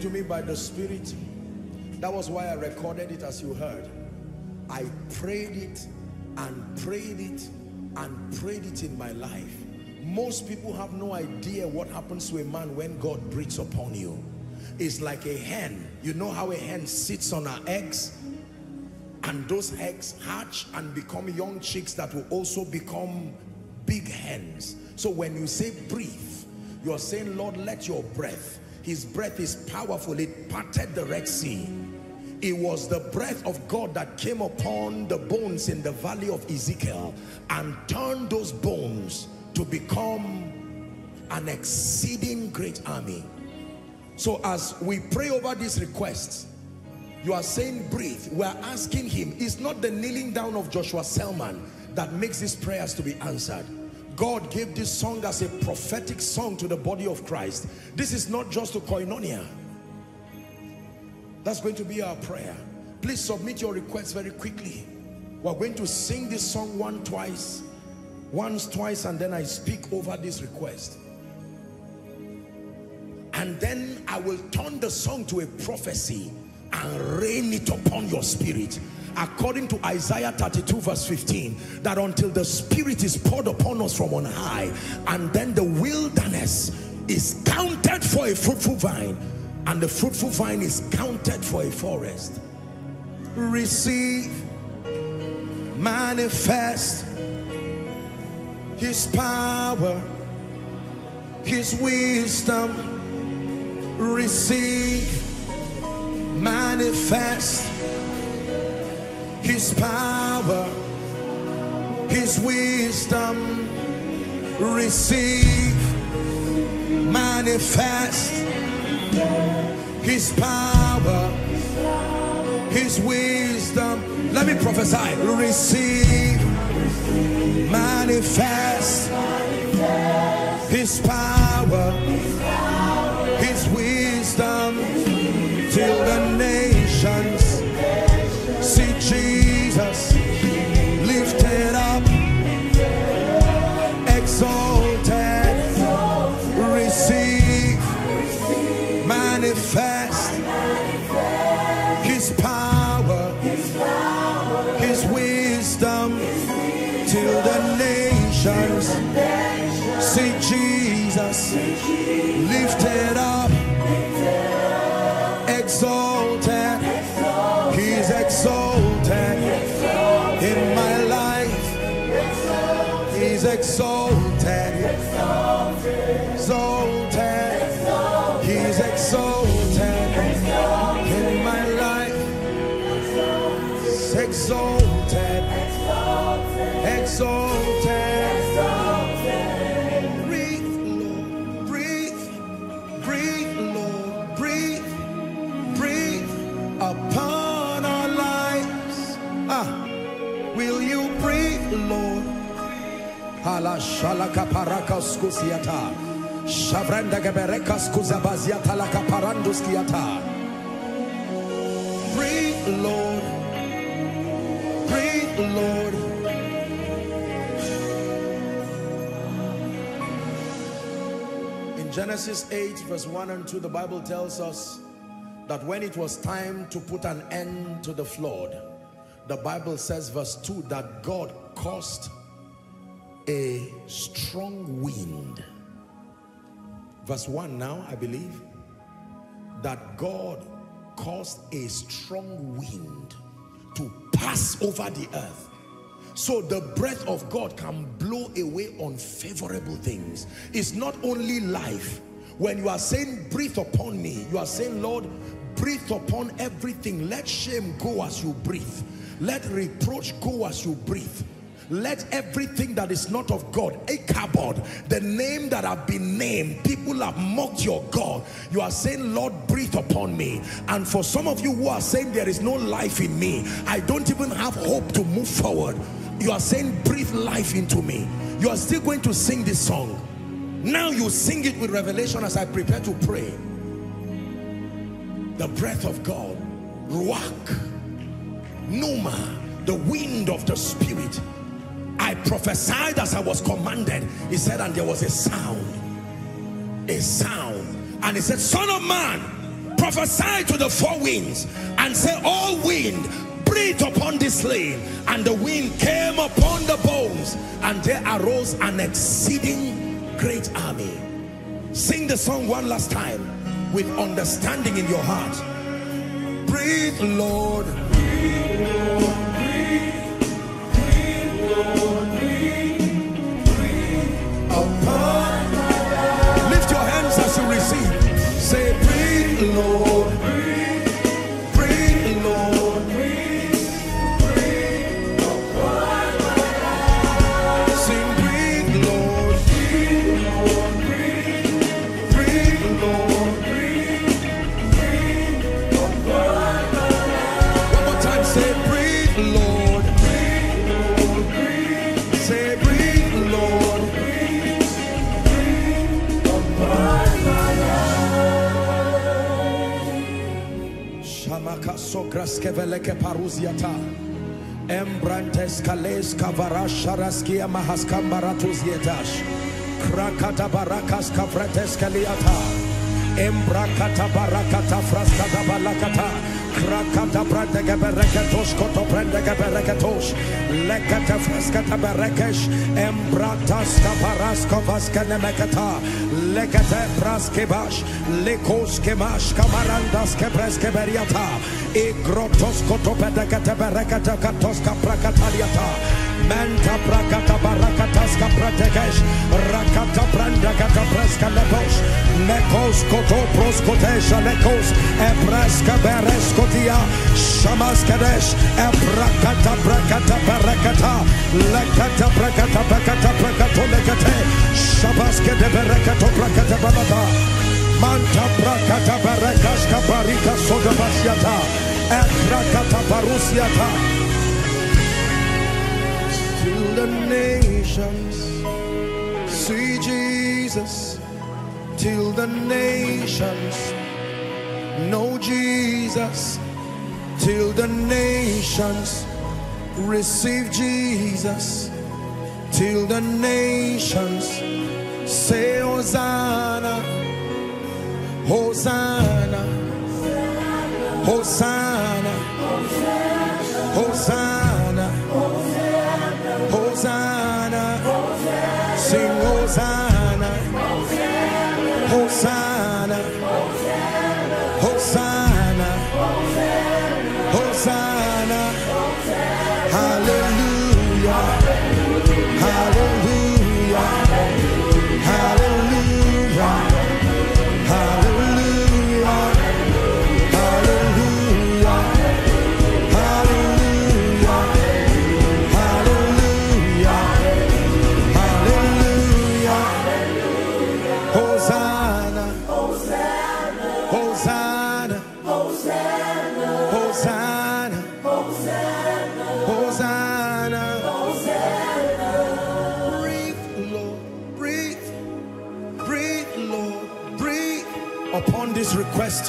To me by the Spirit, that was why I recorded it as you heard. I prayed it and prayed it and prayed it in my life. Most people have no idea what happens to a man when God breathes upon you. It's like a hen. You know how a hen sits on her eggs? and those eggs hatch and become young chicks that will also become big hens so when you say breathe you're saying lord let your breath his breath is powerful. It parted the red sea. It was the breath of God that came upon the bones in the valley of Ezekiel and turned those bones to become an exceeding great army. So as we pray over these requests you are saying breathe. We are asking him it's not the kneeling down of Joshua Selman that makes these prayers to be answered God gave this song as a prophetic song to the body of Christ. This is not just to koinonia. That's going to be our prayer. Please submit your requests very quickly. We're going to sing this song one twice once twice and then I speak over this request. And then I will turn the song to a prophecy and rain it upon your spirit according to Isaiah 32 verse 15 that until the spirit is poured upon us from on high and then the wilderness is counted for a fruitful vine and the fruitful vine is counted for a forest. Receive manifest his power his wisdom. Receive manifest his power his wisdom receive manifest. His power his wisdom. Let me prophesy. Receive manifest. His power shalaka parakas kusiata. Shavrenda geberekas kuzabaziata la kaparandus kiata. Breathe, Lord. Breathe, Lord. In Genesis 8 verse 1 and 2 the Bible tells us that when it was time to put an end to the flood, the Bible says verse 2 that God caused a strong wind. Verse 1 now, I believe, that God caused a strong wind to pass over the earth. So the breath of God can blow away unfavorable things. It's not only life. When you are saying breathe upon me, you are saying, Lord, breathe upon everything. Let shame go as you breathe. Let reproach go as you breathe. Let everything that is not of God, a cupboard, the name that have been named, people have mocked your God. You are saying, Lord, breathe upon me. And for some of you who are saying there is no life in me, I don't even have hope to move forward. You are saying, breathe life into me. You are still going to sing this song. Now you sing it with revelation as I prepare to pray. The breath of God, Ruach, Pneuma, the wind of the Spirit prophesied as I was commanded. He said, and there was a sound. A sound. And he said, son of man, prophesy to the four winds and say, all wind, breathe upon this land. And the wind came upon the bones and there arose an exceeding great army. Sing the song one last time with understanding in your heart. Breathe, Lord. Breathe, Lord. Lord. Shamaka sokras keveleke paruziata. Embrantes kales kavarasharaskia mahaskambaratus yetash. Krakata barakas kavretes kaliata. Embrakata barakata fraskata balakata. Krakata brandega bereketos koto brandega bereketos. Lekata fraskata berekesh. Embratas kaparasko vaskenemekata. Lekate praskebash. Lekos kemash kamarandas kepreske beriata. Igrotos koto bedekate berekata katos kaprakataliata. Manta prakata barakatas kapratekesh. Rakata brandegata preska lepos. Mekos koto proskotesha lekos. Epreska bereskotia. Shamaskedesh. Ebrakata brakata berekata. Lekata brakata brakata brakato lekate. Shabaske de berekato brakata balata. Manta brakata berekas kabarika sodabasiata. Ebrakata barusiata till the nations. See Jesus, till the nations. Know Jesus, till the nations. Receive Jesus, till the nations. Say Hosanna, Hosanna, Hosanna, Hosanna. Hosanna,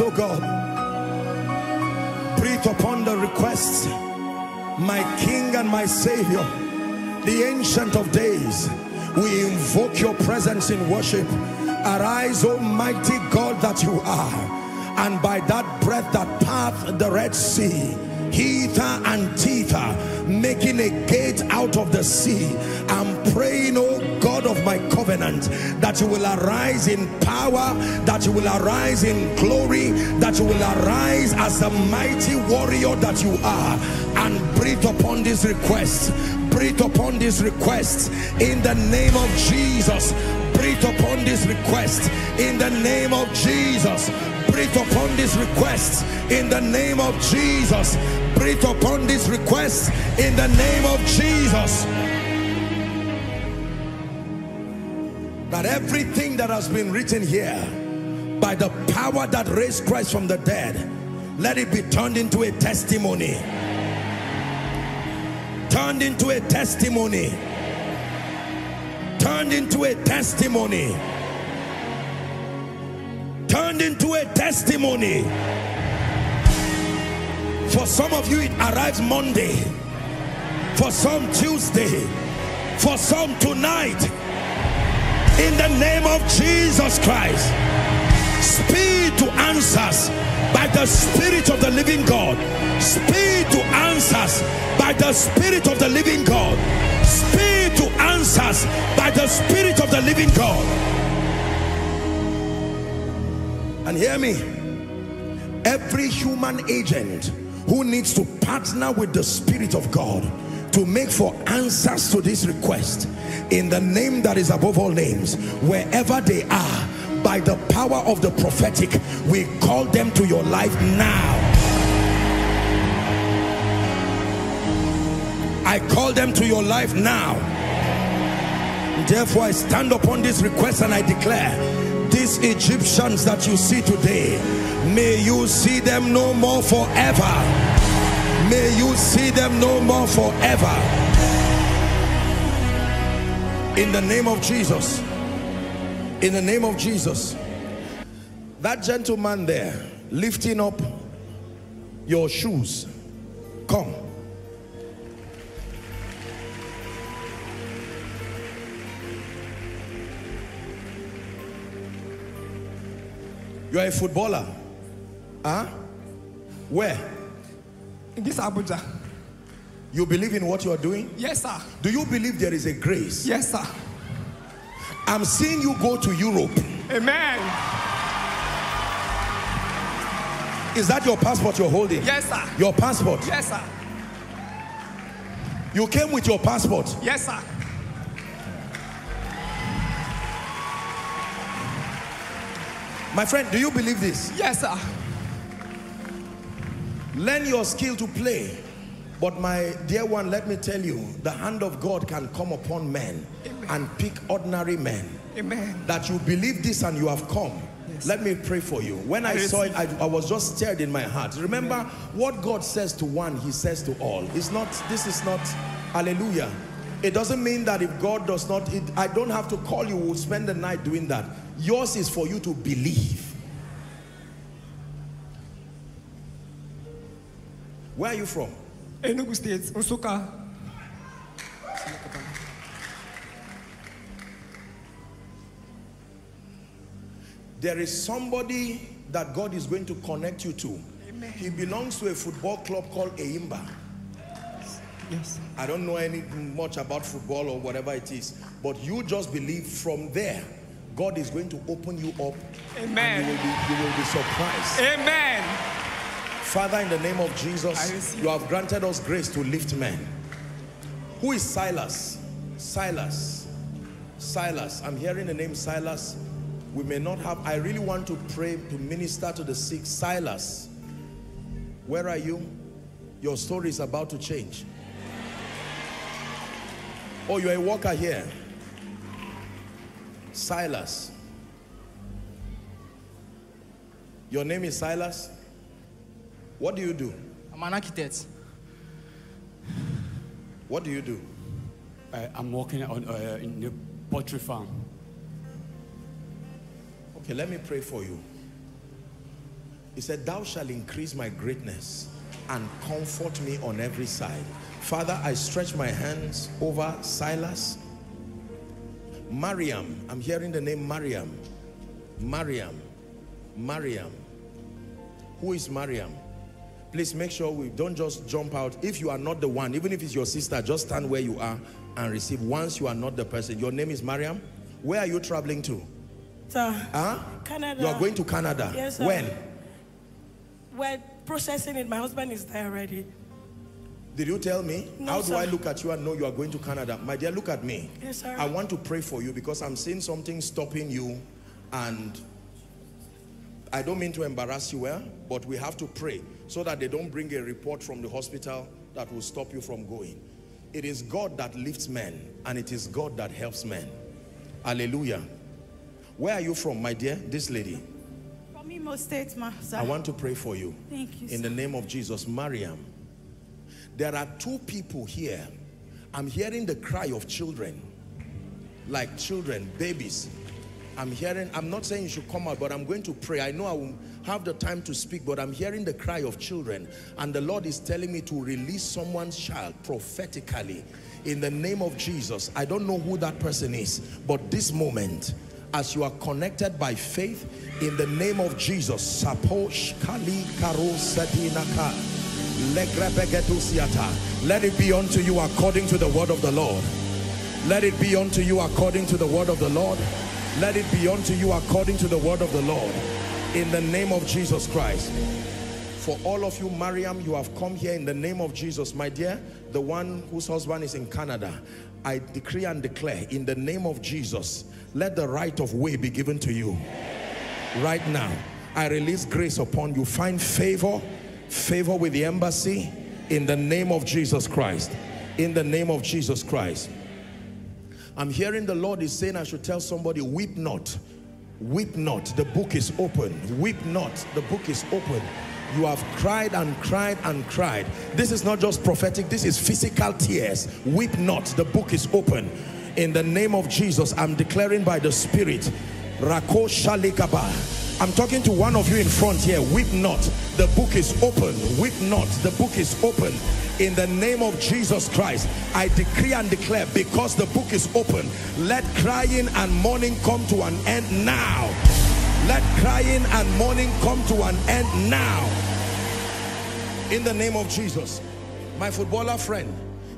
oh God. Breathe upon the requests my King and my Savior, the Ancient of Days. We invoke your presence in worship. Arise, Almighty God, that you are. And by that breath that path the Red Sea, Hither and Thither, making a gate out of the sea. I'm praying, oh God of my covenant, that you will arise in power, that you will arise in glory, that you will arise as the mighty warrior that you are, and breathe upon this request. Breathe upon this request in the name of Jesus. Breathe upon this request in the name of Jesus Breathe upon this request in the name of Jesus. Breathe upon this request in the name of Jesus. That everything that has been written here by the power that raised Christ from the dead, let it be turned into a testimony. Turned into a testimony. Turned into a testimony. Turned into a testimony. For some of you, it arrives Monday. For some, Tuesday. For some, tonight. In the name of Jesus Christ. Speed to answers by the Spirit of the living God. Speed to answers by the Spirit of the living God. Speed to answers by the Spirit of the living God. And hear me. Every human agent who needs to partner with the Spirit of God to make for answers to this request in the name that is above all names, wherever they are, by the power of the prophetic, we call them to your life now. I call them to your life now. Therefore, I stand upon this request and I declare these Egyptians that you see today, may you see them no more forever. May you see them no more forever. In the name of Jesus. In the name of Jesus. That gentleman there lifting up your shoes. Come. You are a footballer. Huh? Where? In this Abuja. You believe in what you are doing? Yes, sir. Do you believe there is a grace? Yes, sir. I'm seeing you go to Europe. Amen. Is that your passport you're holding? Yes, sir. Your passport? Yes, sir. You came with your passport? Yes, sir. My friend, do you believe this? Yes, sir. Learn your skill to play. But my dear one, let me tell you, the hand of God can come upon men Amen. and pick ordinary men. Amen. That you believe this and you have come. Yes. Let me pray for you. When I, I saw it, I. I was just stirred in my heart. Remember, Amen. what God says to one, he says to all. It's not, this is not, hallelujah. It doesn't mean that if God does not, it, I don't have to call you, we'll spend the night doing that. Yours is for you to believe. Where are you from? Enugu State, Nsukka. There is somebody that God is going to connect you to. Amen. He belongs to a football club called Enyimba. Yes. I don't know any much about football or whatever it is, but you just believe from there, God is going to open you up Amen. you will be, you will be surprised. Amen. Father, in the name of Jesus, you have granted us grace to lift men. Who is Silas? Silas. Silas. I'm hearing the name Silas. We may not have, I really want to pray to minister to the sick. Silas, where are you? Your story is about to change. Oh, you're a worker here. Silas. Your name is Silas? What do you do? I'm an architect. What do you do? I, I'm working on uh, in the poultry farm. Okay, let me pray for you. He said, Thou shalt increase my greatness and comfort me on every side. Father, I stretch my hands over Silas. Mariam, I'm hearing the name Mariam. Mariam. Mariam. Who is Mariam? Please make sure we don't just jump out. If you are not the one, even if it's your sister, just stand where you are and receive. Once you are not the person, your name is Mariam. Where are you traveling to? Sir, Huh? Canada. You are going to Canada. Yes, sir. When? We're processing it. My husband is there already. Did you tell me? No, How do sir. I look at you and know you are going to Canada? My dear, look at me. Yes, sir. I want to pray for you because I'm seeing something stopping you and I don't mean to embarrass you, well, but we have to pray so that they don't bring a report from the hospital that will stop you from going. It is God that lifts men and it is God that helps men. Hallelujah. Where are you from, my dear? This lady. From Imo State, ma, sir. I want to pray for you. Thank you, In sir. the name of Jesus, Mariam. There are two people here. I'm hearing the cry of children. Like children, babies. I'm hearing, I'm not saying you should come out, but I'm going to pray. I know I will have the time to speak, but I'm hearing the cry of children. And the Lord is telling me to release someone's child prophetically in the name of Jesus. I don't know who that person is, but this moment, as you are connected by faith, in the name of Jesus, let it be unto you according to the word of the Lord. Let it be unto you according to the word of the Lord. Let it be unto you according to the word of the Lord. In the name of Jesus Christ. For all of you, Mariam, you have come here in the name of Jesus. My dear, the one whose husband is in Canada, I decree and declare in the name of Jesus, let the right of way be given to you. Right now, I release grace upon you. Find favor, favor with the embassy in the name of Jesus Christ. In the name of Jesus Christ. I'm hearing the Lord is saying I should tell somebody, weep not. Weep not. The book is open. Weep not. The book is open. You have cried and cried and cried. This is not just prophetic. This is physical tears. Weep not. The book is open. In the name of Jesus, I'm declaring by the Spirit, Rako Shalikaba. I'm talking to one of you in front here. Weep not. The book is open. Weep not. The book is open. In the name of Jesus Christ, I decree and declare because the book is open, let crying and mourning come to an end now. Let crying and mourning come to an end now. In the name of Jesus. My footballer friend,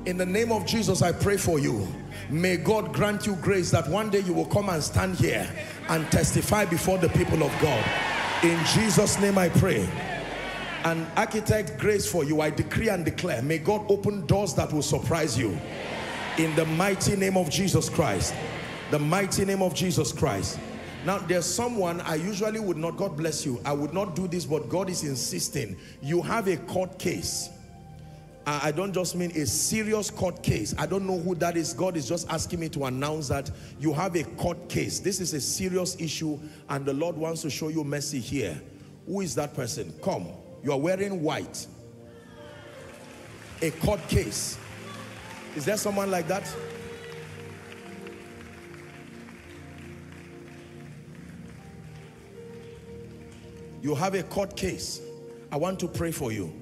in the name of Jesus, I pray for you. May God grant you grace that one day you will come and stand here and testify before the people of God. In Jesus' name I pray. And architect grace for you, I decree and declare, may God open doors that will surprise you. In the mighty name of Jesus Christ. The mighty name of Jesus Christ. Now, there's someone I usually would not, God bless you, I would not do this, but God is insisting. You have a court case. I don't just mean a serious court case. I don't know who that is. God is just asking me to announce that you have a court case. This is a serious issue and the Lord wants to show you mercy here. Who is that person? Come. You are wearing white. A court case. Is there someone like that? You have a court case. I want to pray for you.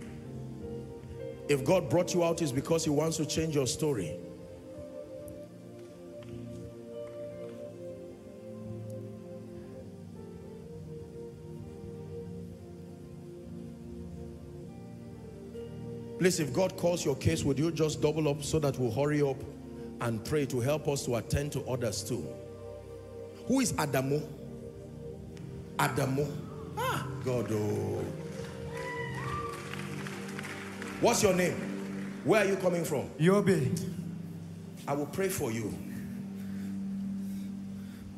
If God brought you out, it's because he wants to change your story. Please, if God calls your case, would you just double up so that we'll hurry up and pray to help us to attend to others too? Who is Adamu? Adamu. Ah, God, oh. What's your name? Where are you coming from? Yobe. I will pray for you.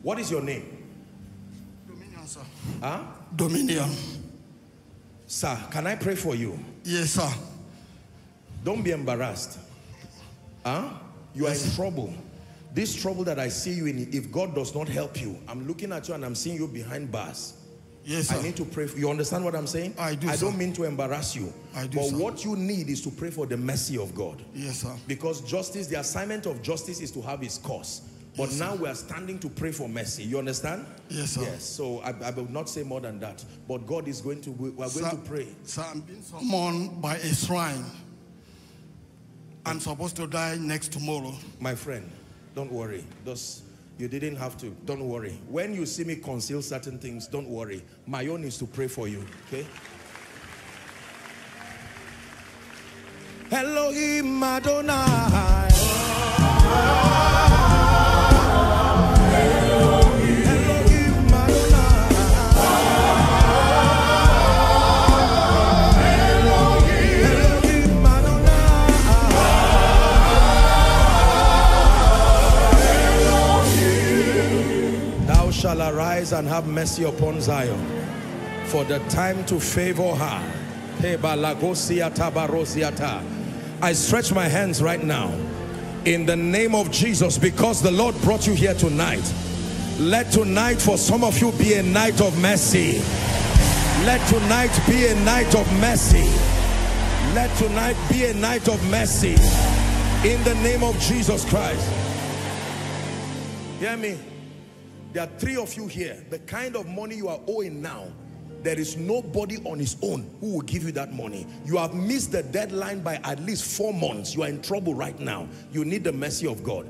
What is your name? Dominion, sir. Huh? Dominion. Sir, can I pray for you? Yes, sir. Don't be embarrassed. Huh? You are in trouble. This trouble that I see you in, if God does not help you, I'm looking at you and I'm seeing you behind bars. Yes, sir. I need to pray for you. understand what I'm saying? I do, I sir. don't mean to embarrass you. I do, But sir. what you need is to pray for the mercy of God. Yes, sir. Because justice, the assignment of justice is to have its course. But Yes, now we are standing to pray for mercy. You understand? Yes, sir. Yes. So I, I will not say more than that. But God is going to, we are going to pray. Sir, I'm being summoned by a shrine. I'm supposed to die next tomorrow. My friend, don't worry. Just, you didn't have to. Don't worry. When you see me conceal certain things, don't worry. My own is to pray for you. Okay? Elohim Adonai. Arise and have mercy upon Zion. for the time to favor her. I stretch my hands right now in the name of Jesus because the Lord brought you here tonight. Let tonight for some of you be a night of mercy. Let tonight be a night of mercy. Let tonight be a night of mercy in the name of Jesus Christ. Hear me? There are three of you here. The kind of money you are owing now, there is nobody on his own who will give you that money. You have missed the deadline by at least four months. You are in trouble right now. You need the mercy of God.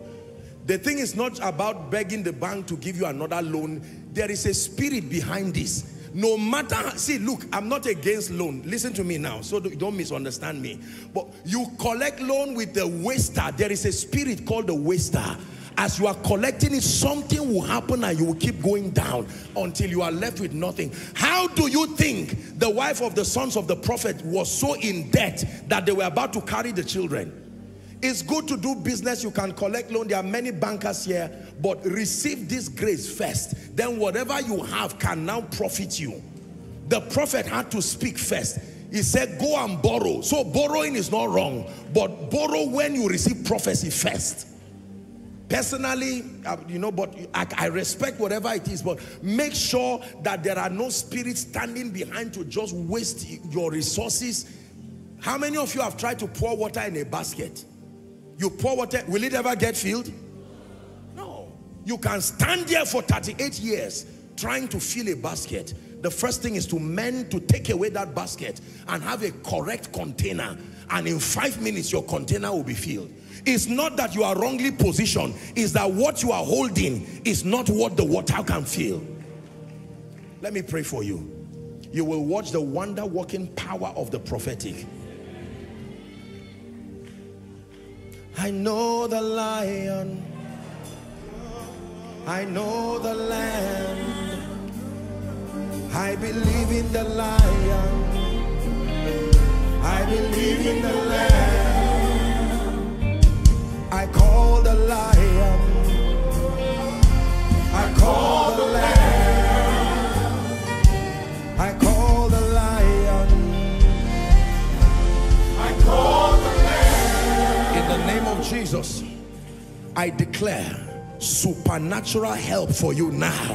The thing is not about begging the bank to give you another loan. There is a spirit behind this. No matter, see, look, I'm not against loan. Listen to me now, so don't misunderstand me. But you collect loan with the waster. There is a spirit called the waster. As you are collecting it, something will happen and you will keep going down until you are left with nothing. How do you think the wife of the sons of the prophet was so in debt that they were about to carry the children? It's good to do business. You can collect loan. There are many bankers here, but receive this grace first. Then whatever you have can now profit you. The prophet had to speak first. He said, go and borrow. So borrowing is not wrong, but borrow when you receive prophecy first. Personally, uh, you know, but I, I, respect whatever it is, but make sure that there are no spirits standing behind to just waste your resources. How many of you have tried to pour water in a basket? You pour water, will it ever get filled? No. You can stand there for 38 years trying to fill a basket. The first thing is to mend, to take away that basket and have a correct container. And in five minutes, your container will be filled. It's not that you are wrongly positioned. It's that what you are holding is not what the water can fill. Let me pray for you. You will watch the wonder working power of the prophetic. I know the lion. I know the lamb. I believe in the lion. I believe in the lamb. I call the lion. I call the lamb. I call the lion. I call the lamb. In the name of Jesus, I declare supernatural help for you now.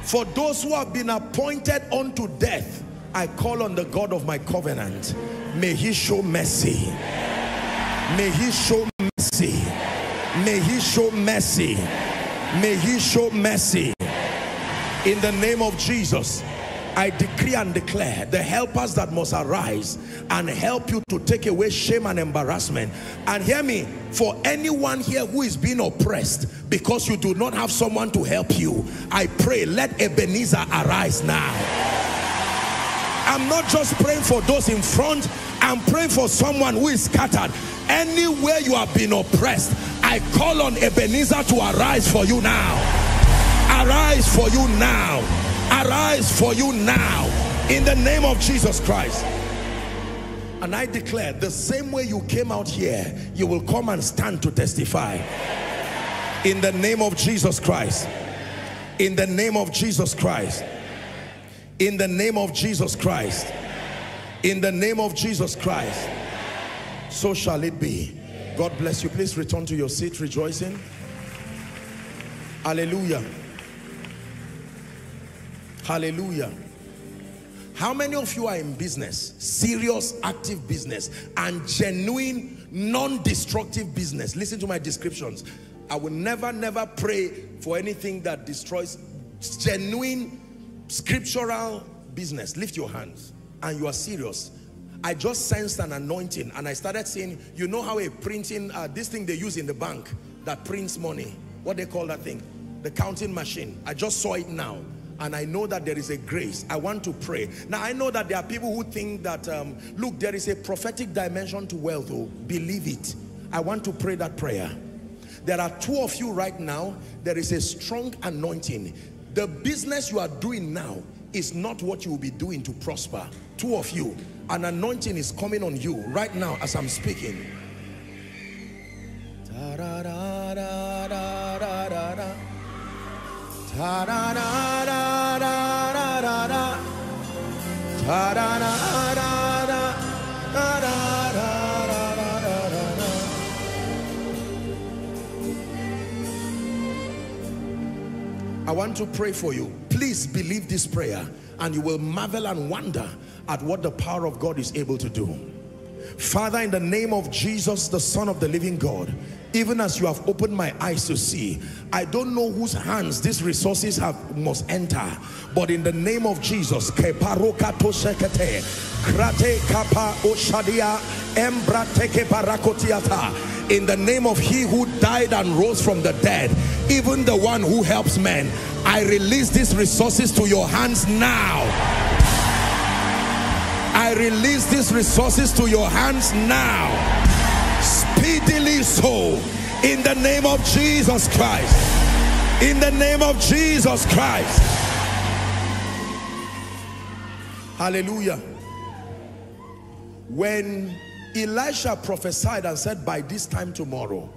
For those who have been appointed unto death, I call on the God of my covenant May he show mercy. May he show mercy. May he show mercy. May he show mercy. In the name of Jesus, I decree and declare the helpers that must arise and help you to take away shame and embarrassment. And hear me, for anyone here who is being oppressed because you do not have someone to help you, I pray let Ebenezer arise now. I'm not just praying for those in front. I'm praying for someone who is scattered. Anywhere you have been oppressed, I call on Ebenezer to arise for you now. Arise for you now. Arise for you now. In the name of Jesus Christ. And I declare the same way you came out here, you will come and stand to testify. In the name of Jesus Christ. In the name of Jesus Christ. In the name of Jesus Christ. In the name of Jesus Christ. So shall it be. God bless you. Please return to your seat rejoicing. Hallelujah. Hallelujah. How many of you are in business, serious, active business, and genuine, non-destructive business? Listen to my descriptions. I will never, never pray for anything that destroys genuine scriptural business. Lift your hands and you are serious. I just sensed an anointing and I started saying you know how a printing uh, this thing they use in the bank that prints money? What they call that thing? The counting machine. I just saw it now and I know that there is a grace. I want to pray. Now I know that there are people who think that um, look there is a prophetic dimension to wealth oh believe it. I want to pray that prayer. There are two of you right now. There is a strong anointing the business you are doing now is not what you will be doing to prosper. Two of you, an anointing is coming on you right now as I'm speaking. I want to pray for you. Please believe this prayer and you will marvel and wonder at what the power of God is able to do. Father, in the name of Jesus, the Son of the living God, even as you have opened my eyes to see, I don't know whose hands these resources have must enter, but in the name of Jesus, in the name of he who died and rose from the dead, even the one who helps men, I release these resources to your hands now. I release these resources to your hands now. Speedily so. In the name of Jesus Christ. In the name of Jesus Christ. Hallelujah. When Elisha prophesied and said, by this time tomorrow,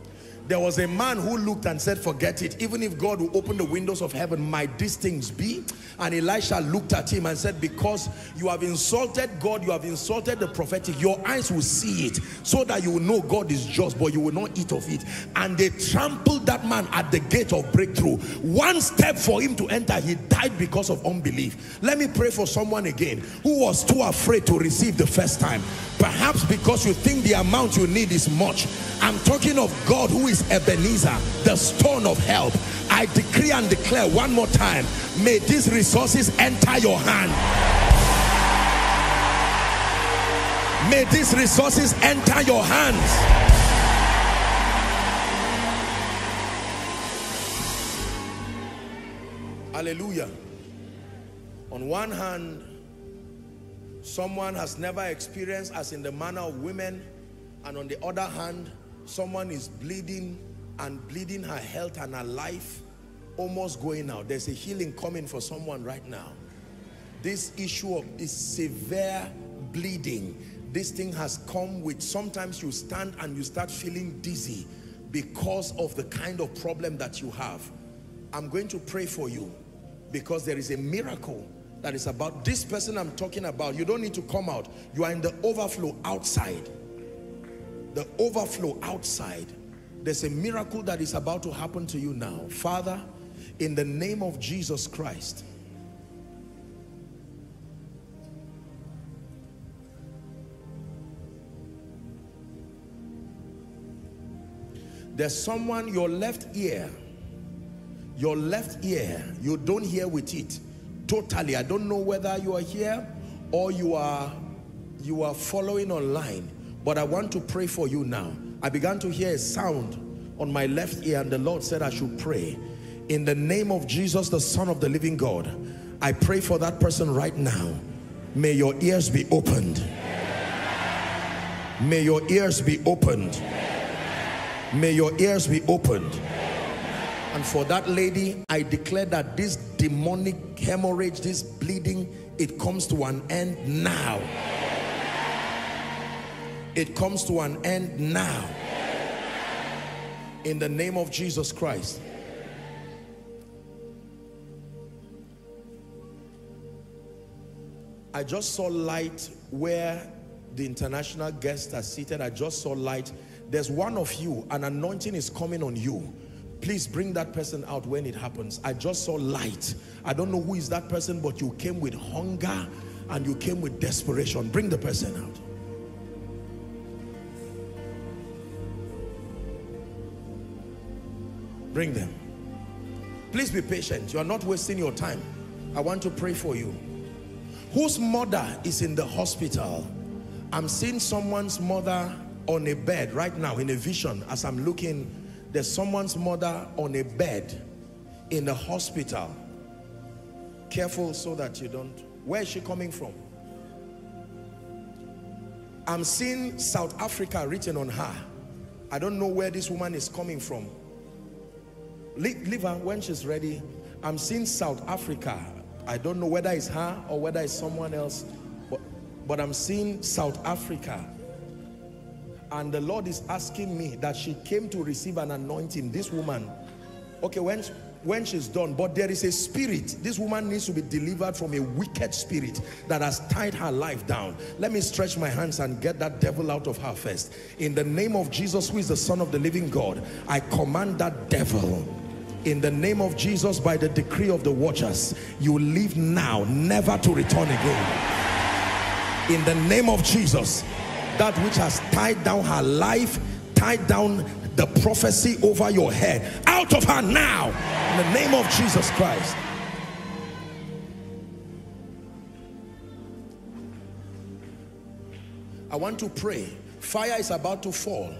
there was a man who looked and said, forget it. Even if God will open the windows of heaven, might these things be? And Elisha looked at him and said, because you have insulted God, you have insulted the prophetic, your eyes will see it so that you will know God is just, but you will not eat of it. And they trampled that man at the gate of breakthrough. One step for him to enter, he died because of unbelief. Let me pray for someone again who was too afraid to receive the first time. Perhaps because you think the amount you need is much. I'm talking of God who is Ebenezer, the stone of help. I decree and declare one more time, may these resources enter your hand. May these resources enter your hands. Hallelujah. On one hand, someone has never experienced as in the manner of women and on the other hand someone is bleeding and bleeding her health and her life almost going out there's a healing coming for someone right now this issue of is severe bleeding this thing has come with sometimes you stand and you start feeling dizzy because of the kind of problem that you have i'm going to pray for you because there is a miracle that is about this person I'm talking about. You don't need to come out. You are in the overflow outside. The overflow outside. There's a miracle that is about to happen to you now. Father, in the name of Jesus Christ, there's someone, your left ear, your left ear, you don't hear with it totally. I don't know whether you are here or you are you are following online, but I want to pray for you now. I began to hear a sound on my left ear and the Lord said I should pray. In the name of Jesus, the Son of the living God, I pray for that person right now. May your ears be opened. May your ears be opened. May your ears be opened. And for that lady, I declare that this demonic hemorrhage, this bleeding, it comes to an end now. It comes to an end now. In the name of Jesus Christ. I just saw light where the international guests are seated. I just saw light. There's one of you, an anointing is coming on you please bring that person out when it happens i just saw light i don't know who is that person but you came with hunger and you came with desperation bring the person out bring them please be patient you are not wasting your time i want to pray for you whose mother is in the hospital i'm seeing someone's mother on a bed right now in a vision as i'm looking there's someone's mother on a bed in the hospital. Careful so that you don't. Where is she coming from? I'm seeing South Africa written on her. I don't know where this woman is coming from. Leave, her when she's ready. I'm seeing South Africa. I don't know whether it's her or whether it's someone else. But, but I'm seeing South Africa and the Lord is asking me that she came to receive an anointing this woman okay when when she's done. But there is a spirit. This woman needs to be delivered from a wicked spirit that has tied her life down. Let me stretch my hands and get that devil out of her first. In the name of Jesus, who is the Son of the living God, I command that devil in the name of Jesus by the decree of the watchers you leave now never to return again. In the name of Jesus that which has tied down her life tied down the prophecy over your head out of her now in the name of Jesus Christ. I want to pray. Fire is about to fall.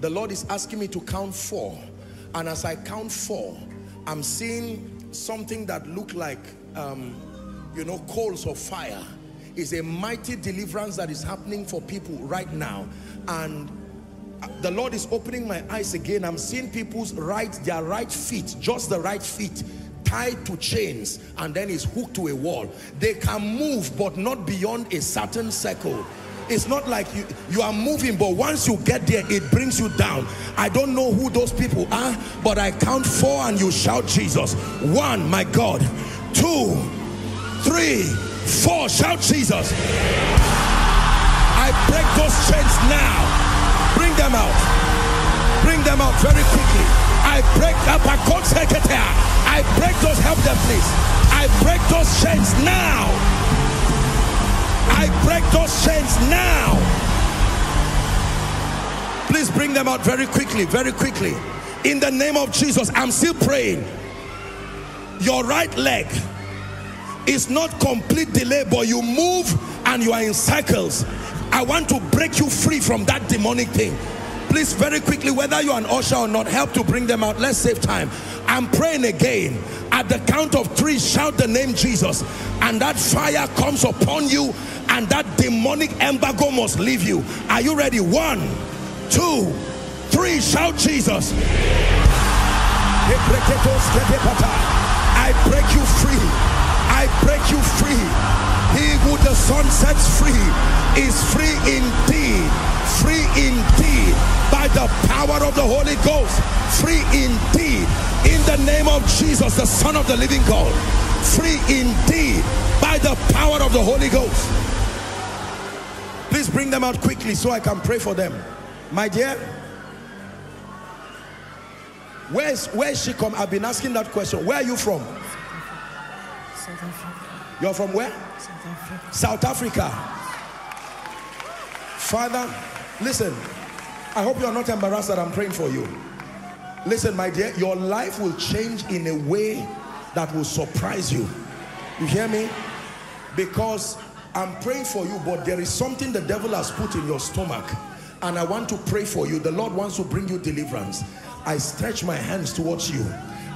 The Lord is asking me to count four and as I count four I'm seeing something that look like um, you know coals of fire. Is a mighty deliverance that is happening for people right now. And the Lord is opening my eyes again. I'm seeing people's right their right feet just the right feet tied to chains and then is hooked to a wall. They can move but not beyond a certain circle it's not like you you are moving but once you get there it brings you down. I don't know who those people are but i count four and you shout jesus. One my god. Two three four shout jesus. I break those chains now. Bring them out. Bring them out very quickly. I break up a secretary i break those help them please. I break those chains now I break those chains now. Please bring them out very quickly, very quickly. In the name of Jesus, I'm still praying. Your right leg is not complete delay, but you move and you are in cycles. I want to break you free from that demonic thing. Please, very quickly, whether you're an usher or not, help to bring them out. Let's save time. I'm praying again. At the count of three, shout the name Jesus. And that fire comes upon you and that demonic embargo must leave you. Are you ready? One, two, three. Shout Jesus. I break you free. I break you free. He who the Son sets free is free indeed. Free indeed by the power of the Holy Ghost. Free indeed in the name of Jesus, the Son of the living God. Free indeed by the power of the Holy Ghost. Please bring them out quickly so I can pray for them. My dear, where's where's she come? I've been asking that question. Where are you from? South Africa. You're from where? South Africa. South Africa. Father, listen. I hope you're not embarrassed that I'm praying for you. Listen, my dear, your life will change in a way that will surprise you. You hear me? Because I'm praying for you, but there is something the devil has put in your stomach. And I want to pray for you. The Lord wants to bring you deliverance. I stretch my hands towards you.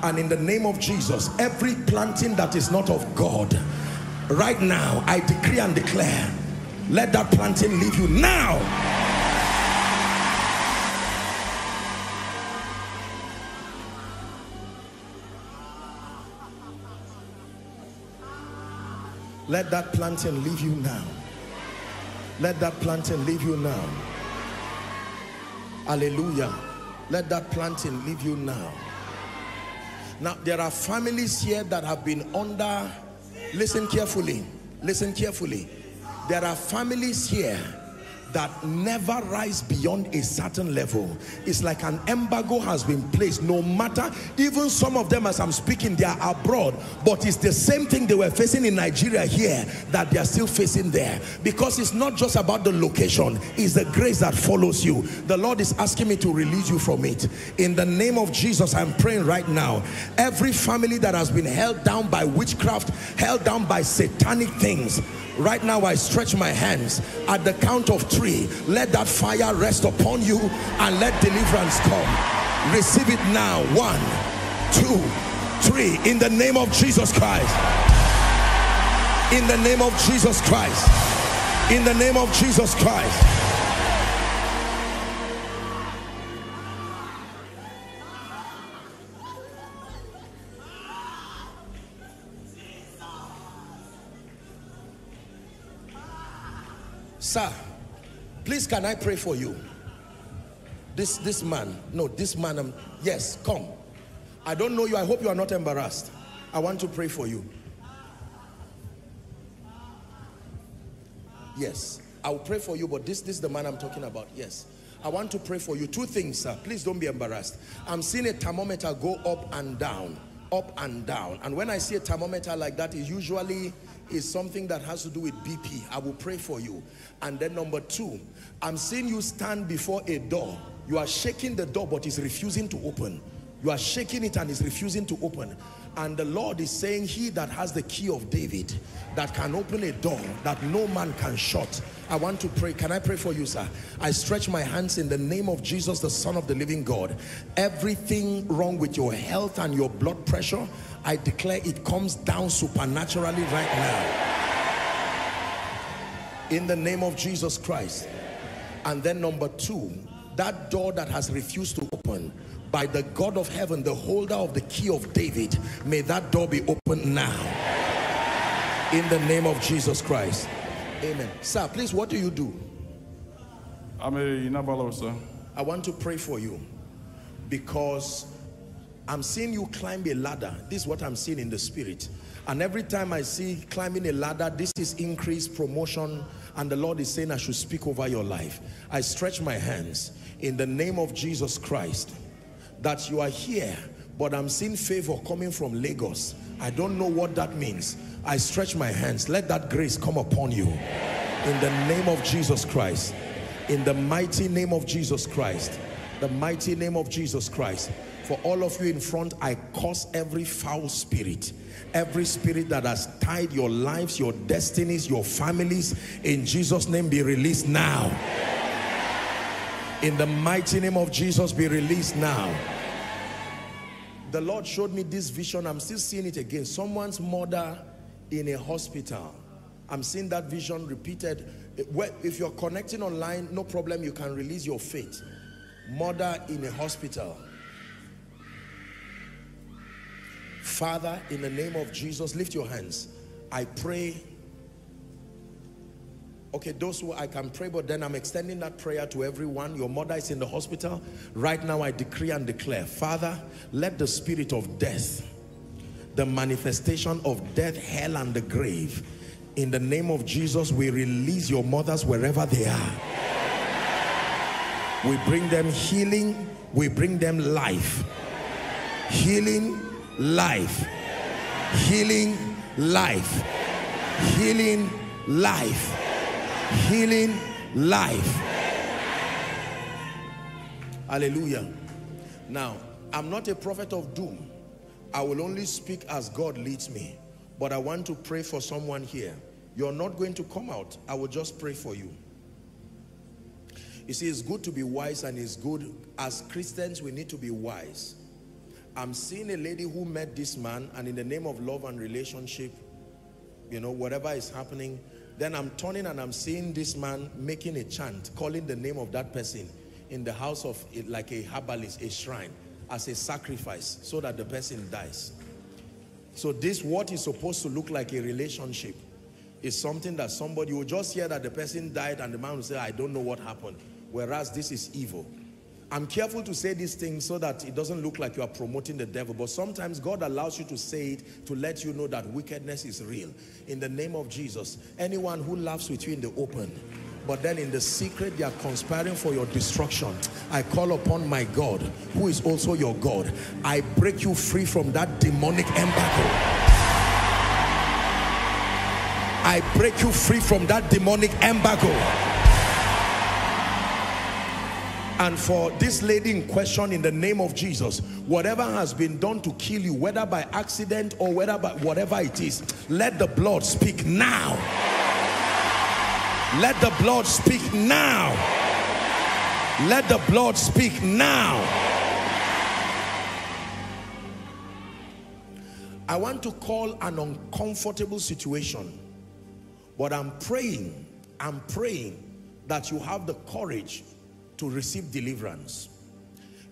And in the name of Jesus, every planting that is not of God, right now, I decree and declare, let that planting leave you now. Let that planting leave you now. Let that planting leave you now. Hallelujah. Let that planting leave you now. Now, there are families here that have been under, listen carefully, listen carefully. There are families here that never rise beyond a certain level. It's like an embargo has been placed, no matter, even some of them as I'm speaking, they are abroad, but it's the same thing they were facing in Nigeria here that they are still facing there. Because it's not just about the location, it's the grace that follows you. The Lord is asking me to release you from it. In the name of Jesus, I'm praying right now. Every family that has been held down by witchcraft, held down by satanic things, right now I stretch my hands at the count of three. Let that fire rest upon you and let deliverance come. Receive it now. One two three. In the name of Jesus Christ. In the name of Jesus Christ. In the name of Jesus Christ Sir, please can I pray for you? This this man, no, this man, um, yes, come. I don't know you. I hope you are not embarrassed. I want to pray for you. Yes, I will pray for you, but this, this is the man I'm talking about. Yes. I want to pray for you. Two things, sir. Please don't be embarrassed. I'm seeing a thermometer go up and down, up and down. And when I see a thermometer like that, it usually is something that has to do with BP. I will pray for you. And then number two, I'm seeing you stand before a door. You are shaking the door, but it's refusing to open. You are shaking it and it's refusing to open. And the Lord is saying, he that has the key of David, that can open a door that no man can shut. I want to pray. Can I pray for you, sir? I stretch my hands in the name of Jesus, the Son of the living God. Everything wrong with your health and your blood pressure, I declare it comes down supernaturally right now. In the name of Jesus Christ. And then number two, that door that has refused to open, by the God of heaven, the holder of the key of David, may that door be opened now. In the name of Jesus Christ. Amen. Sir, please, what do you do? I'm a Inabalo, sir. I want to pray for you because I'm seeing you climb a ladder. This is what I'm seeing in the spirit. And every time I see climbing a ladder, this is increased promotion. And the Lord is saying I should speak over your life. I stretch my hands in the name of Jesus Christ that you are here, but I'm seeing favor coming from Lagos. I don't know what that means. I stretch my hands. Let that grace come upon you. In the name of Jesus Christ. In the mighty name of Jesus Christ. The mighty name of Jesus Christ. For all of you in front, I curse every foul spirit. Every spirit that has tied your lives, your destinies, your families, in Jesus' name be released now. In the mighty name of Jesus, be released now the Lord showed me this vision. I'm still seeing it again. Someone's mother in a hospital. I'm seeing that vision repeated. If you're connecting online, no problem. You can release your faith. Mother in a hospital. Father, in the name of Jesus, lift your hands. I pray Okay, those who I can pray, but then I'm extending that prayer to everyone. Your mother is in the hospital. Right now, I decree and declare, Father, let the spirit of death, the manifestation of death, hell, and the grave, in the name of Jesus, we release your mothers wherever they are. We bring them healing, we bring them life. Healing, life. Healing, life. Healing, life healing life. Hallelujah. Now, I'm not a prophet of doom. I will only speak as God leads me. But I want to pray for someone here. You're not going to come out. I will just pray for you. You see, it's good to be wise and it's good. As Christians, we need to be wise. I'm seeing a lady who met this man and in the name of love and relationship, you know, whatever is happening, then I'm turning and I'm seeing this man making a chant, calling the name of that person in the house of like a herbalist, a shrine, as a sacrifice so that the person dies. So this, what is supposed to look like a relationship, is something that somebody will just hear that the person died and the man will say, I don't know what happened. Whereas this is evil. I'm careful to say these things so that it doesn't look like you are promoting the devil. But sometimes God allows you to say it to let you know that wickedness is real. In the name of Jesus, anyone who laughs with you in the open, but then in the secret they are conspiring for your destruction. I call upon my God, who is also your God. I break you free from that demonic embargo. I break you free from that demonic embargo and for this lady in question in the name of Jesus whatever has been done to kill you whether by accident or whether by whatever it is let the blood speak now. Let the blood speak now. Let the blood speak now. I want to call an uncomfortable situation but I'm praying I'm praying that you have the courage to receive deliverance.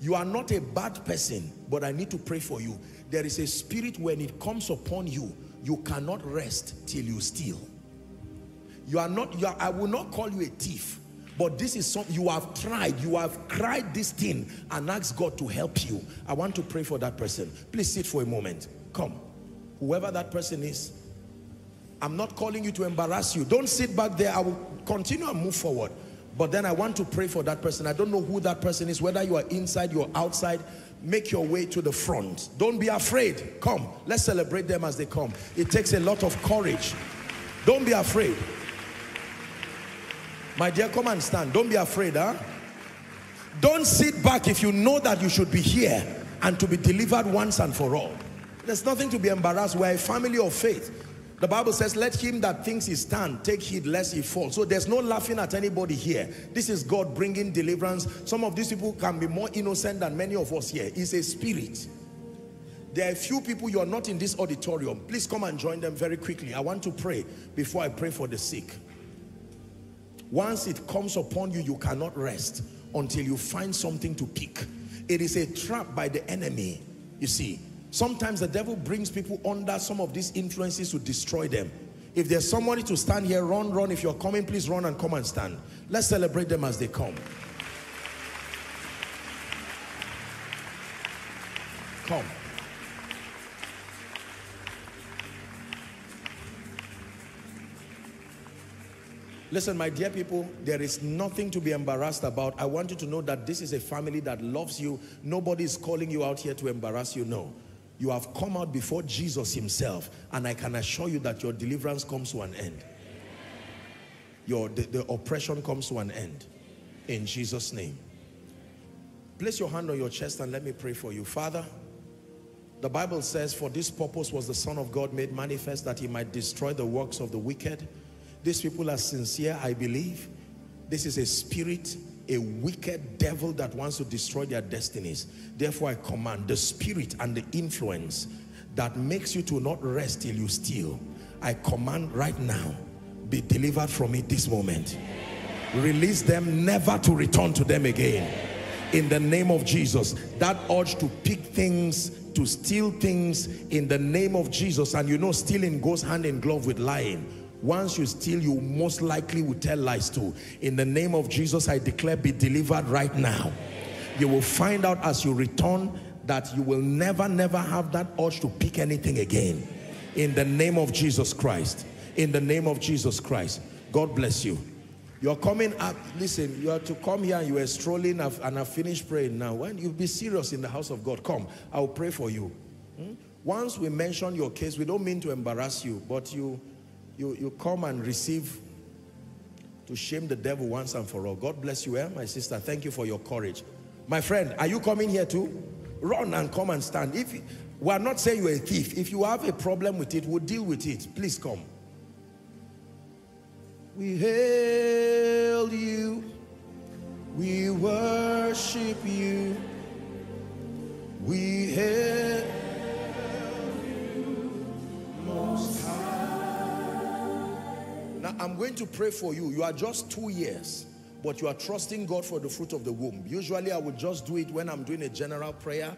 You are not a bad person, but I need to pray for you. There is a spirit when it comes upon you, you cannot rest till you steal. You are not, you are, I will not call you a thief, But this is something you have tried. You have cried this thing and asked God to help you. I want to pray for that person. Please sit for a moment. Come. Whoever that person is, I'm not calling you to embarrass you. Don't sit back there. I will continue and move forward. But then I want to pray for that person. I don't know who that person is, whether you are inside, you're outside. Make your way to the front. Don't be afraid. Come. Let's celebrate them as they come. It takes a lot of courage. Don't be afraid. My dear, come and stand. Don't be afraid, huh? Don't sit back if you know that you should be here and to be delivered once and for all. There's nothing to be embarrassed. We're a family of faith. The Bible says, let him that thinks he stand, take heed lest he fall. So there's no laughing at anybody here. This is God bringing deliverance. Some of these people can be more innocent than many of us here. It's a spirit. There are a few people, you are not in this auditorium. Please come and join them very quickly. I want to pray before I pray for the sick. Once it comes upon you, you cannot rest until you find something to pick. It is a trap by the enemy, you see. Sometimes the devil brings people under some of these influences to destroy them. If there's somebody to stand here, run, run. If you're coming, please run and come and stand. Let's celebrate them as they come. Come. Listen, my dear people, there is nothing to be embarrassed about. I want you to know that this is a family that loves you. Nobody is calling you out here to embarrass you. No. You have come out before Jesus himself, and I can assure you that your deliverance comes to an end. Your, the, the oppression comes to an end. In Jesus' name. Place your hand on your chest and let me pray for you. Father, the Bible says, for this purpose was the Son of God made manifest that he might destroy the works of the wicked. These people are sincere, I believe. This is a spirit, a wicked devil that wants to destroy their destinies. Therefore, I command the spirit and the influence that makes you to not rest till you steal. I command right now, be delivered from it this moment. Release them never to return to them again. In the name of Jesus, that urge to pick things, to steal things in the name of Jesus. And you know, stealing goes hand in glove with lying once you steal, you most likely will tell lies too. In the name of Jesus, I declare be delivered right now. You will find out as you return that you will never, never have that urge to pick anything again. In the name of Jesus Christ. In the name of Jesus Christ. God bless you. You're coming up, listen, you are to come here and you are strolling and have finished praying now. When you be serious in the house of God, come. I'll pray for you. Hmm? Once we mention your case, we don't mean to embarrass you, but you you, you come and receive to shame the devil once and for all. God bless you, eh, my sister. Thank you for your courage. My friend, are you coming here too? Run and come and stand. If we are not saying you're a thief. If you have a problem with it, we'll deal with it. Please come. We hail you. We worship you. We hail you most now, I'm going to pray for you. You are just two years, but you are trusting God for the fruit of the womb. Usually, I would just do it when I'm doing a general prayer,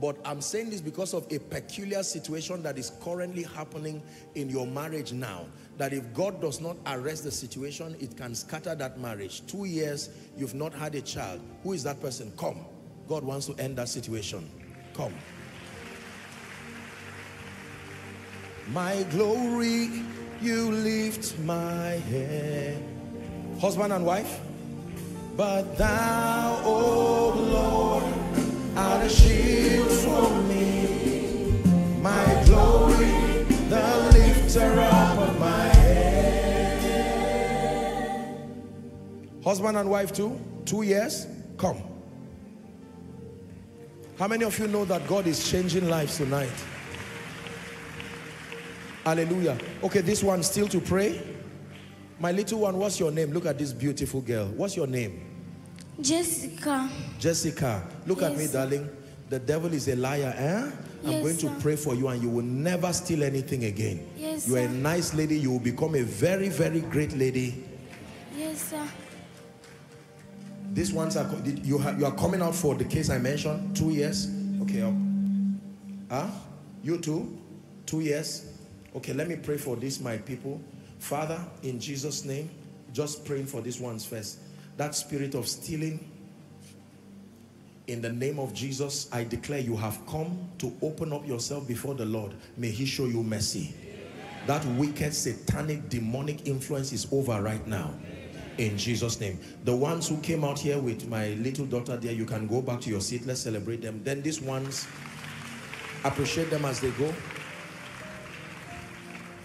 but I'm saying this because of a peculiar situation that is currently happening in your marriage now. That if God does not arrest the situation, it can scatter that marriage. Two years, you've not had a child. Who is that person? Come. God wants to end that situation. Come. My glory you lift my head. Husband and wife. But thou, O oh Lord, art a shield for me, my glory, the lifter up of my head. Husband and wife too? Two years? Come. How many of you know that God is changing lives tonight? Hallelujah. Okay, this one still to pray. My little one, what's your name? Look at this beautiful girl. What's your name? Jessica. Jessica. Look yes. at me, darling. The devil is a liar, eh? I'm yes, going to sir. pray for you and you will never steal anything again. Yes, You're a nice lady. You will become a very, very great lady. Yes, sir. These ones are, you, you are coming out for the case I mentioned, two years. Okay. Huh? You too? Two years? Okay, let me pray for this, my people. Father, in Jesus' name, just praying for these ones first. that spirit of stealing, in the name of Jesus, I declare you have come to open up yourself before the Lord. May he show you mercy. That wicked, satanic, demonic influence is over right now. In Jesus' name. The ones who came out here with my little daughter there, you can go back to your seat. Let's celebrate them. Then these ones, appreciate them as they go.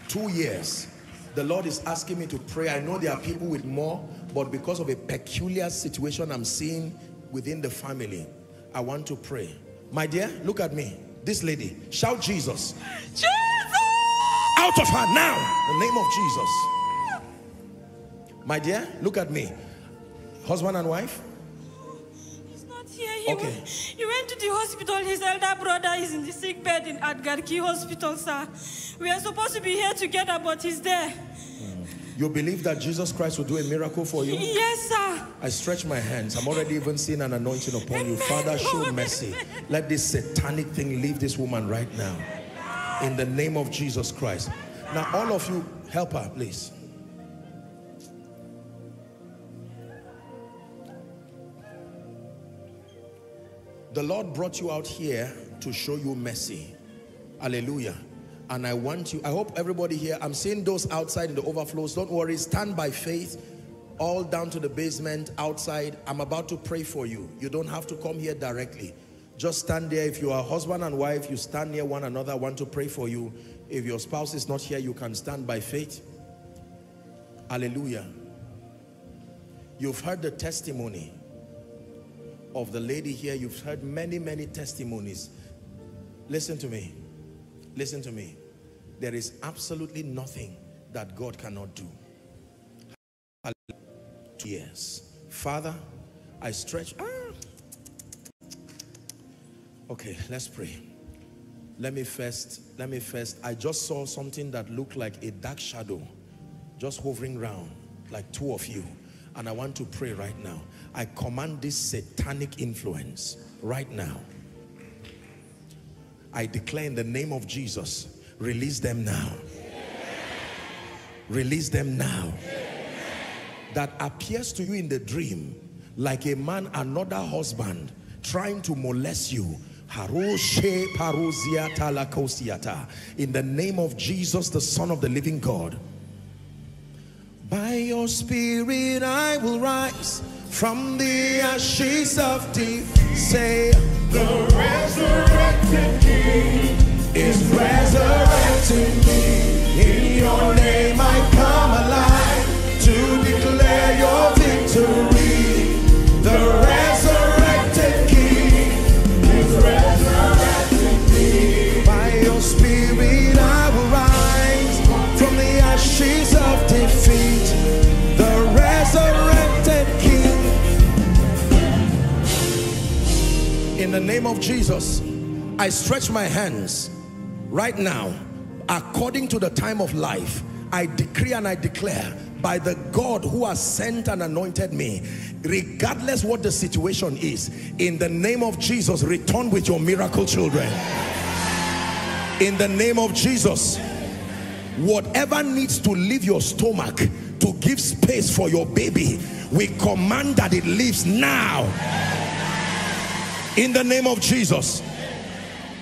Two years. The Lord is asking me to pray. I know there are people with more, but because of a peculiar situation I'm seeing within the family, I want to pray. My dear, look at me. This lady, shout Jesus. Jesus! Out of her now, in the name of Jesus. My dear, look at me. Husband and wife? He's not here. He, Okay. went, he went to the hospital. His elder brother is in the sick bed in Adgarki Hospital, sir. We are supposed to be here together, but he's there. Hmm. You believe that Jesus Christ will do a miracle for you? Yes, sir. I stretch my hands. I'm already even seeing an anointing upon you. Father, show mercy. Let this satanic thing leave this woman right now. In the name of Jesus Christ. Now, all of you, help her, please. The Lord brought you out here to show you mercy. Hallelujah. And I want you, I hope everybody here, I'm seeing those outside in the overflows. Don't worry, stand by faith all down to the basement outside. I'm about to pray for you. You don't have to come here directly. Just stand there. If you are husband and wife, you stand near one another. I want to pray for you. If your spouse is not here, you can stand by faith. Hallelujah. You've heard the testimony of the lady here. You've heard many, many testimonies. Listen to me. Listen to me. There is absolutely nothing that God cannot do. Yes. Father, I stretch. Ah. Okay, let's pray. Let me first, let me first, I just saw something that looked like a dark shadow just hovering around like two of you. And I want to pray right now. I command this satanic influence right now. I declare in the name of Jesus, release them now. Release them now. That appears to you in the dream like a man, another husband, trying to molest you. In the name of Jesus, the Son of the living God. By your spirit I will rise from the ashes of deep. Say, the resurrected King is resurrecting me. In your name I come alive to declare your victory. The name of Jesus, I stretch my hands right now, according to the time of life. I decree and I declare by the God who has sent and anointed me, regardless what the situation is, in the name of Jesus, return with your miracle children. In the name of Jesus, whatever needs to leave your stomach to give space for your baby, we command that it leaves now. In the name of Jesus.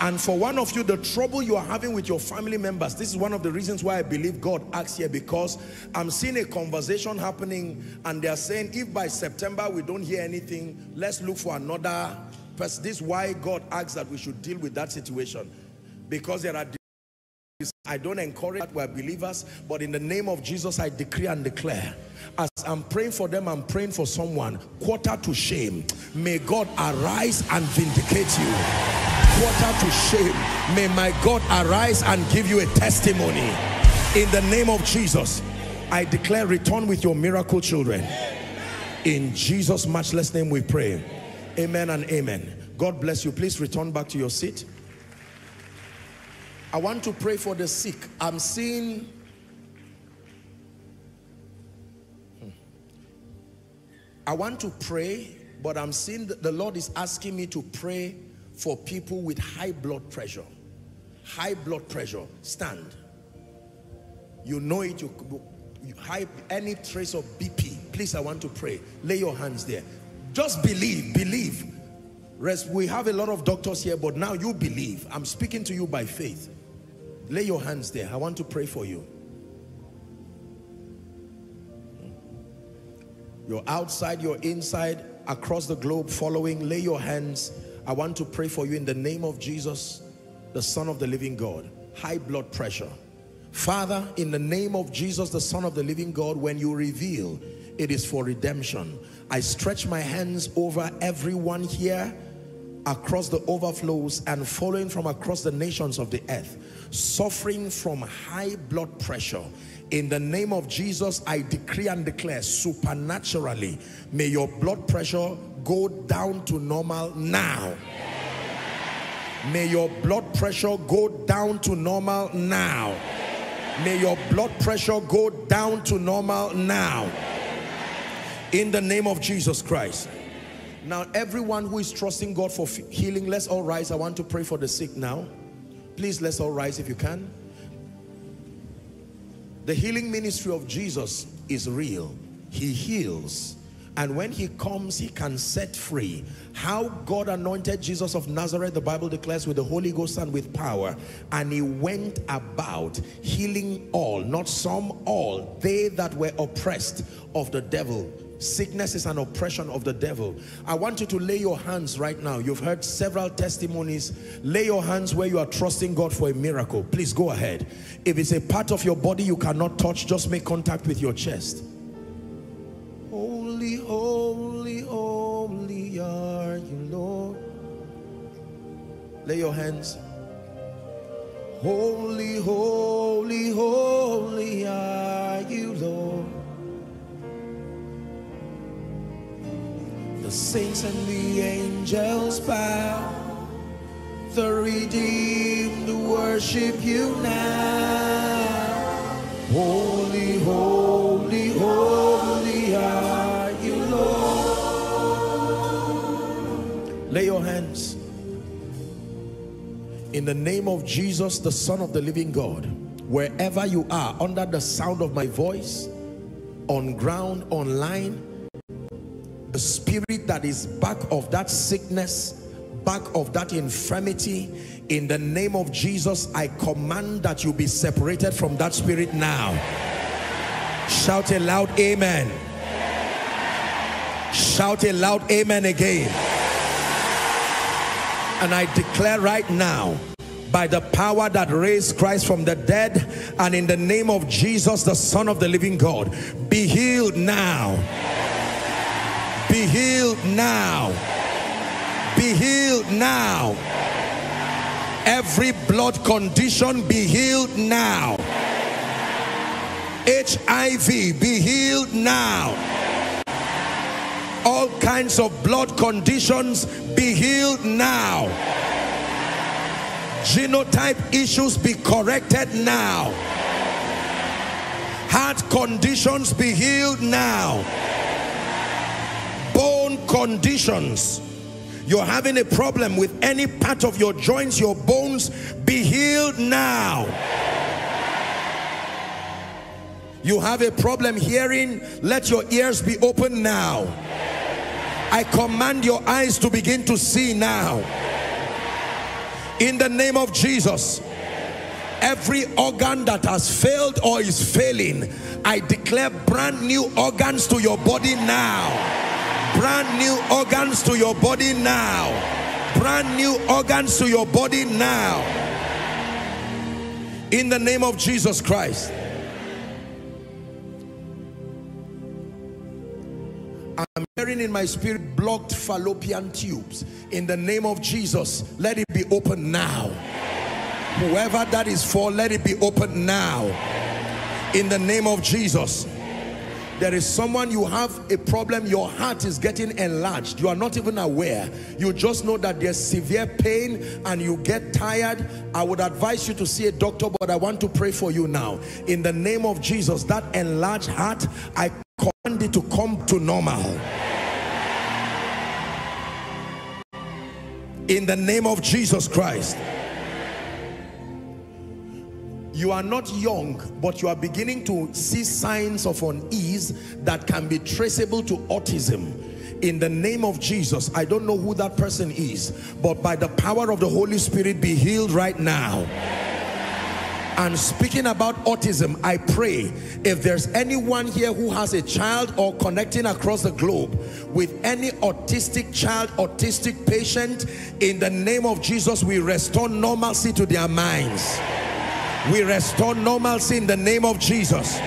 And for one of you, the trouble you are having with your family members, this is one of the reasons why I believe God acts here because I'm seeing a conversation happening and they're saying if by September we don't hear anything, let's look for another person. This is why God asks that we should deal with that situation because there are I don't encourage that we're believers, but in the name of Jesus, I decree and declare. As I'm praying for them, I'm praying for someone. Quarter to shame. May God arise and vindicate you. Quarter to shame. May my God arise and give you a testimony. In the name of Jesus, I declare return with your miracle children. In Jesus' matchless name we pray. Amen and amen. God bless you. Please return back to your seat. I want to pray for the sick. I'm seeing Hmm. I want to pray, but I'm seeing the Lord is asking me to pray for people with high blood pressure. High blood pressure. Stand. You know it. You, you high any trace of BP. Please Please, I want to pray. Lay your hands there. Just believe, believe. Rest, we have a lot of doctors here, but now you believe. I'm speaking to you by faith. Lay your hands there. I want to pray for you. You're outside, you're inside, across the globe following. Lay your hands. I want to pray for you in the name of Jesus, the Son of the living God. High blood pressure. Father, in the name of Jesus, the Son of the living God, when you reveal it is for redemption, I stretch my hands over everyone here across the overflows and following from across the nations of the earth, suffering from high blood pressure. In the name of Jesus, I decree and declare supernaturally, may your blood pressure go down to normal now. May your blood pressure go down to normal now. May your blood pressure go down to normal now. In the name of Jesus Christ. Now, everyone who is trusting God for healing, let's all rise. I want to pray for the sick now. Please, let's all rise if you can. The healing ministry of Jesus is real. He heals. And when he comes, he can set free. How God anointed Jesus of Nazareth, the Bible declares, with the Holy Ghost and with power. And he went about healing all, not some, all. They that were oppressed of the devil. Sickness is an oppression of the devil. I want you to lay your hands right now. You've heard several testimonies. Lay your hands where you are trusting God for a miracle. Please go ahead. If it's a part of your body you cannot touch, just make contact with your chest. Holy, holy, holy are you, Lord. Lay your hands. Holy, holy, holy are you, Lord. The saints and the angels bow. The redeemed worship you now. Holy, holy, holy are you, Lord. Lay your hands. In the name of Jesus, the Son of the living God, wherever you are, under the sound of my voice, on ground, online, the spirit that is back of that sickness, back of that infirmity, in the name of Jesus, I command that you be separated from that spirit now. Shout a loud amen. Shout a loud amen again. And I declare right now, by the power that raised Christ from the dead, and in the name of Jesus, the Son of the living God, be healed now. Be healed now. Be healed now. Every blood condition be healed now. HIV be healed now. All kinds of blood conditions be healed now. Genotype issues be corrected now. Heart conditions be healed now. Conditions. You're having a problem with any part of your joints, your bones, be healed now. You have a problem hearing, let your ears be open now. I command your eyes to begin to see now. In the name of Jesus, every organ that has failed or is failing, I declare brand new organs to your body now. Brand new organs to your body now. Brand new organs to your body now. In the name of Jesus Christ. I'm hearing in my spirit blocked fallopian tubes. In the name of Jesus, let it be open now. Whoever that is for, let it be open now. In the name of Jesus. There is someone you have a problem, your heart is getting enlarged. You are not even aware. You just know that there's severe pain and you get tired. I would advise you to see a doctor, but I want to pray for you now. In the name of Jesus, that enlarged heart, I command it to come to normal. In the name of Jesus Christ. You are not young, but you are beginning to see signs of unease that can be traceable to autism. In the name of Jesus I don't know who that person is but by the power of the Holy Spirit be healed right now. And speaking about autism I pray if there's anyone here who has a child or connecting across the globe with any autistic child autistic patient in the name of Jesus we restore normalcy to their minds we restore normalcy in the name of Jesus.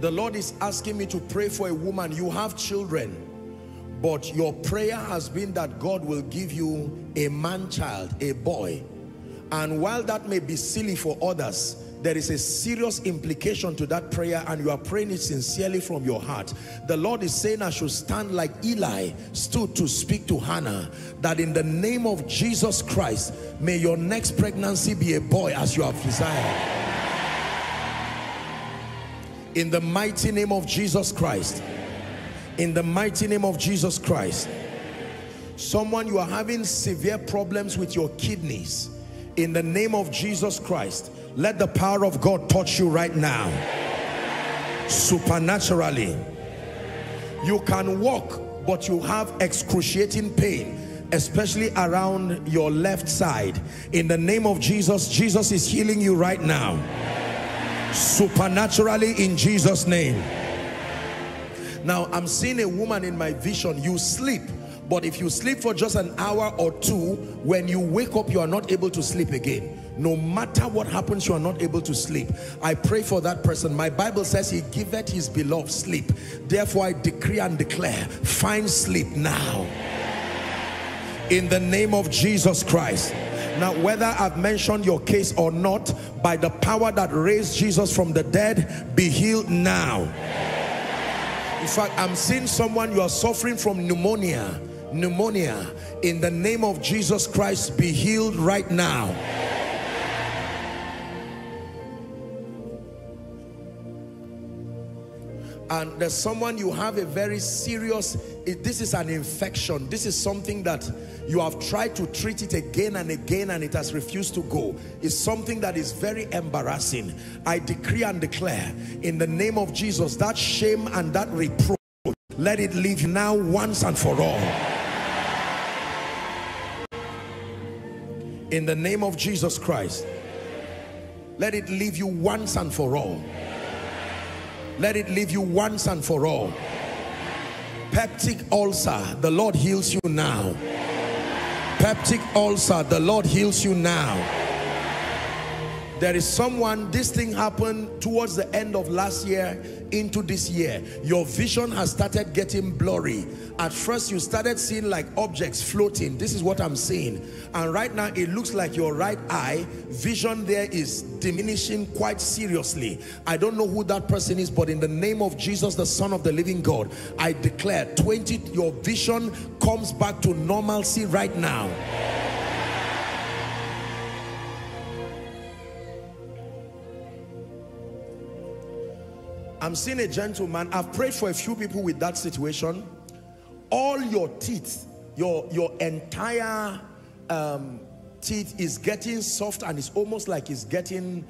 The Lord is asking me to pray for a woman. You have children but your prayer has been that God will give you a man child a boy. And while that may be silly for others there is a serious implication to that prayer and you are praying it sincerely from your heart. The Lord is saying I should stand like Eli stood to speak to Hannah that in the name of Jesus Christ may your next pregnancy be a boy as you have desired. In the mighty name of Jesus Christ in the mighty name of Jesus Christ someone you are having severe problems with your kidneys. In the name of Jesus Christ let the power of God touch you right now. Supernaturally. You can walk but you have excruciating pain especially around your left side. In the name of Jesus Jesus is healing you right now. Supernaturally in Jesus name. Now I'm seeing a woman in my vision. You sleep but if you sleep for just an hour or two when you wake up you are not able to sleep again no matter what happens you are not able to sleep I pray for that person my Bible says he giveth his beloved sleep therefore I decree and declare find sleep now in the name of Jesus Christ now, whether I've mentioned your case or not, by the power that raised Jesus from the dead, be healed now. In fact, I'm seeing someone you are suffering from pneumonia. Pneumonia. In the name of Jesus Christ, be healed right now. And there's someone you have a very serious eh, this is an infection. This is something that you have tried to treat it again and again and it has refused to go. It's something that is very embarrassing. I decree and declare in the name of jesus that shame and that reproach let it leave now once and for all. In the name of jesus christ let it leave you once and for all let it leave you once and for all. Peptic ulcer the lord heals you now. Peptic ulcer the lord heals you now there is someone this thing happened towards the end of last year into this year. Your vision has started getting blurry. At first you started seeing like objects floating. This is what i'm seeing. And right now it looks like your right eye vision there is diminishing quite seriously. I don't know who that person is but in the name of jesus the son of the living god i declare 20 your vision comes back to normalcy right now I'm seeing a gentleman. I've prayed for a few people with that situation. All your teeth, your, your entire um, teeth is getting soft and it's almost like it's getting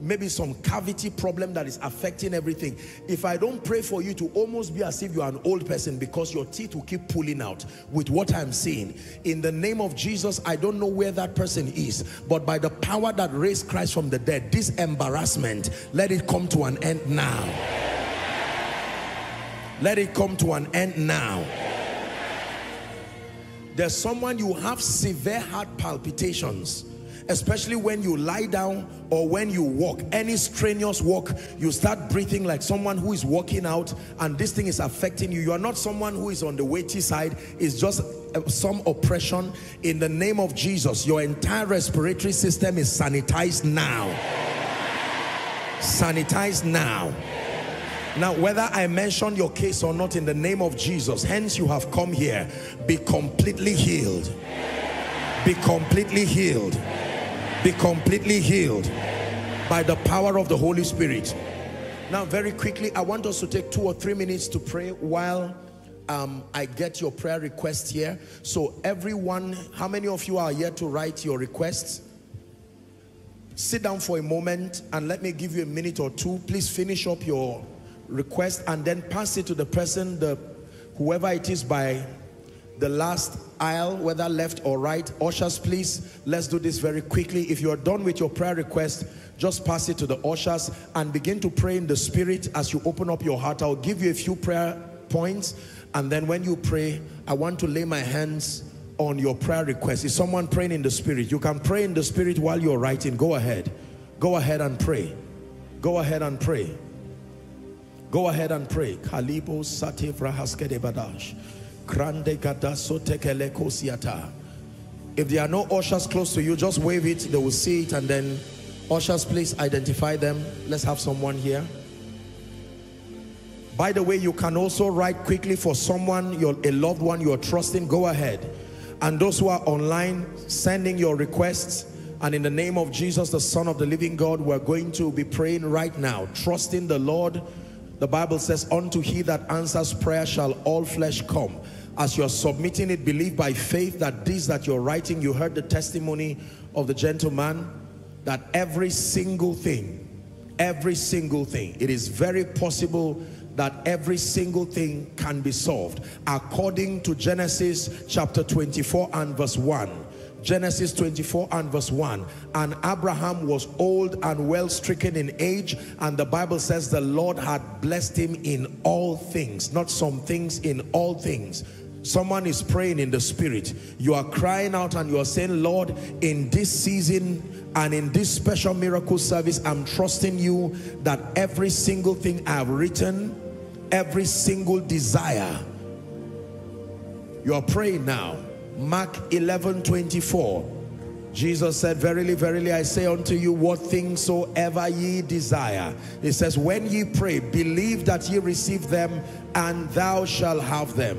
maybe some cavity problem that is affecting everything. If I don't pray for you to almost be as if you're an old person because your teeth will keep pulling out with what I'm seeing. In the name of Jesus, I don't know where that person is, but by the power that raised Christ from the dead, this embarrassment, let it come to an end now. Let it come to an end now. There's someone you have severe heart palpitations especially when you lie down or when you walk any strenuous walk you start breathing like someone who is walking out and this thing is affecting you. You are not someone who is on the weighty side. It's just uh, some oppression. In the name of Jesus your entire respiratory system is sanitized now. Sanitized now. Now, whether I mention your case or not in the name of Jesus, hence you have come here, be completely healed. Be completely healed be completely healed by the power of the Holy Spirit. Now, very quickly, I want us to take two or three minutes to pray while um, I get your prayer request here. So everyone, how many of you are here to write your requests? Sit down for a moment and let me give you a minute or two. Please finish up your request and then pass it to the person, the whoever it is by the last aisle, whether left or right. Ushers, please, let's do this very quickly. If you're done with your prayer request, just pass it to the ushers and begin to pray in the spirit as you open up your heart. I'll give you a few prayer points and then when you pray, I want to lay my hands on your prayer request. Is someone praying in the spirit? You can pray in the spirit while you're writing. Go ahead. Go ahead and pray. Go ahead and pray. Go ahead and pray. Kalibo sate vrahaskede badash. Grande gadaso tekeleko siata. If there are no ushers close to you, just wave it. They will see it and then ushers, please identify them. Let's have someone here. By the way, you can also write quickly for someone, your, a loved one you're trusting. Go ahead. And those who are online, sending your requests. And in the name of Jesus, the Son of the living God, we're going to be praying right now, trusting the Lord. The Bible says, unto he that answers prayer shall all flesh come. As you're submitting it, believe by faith that this that you're writing, you heard the testimony of the gentleman, that every single thing, every single thing, it is very possible that every single thing can be solved according to Genesis chapter 24 and verse 1 Genesis 24 and verse 1 and Abraham was old and well stricken in age and the Bible says the Lord had blessed him in all things not some things in all things. Someone is praying in the spirit. You are crying out and you are saying Lord in this season and in this special miracle service, I'm trusting you that every single thing I've written, every single desire, you are praying now. Mark 11, 24. Jesus said, Verily, verily, I say unto you, what things soever ye desire. It says, when ye pray, believe that ye receive them, and thou shalt have them.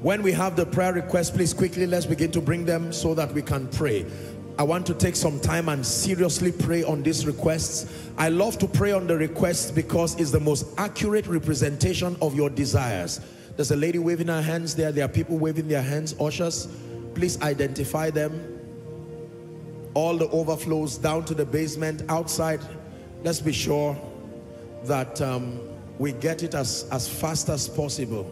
When we have the prayer request, please quickly, let's begin to bring them so that we can pray. I want to take some time and seriously pray on these requests. I love to pray on the requests because it's the most accurate representation of your desires. There's a lady waving her hands there. There are people waving their hands. Ushers, please identify them. All the overflows down to the basement, outside. Let's be sure that um, we get it as, as fast as possible.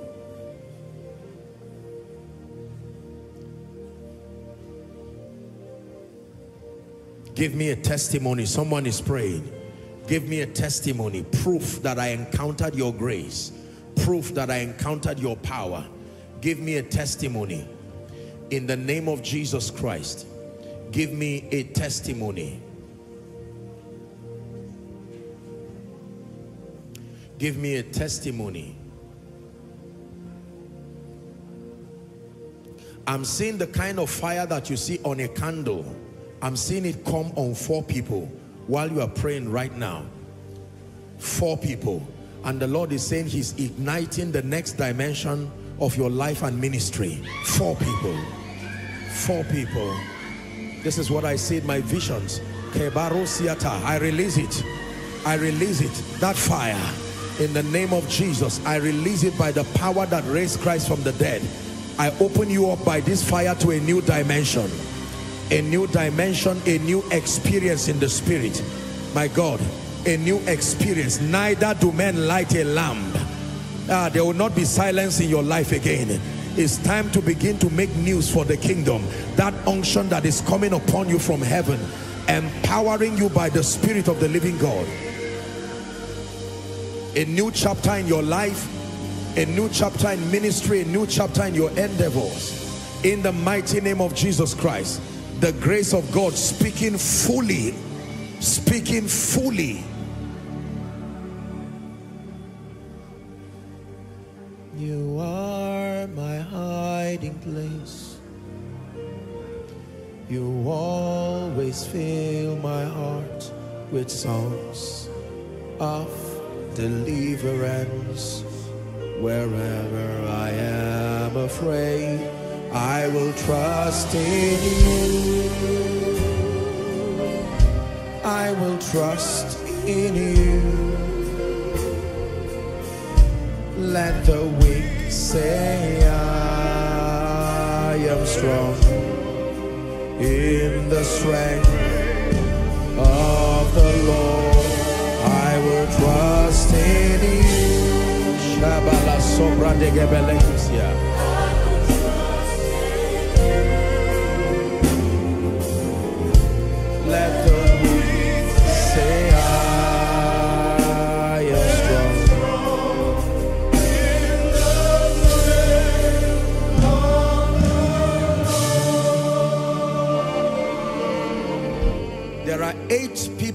Give me a testimony. Someone is praying. Give me a testimony. Proof that I encountered your grace. Proof that I encountered your power. Give me a testimony. In the name of Jesus Christ. Give me a testimony. Give me a testimony. I'm seeing the kind of fire that you see on a candle I'm seeing it come on four people while you are praying right now. Four people. And the Lord is saying he's igniting the next dimension of your life and ministry. Four people. Four people. This is what I see in my visions. I release it. I release it. That fire. In the name of Jesus. I release it by the power that raised Christ from the dead. I open you up by this fire to a new dimension a new dimension, a new experience in the spirit. My God, a new experience. Neither do men light a lamp. Ah, there will not be silence in your life again. It's time to begin to make news for the kingdom. That unction that is coming upon you from heaven, empowering you by the spirit of the living God. A new chapter in your life, a new chapter in ministry, a new chapter in your endeavors. In the mighty name of Jesus Christ the grace of God speaking fully speaking fully you always fill my heart with songs of deliverance wherever I am afraid I will trust in you. I will trust in you. Let the weak Say, I am strong in the strength of the Lord. I will trust in you.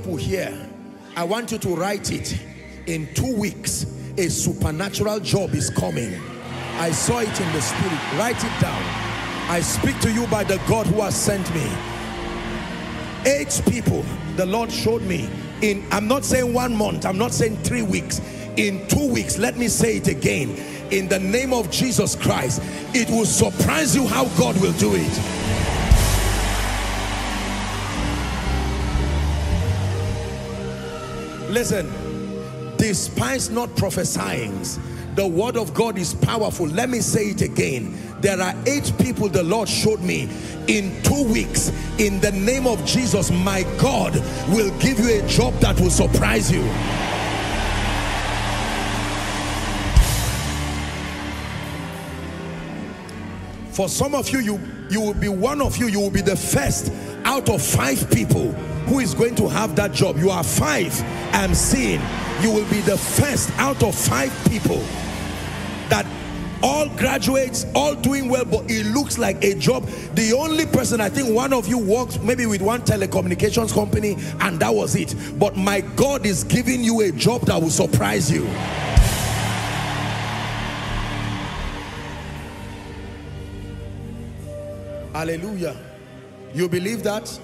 People here. I want you to write it. In two weeks, a supernatural job is coming. I saw it in the spirit. Write it down. I speak to you by the God who has sent me. Eight people the Lord showed me in, I'm not saying one month, I'm not saying three weeks. In two weeks, let me say it again. In the name of Jesus Christ, it will surprise you how God will do it. Listen, despise not prophesying. The word of God is powerful. Let me say it again. There are eight people the Lord showed me in two weeks. In the name of Jesus, my God will give you a job that will surprise you. For some of you, you, you will be one of you, you will be the first out of five people who is going to have that job. You are five, I'm seeing. You will be the first out of five people that all graduates, all doing well, but it looks like a job. The only person, I think one of you works maybe with one telecommunications company and that was it. But my God is giving you a job that will surprise you. Hallelujah. You believe that?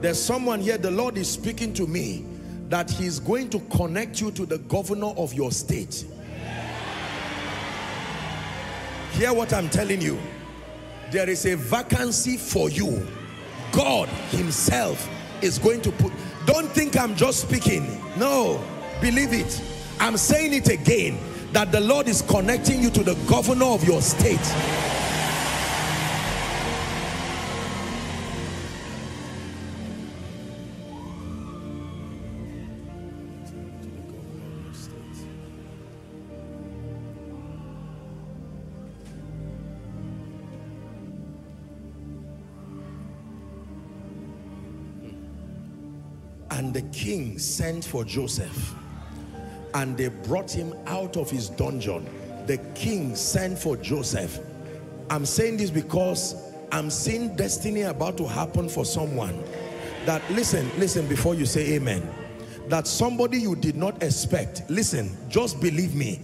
There's someone here, the Lord is speaking to me that he's going to connect you to the governor of your state. Hear what I'm telling you. There is a vacancy for you. God himself is going to put, don't think I'm just speaking. No, believe it. I'm saying it again, that the Lord is connecting you to the governor of your state. The king sent for Joseph and they brought him out of his dungeon. The king sent for Joseph. I'm saying this because I'm seeing destiny about to happen for someone. That listen, listen before you say amen. That somebody you did not expect, listen, just believe me.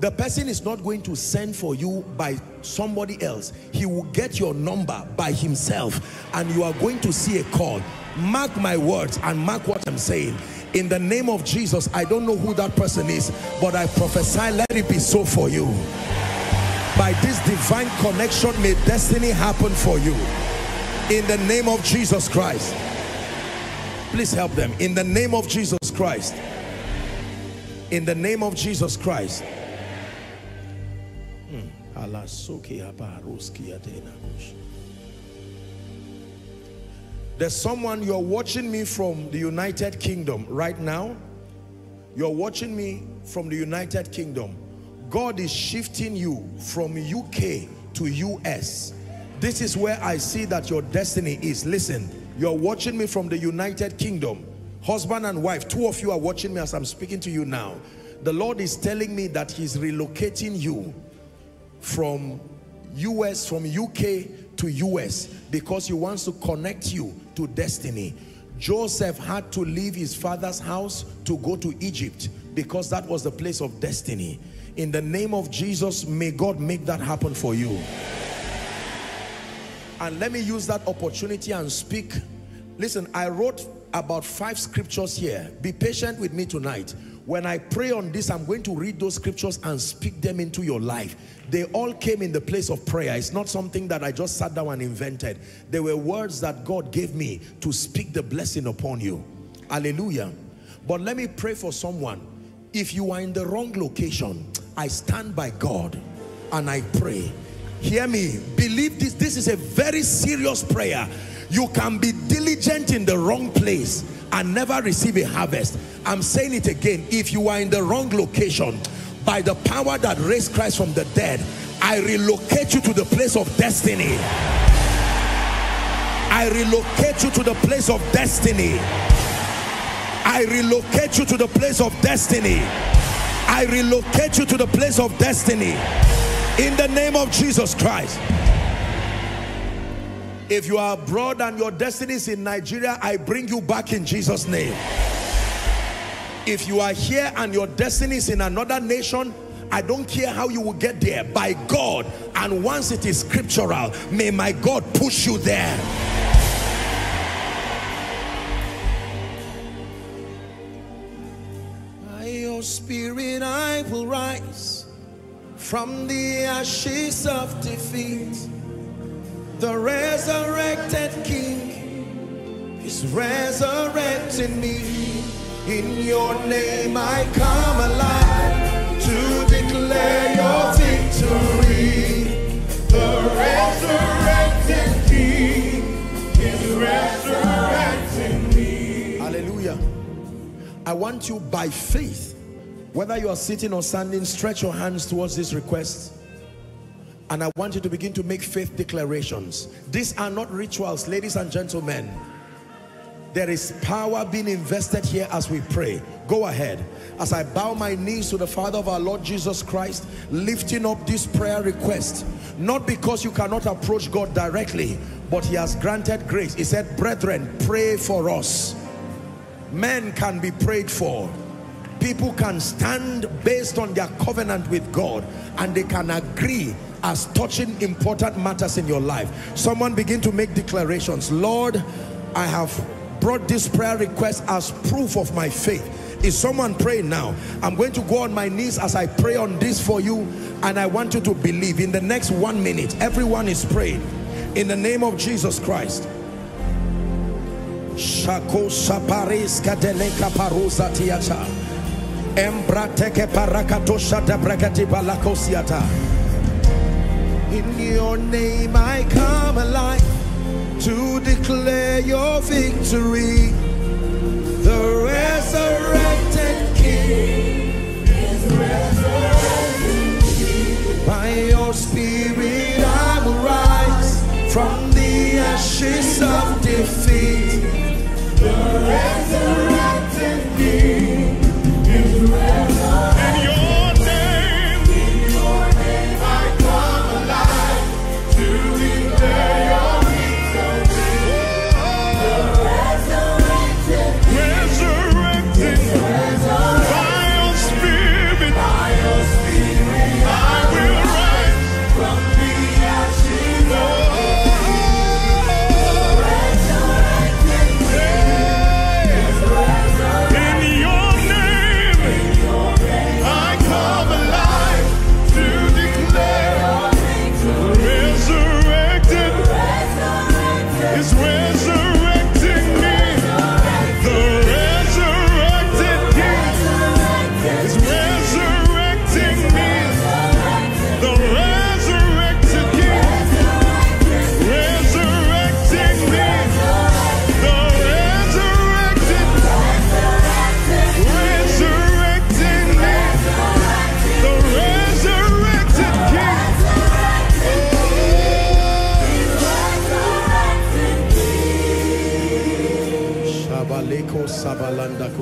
The person is not going to send for you by somebody else. He will get your number by himself and you are going to see a call. Mark my words and mark what I'm saying. In the name of Jesus, I don't know who that person is, but I prophesy, let it be so for you. By this divine connection, may destiny happen for you. In the name of Jesus Christ. Please help them. In the name of Jesus Christ. In the name of Jesus Christ. There's someone you're watching me from the United Kingdom right now. You're watching me from the United Kingdom. God is shifting you from UK to US. This is where I see that your destiny is. Listen, you're watching me from the United Kingdom. Husband and wife, two of you are watching me as I'm speaking to you now. The Lord is telling me that he's relocating you from US, from UK to US because he wants to connect you to destiny. Joseph had to leave his father's house to go to Egypt because that was the place of destiny. In the name of Jesus, may God make that happen for you. And let me use that opportunity and speak. Listen, I wrote about five scriptures here. Be patient with me tonight. When I pray on this, I'm going to read those scriptures and speak them into your life. They all came in the place of prayer. It's not something that I just sat down and invented. They were words that God gave me to speak the blessing upon you. Hallelujah. But let me pray for someone. if you are in the wrong location, I stand by God and I pray. Hear me. Believe this. This is a very serious prayer. You can be diligent in the wrong place and never receive a harvest. I'm saying it again. If you are in the wrong location, by the power that raised Christ from the dead, I relocate you to the place of destiny. I relocate you to the place of destiny. I relocate you to the place of destiny. I relocate you to the place of destiny. In the name of Jesus Christ. If you are abroad and your destiny is in Nigeria, I bring you back in Jesus' name. If you are here and your destiny is in another nation, I don't care how you will get there. By God, and once it is scriptural, may my God push you there. By your spirit I will rise from the ashes of defeat. The resurrected King is resurrecting me. In your name I come alive to declare your victory. The resurrected King is resurrecting me. Hallelujah. I want you by faith, whether you are sitting or standing, stretch your hands towards this request. And I want you to begin to make faith declarations. These are not rituals, ladies and gentlemen. There is power being invested here as we pray. Go ahead. As I bow my knees to the Father of our Lord Jesus Christ, lifting up this prayer request, not because you cannot approach God directly, but he has granted grace. He said, brethren, pray for us. Men can be prayed for. People can stand based on their covenant with God and they can agree as touching important matters in your life. Someone begin to make declarations. Lord, I have brought this prayer request as proof of my faith. Is someone praying now? I'm going to go on my knees as I pray on this for you and I want you to believe in the next one minute. Everyone is praying in the name of Jesus Christ. Shako parusa tiata. Embrateke parakatosha debrekati balakosiata. In your name I come alive to declare your victory. The resurrected King is resurrected. By your spirit I will rise from the ashes of defeat. The resurrected King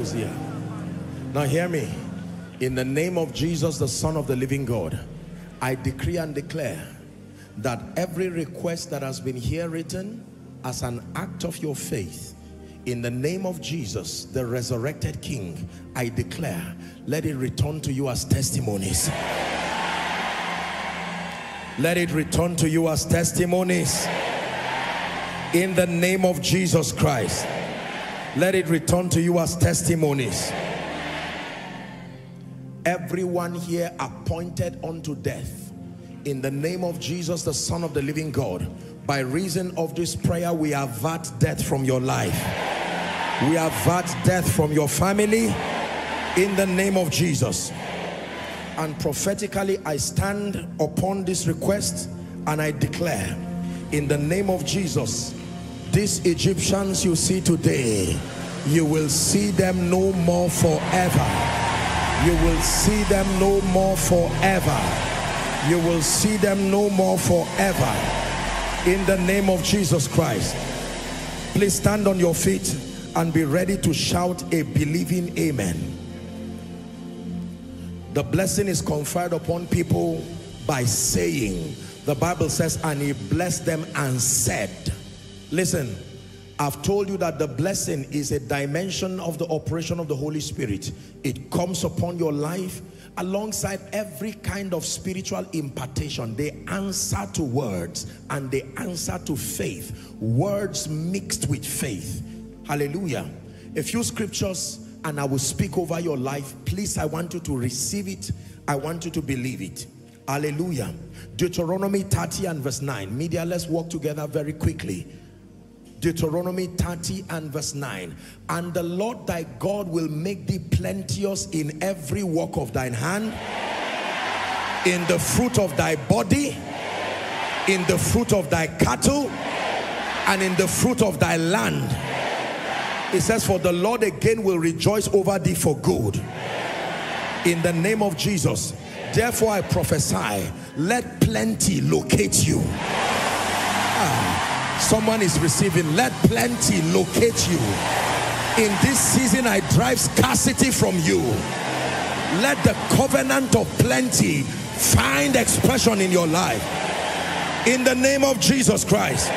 Kozia. Now hear me. In the name of Jesus, the Son of the living God, I decree and declare that every request that has been here written as an act of your faith, in the name of Jesus, the resurrected King, I declare, let it return to you as testimonies. Let it return to you as testimonies. In the name of Jesus Christ. Let it return to you as testimonies. Everyone here appointed unto death. In the name of Jesus, the Son of the living God. By reason of this prayer, we avert death from your life. We avert death from your family. In the name of Jesus. And prophetically, I stand upon this request and I declare, in the name of Jesus, these Egyptians you see today, you will see them no more forever. You will see them no more forever. You will see them no more forever. In the name of Jesus Christ. Please stand on your feet and be ready to shout a believing amen. The blessing is conferred upon people by saying, the Bible says, and he blessed them and said, listen, I've told you that the blessing is a dimension of the operation of the Holy Spirit. It comes upon your life alongside every kind of spiritual impartation. They answer to words and they answer to faith. Words mixed with faith. Hallelujah. A few scriptures and I will speak over your life. Please, I want you to receive it. I want you to believe it. Hallelujah. Deuteronomy 30 and verse 9. Media, let's walk together very quickly. Deuteronomy 30 and verse 9. And the Lord thy God will make thee plenteous in every work of thine hand, in the fruit of thy body, in the fruit of thy cattle, and in the fruit of thy land. It says, for the Lord again will rejoice over thee for good. In the name of Jesus. Therefore I prophesy, let plenty locate you. Ah, someone is receiving, let plenty locate you. In this season, I drive scarcity from you. Let the covenant of plenty find expression in your life. In the name of Jesus Christ.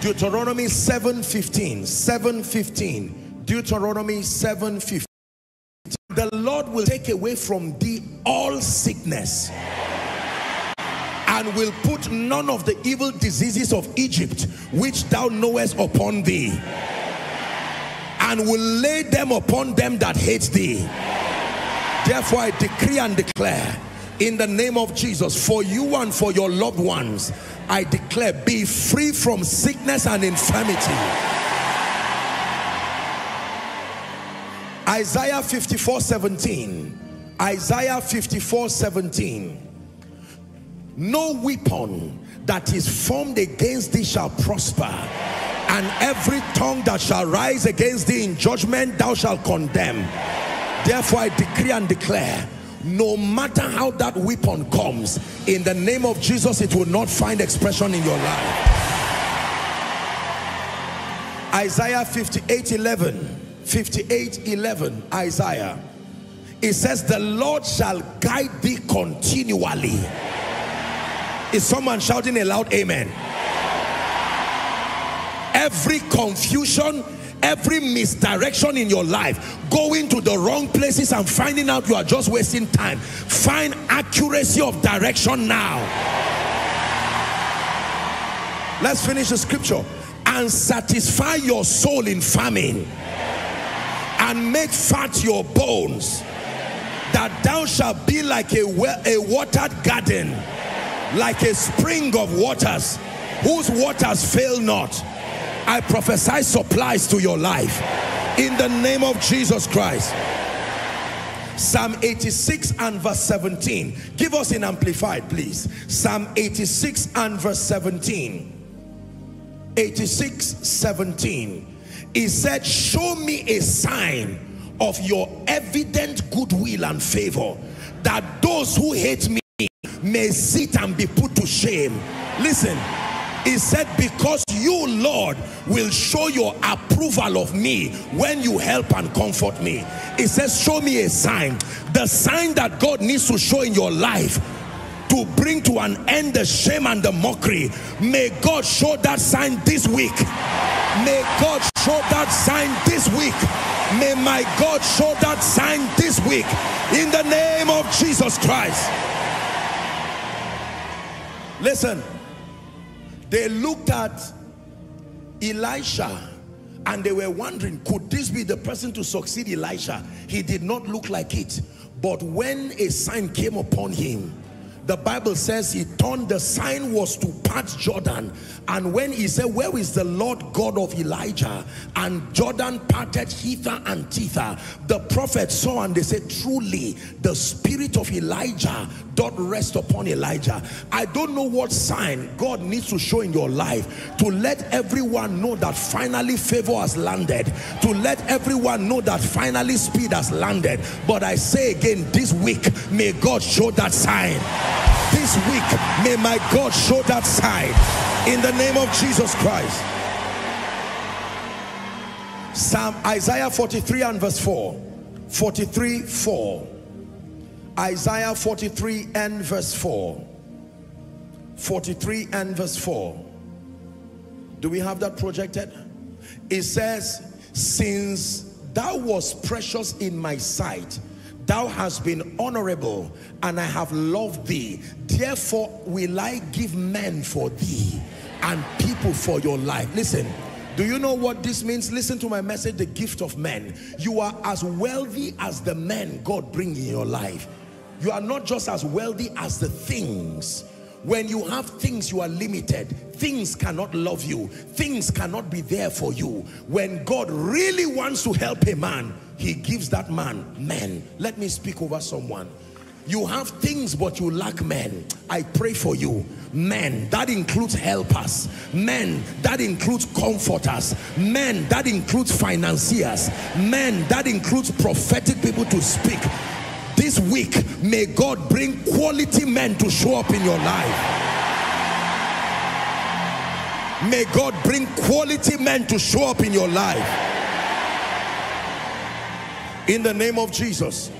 Deuteronomy 7:15, 7:15. Deuteronomy 7:15. The Lord will take away from thee all sickness and will put none of the evil diseases of Egypt which thou knowest upon thee and will lay them upon them that hate thee. Therefore I decree and declare in the name of Jesus for you and for your loved ones I declare be free from sickness and infirmity. Isaiah 54 17 Isaiah 54 17 no weapon that is formed against thee shall prosper and every tongue that shall rise against thee in judgment thou shalt condemn. Therefore I decree and declare no matter how that weapon comes in the name of Jesus it will not find expression in your life. Isaiah 58 11 58 11 Isaiah. It says the Lord shall guide thee continually is someone shouting a loud amen? Every confusion every misdirection in your life going to the wrong places and finding out you are just wasting time. Find accuracy of direction now. Let's finish the scripture. And satisfy your soul in famine. And make fat your bones. That thou shalt be like a, a watered garden like a spring of waters whose waters fail not I prophesy supplies to your life in the name of Jesus Christ. Psalm 86 and verse 17. Give us an amplified, please. Psalm 86 and verse 17. 86 17. He said, Show me a sign of your evident goodwill and favor, that those who hate me may sit and be put to shame. Listen, he said, because you, Lord, will show your approval of me when you help and comfort me. He says, show me a sign. The sign that God needs to show in your life to bring to an end the shame and the mockery. May God show that sign this week. May God show that sign this week. May my God show that sign this week. In the name of Jesus Christ. Listen. They looked at Elisha and they were wondering, could this be the person to succeed Elisha? He did not look like it. But when a sign came upon him, the Bible says he turned, the sign was to part Jordan. And when he said, where is the Lord God of Elijah? And Jordan parted hither and thither. The prophet saw and they said, truly the spirit of Elijah doth rest upon Elijah. I don't know what sign God needs to show in your life to let everyone know that finally favor has landed. To let everyone know that finally speed has landed. But I say again, this week, may God show that sign. This week, may my God show that sign in the name of Jesus Christ. Psalm Isaiah 43 and verse 4. 43 4. Isaiah 43 and verse 4. 43 and verse 4. Do we have that projected? It says, Since thou was precious in my sight, thou hast been honorable, and I have loved thee. Therefore will I give men for thee and people for your life. Listen, do you know what this means? Listen to my message, the gift of men. You are as wealthy as the men God bring in your life. You are not just as wealthy as the things. When you have things, you are limited. Things cannot love you. Things cannot be there for you. When God really wants to help a man, he gives that man men. Let me speak over someone. You have things, but you lack men. I pray for you. Men, that includes helpers. Men, that includes comforters. Men, that includes financiers. Men, that includes prophetic people to speak. This week, may God bring quality men to show up in your life. May God bring quality men to show up in your life. In the name of Jesus.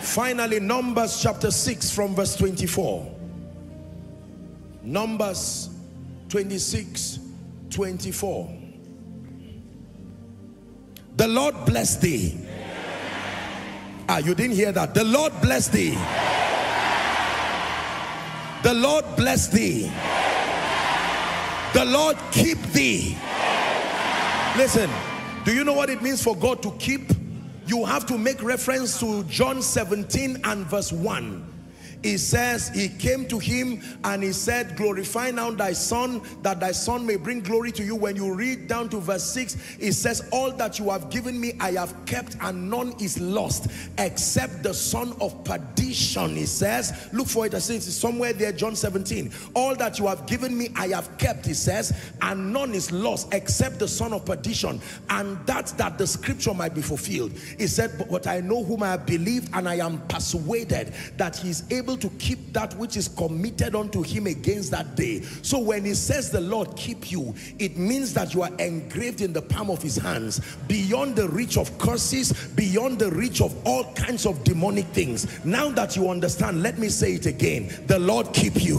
Finally, Numbers chapter 6 from verse 24. Numbers 26, 24. The Lord bless thee. Ah, you didn't hear that. The Lord bless thee. The Lord bless thee. The Lord keep thee. Listen, do you know what it means for God to keep? You have to make reference to John 17 and verse 1 he says he came to him and he said glorify now thy son that thy son may bring glory to you. When you read down to verse 6 it says all that you have given me I have kept and none is lost except the son of perdition. He says look for it I think it's somewhere there John 17 all that you have given me I have kept he says and none is lost except the son of perdition and that that the scripture might be fulfilled. He said but, but I know whom I have believed and I am persuaded that he is able able to keep that which is committed unto him against that day. So when he says the Lord keep you, it means that you are engraved in the palm of his hands, beyond the reach of curses, beyond the reach of all kinds of demonic things. Now that you understand, let me say it again. The Lord keep you.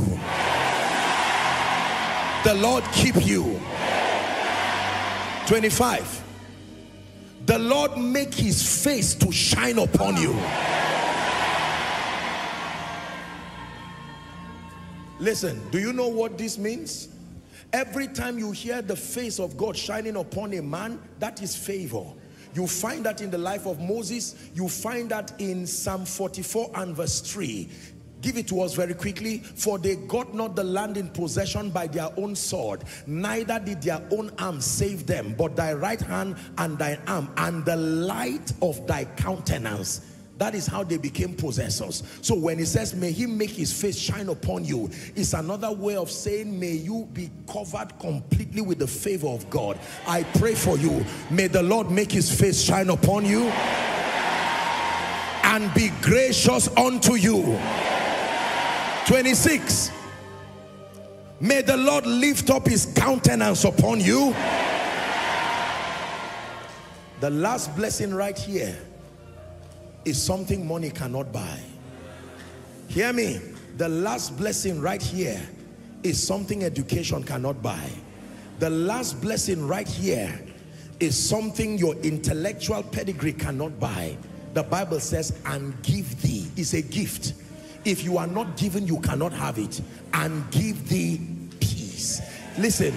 The Lord keep you. 25. The Lord make his face to shine upon you. Listen, do you know what this means? Every time you hear the face of God shining upon a man, that is favor. You find that in the life of Moses. You find that in Psalm 44 and verse 3. Give it to us very quickly. For they got not the land in possession by their own sword, neither did their own arm save them, but thy right hand and thine arm, and the light of thy countenance that is how they became possessors. So when he says, may he make his face shine upon you, it's another way of saying, may you be covered completely with the favor of God. I pray for you. May the Lord make his face shine upon you and be gracious unto you. 26. May the Lord lift up his countenance upon you. The last blessing right here is something money cannot buy. Hear me. The last blessing right here is something education cannot buy. The last blessing right here is something your intellectual pedigree cannot buy. The Bible says, and give thee is a gift. If you are not given, you cannot have it. And give thee peace. Listen,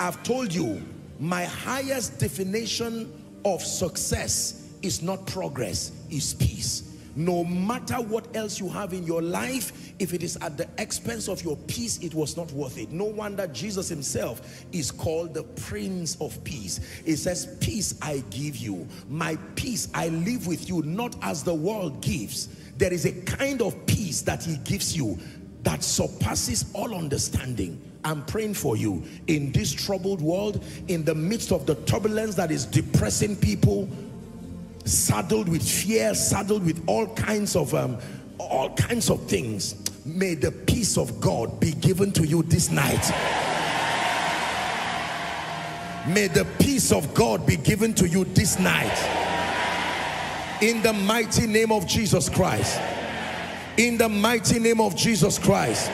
I've told you, my highest definition of success is not progress, is peace. no matter what else you have in your life, if it is at the expense of your peace, it was not worth it. No wonder Jesus himself is called the Prince of Peace. It says, peace I give you. My peace I live with you, not as the world gives. There is a kind of peace that he gives you that surpasses all understanding. I'm praying for you in this troubled world, in the midst of the turbulence that is depressing people, saddled with fear, saddled with all kinds of um, all kinds of things. May the peace of God be given to you this night. May the peace of God be given to you this night. In the mighty name of Jesus Christ. In the mighty name of Jesus Christ.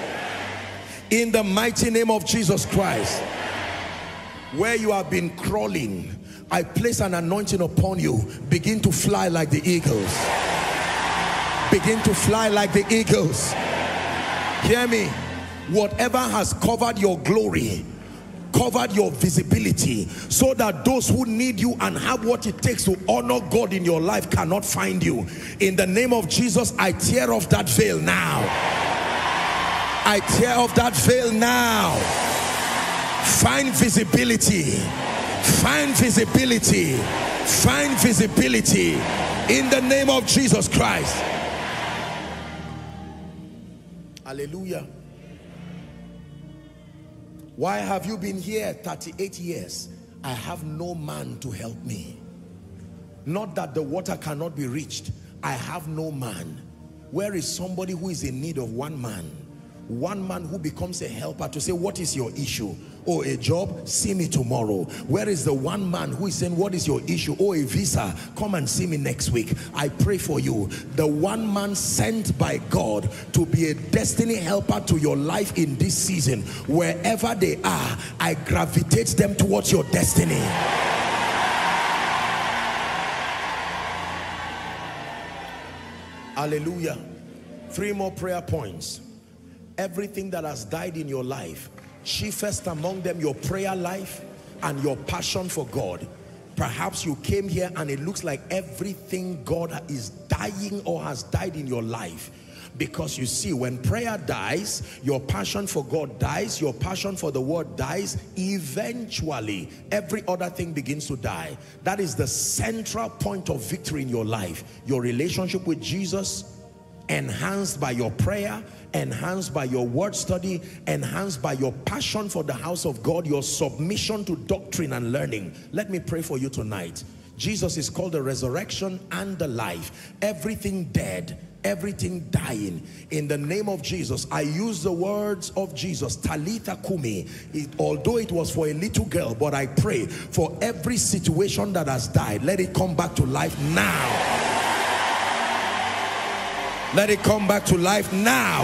In the mighty name of Jesus Christ. Where you have been crawling, I place an anointing upon you. Begin to fly like the eagles. Begin to fly like the eagles. Hear me. Whatever has covered your glory, covered your visibility, so that those who need you and have what it takes to honor God in your life cannot find you. In the name of Jesus, I tear off that veil now. I tear off that veil now. Find visibility Find visibility. Find visibility in the name of Jesus Christ. Hallelujah. Why have you been here 38 years? I have no man to help me. Not that the water cannot be reached. I have no man. Where is somebody who is in need of one man? One man who becomes a helper to say, what is your issue? Oh, a job? See me tomorrow. Where is the one man who is saying, what is your issue? Oh, a visa? Come and see me next week. I pray for you. The one man sent by God to be a destiny helper to your life in this season. Wherever they are, I gravitate them towards your destiny. Hallelujah. Three more prayer points. Everything that has died in your life, chiefest among them your prayer life and your passion for God. Perhaps you came here and it looks like everything God is dying or has died in your life. Because you see, when prayer dies, your passion for God dies, your passion for the word dies, eventually every other thing begins to die. That is the central point of victory in your life. Your relationship with Jesus, enhanced by your prayer, enhanced by your word study, enhanced by your passion for the house of God, your submission to doctrine and learning. Let me pray for you tonight. Jesus is called the resurrection and the life. Everything dead, everything dying. In the name of Jesus, I use the words of Jesus, Talitha Kumi. It, although it was for a little girl, but I pray for every situation that has died, let it come back to life now let it come back to life now.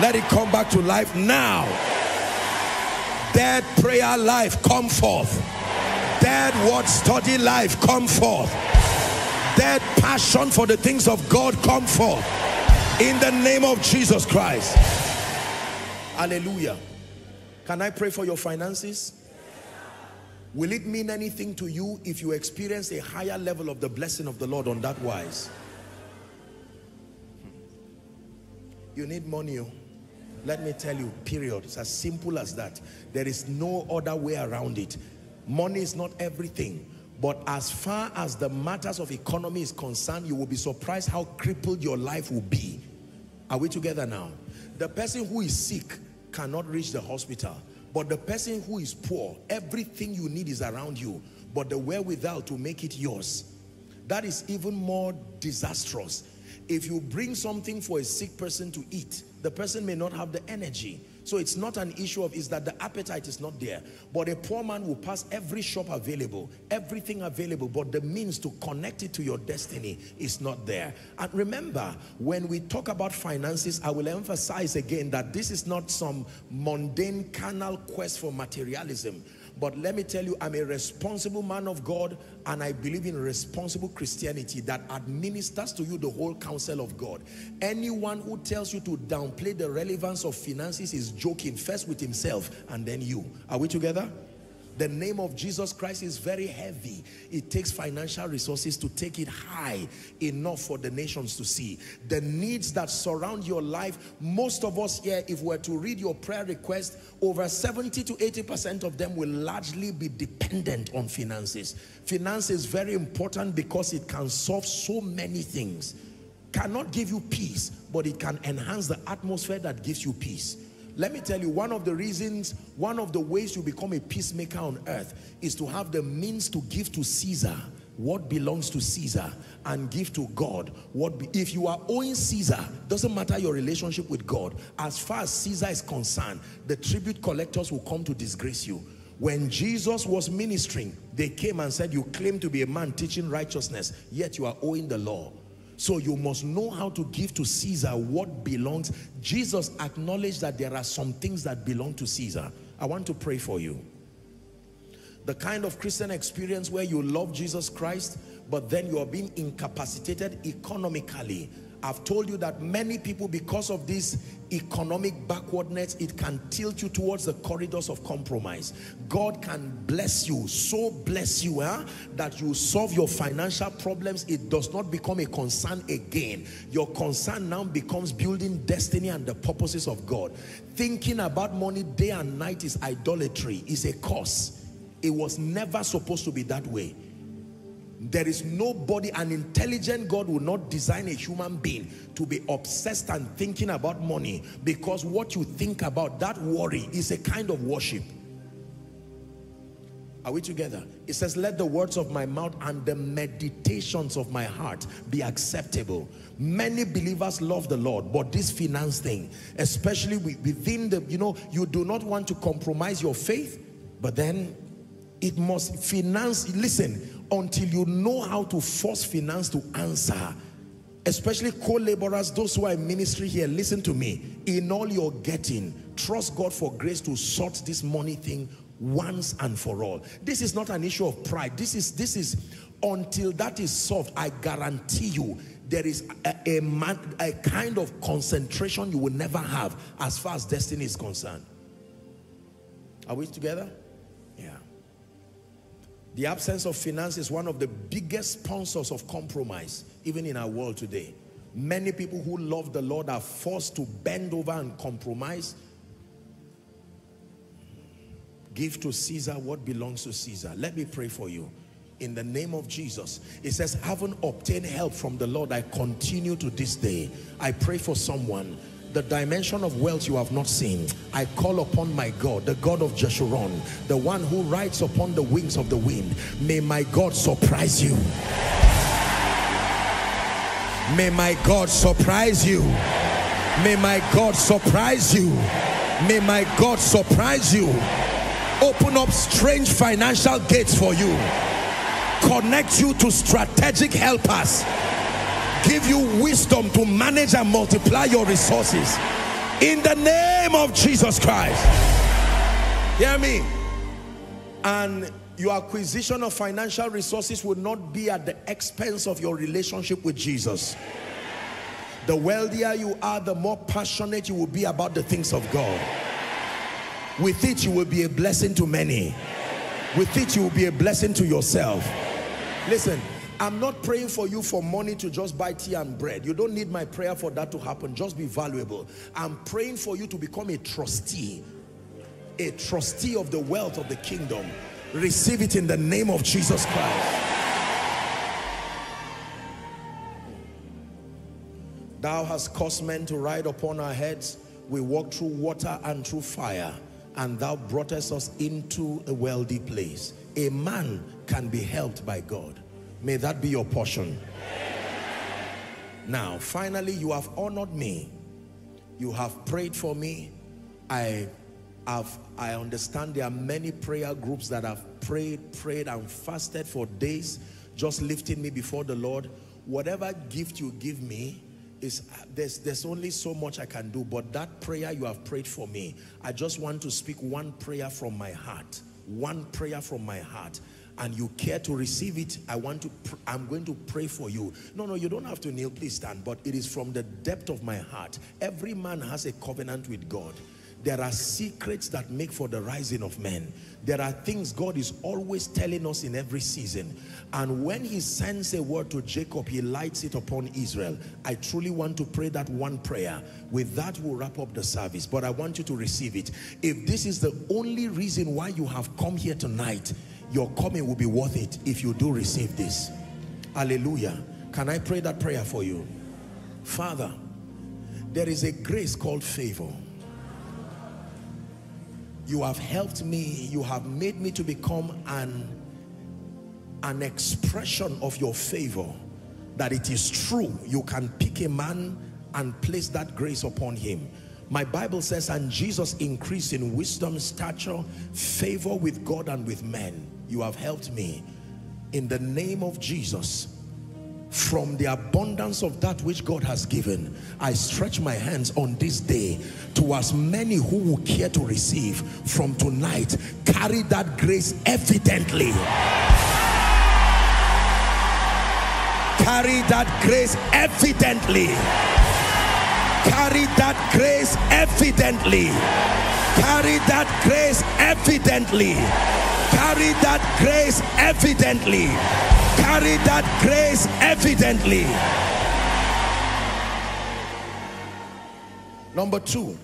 Let it come back to life now. Dead prayer life, come forth. Dead word study life, come forth. Dead passion for the things of God, come forth. In the name of Jesus Christ. Hallelujah. Can I pray for your finances? Will it mean anything to you if you experience a higher level of the blessing of the Lord on that wise? You need money. Oh. Let me tell you, period. It's as simple as that. There is no other way around it. Money is not everything. But as far as the matters of economy is concerned, you will be surprised how crippled your life will be. Are we together now? The person who is sick cannot reach the hospital. But the person who is poor, everything you need is around you. But the wherewithal to make it yours. That is even more disastrous if you bring something for a sick person to eat, the person may not have the energy. So it's not an issue of is that the appetite is not there. But a poor man will pass every shop available, everything available, but the means to connect it to your destiny is not there. And remember, when we talk about finances, I will emphasize again that this is not some mundane carnal quest for materialism. But let me tell you, I'm a responsible man of God and I believe in responsible Christianity that administers to you the whole counsel of God. Anyone who tells you to downplay the relevance of finances is joking first with himself and then you. Are we together? The name of Jesus Christ is very heavy. It takes financial resources to take it high enough for the nations to see. The needs that surround your life, most of us here, if we're to read your prayer request, over 70 to 80% of them will largely be dependent on finances. Finance is very important because it can solve so many things. Cannot give you peace, but it can enhance the atmosphere that gives you peace. Let me tell you, one of the reasons, one of the ways you become a peacemaker on earth is to have the means to give to Caesar what belongs to Caesar and give to God what be, if you are owing Caesar doesn't matter your relationship with God as far as Caesar is concerned the tribute collectors will come to disgrace you. When Jesus was ministering they came and said you claim to be a man teaching righteousness yet you are owing the law so you must know how to give to Caesar what belongs. Jesus acknowledged that there are some things that belong to Caesar. I want to pray for you. The kind of Christian experience where you love Jesus Christ, but then you are being incapacitated economically I've told you that many people, because of this economic backwardness, it can tilt you towards the corridors of compromise. God can bless you, so bless you, huh, that you solve your financial problems. It does not become a concern again. Your concern now becomes building destiny and the purposes of God. Thinking about money day and night is idolatry, is a curse. It was never supposed to be that way. There is nobody, an intelligent God will not design a human being to be obsessed and thinking about money because what you think about, that worry is a kind of worship. Are we together? It says, let the words of my mouth and the meditations of my heart be acceptable. Many believers love the Lord, but this finance thing, especially within the, you know, you do not want to compromise your faith, but then it must finance, listen, until you know how to force finance to answer especially co-laborers those who are in ministry here listen to me. In all you're getting trust God for grace to sort this money thing once and for all. This is not an issue of pride. This is this is until that is solved I guarantee you there is a, a, man, a kind of concentration you will never have as far as destiny is concerned. Are we together the absence of finance is one of the biggest sponsors of compromise, even in our world today. Many people who love the Lord are forced to bend over and compromise. Give to Caesar what belongs to Caesar. Let me pray for you. In the name of Jesus. It says, having obtained help from the Lord, I continue to this day. I pray for someone the dimension of wealth you have not seen. I call upon my God, the God of Jeshurun, the one who rides upon the wings of the wind. May my God surprise you. May my God surprise you. May my God surprise you. May my God surprise you. Open up strange financial gates for you. Connect you to strategic helpers give you wisdom to manage and multiply your resources. In the name of Jesus Christ. Hear me. And your acquisition of financial resources will not be at the expense of your relationship with Jesus. The wealthier you are the more passionate you will be about the things of God. With it you will be a blessing to many. With it you will be a blessing to yourself. Listen I'm not praying for you for money to just buy tea and bread. You don't need my prayer for that to happen. Just be valuable. I'm praying for you to become a trustee. A trustee of the wealth of the kingdom. Receive it in the name of Jesus Christ. Thou hast caused men to ride upon our heads. We walk through water and through fire. And thou broughtest us into a wealthy place. A man can be helped by God. May that be your portion. Now, finally, you have honored me. You have prayed for me. I have, I understand there are many prayer groups that have prayed, prayed and fasted for days, just lifting me before the Lord. Whatever gift you give me, is there's there's only so much I can do but that prayer you have prayed for me I just want to speak one prayer from my heart one prayer from my heart and you care to receive it, I want to, I'm going to pray for you. No, no, you don't have to kneel, please stand. But it is from the depth of my heart. Every man has a covenant with God. there are secrets that make for the rising of men. There are things God is always telling us in every season. And when he sends a word to Jacob, he lights it upon Israel. I truly want to pray that one prayer. With that, we'll wrap up the service. But I want you to receive it. If this is the only reason why you have come here tonight, your coming will be worth it if you do receive this. Hallelujah. Can I pray that prayer for you? Father, there is a grace called favor. You have helped me. You have made me to become an, an expression of your favor. That it is true. You can pick a man and place that grace upon him. My Bible says, and Jesus increased in wisdom, stature, favor with God and with men. You have helped me. In the name of Jesus, from the abundance of that which God has given, I stretch my hands on this day to as many who will care to receive from tonight. Carry that grace evidently. Carry that grace evidently. Carry that grace evidently. Carry that grace evidently. Carry that grace evidently carry that grace evidently. Number two,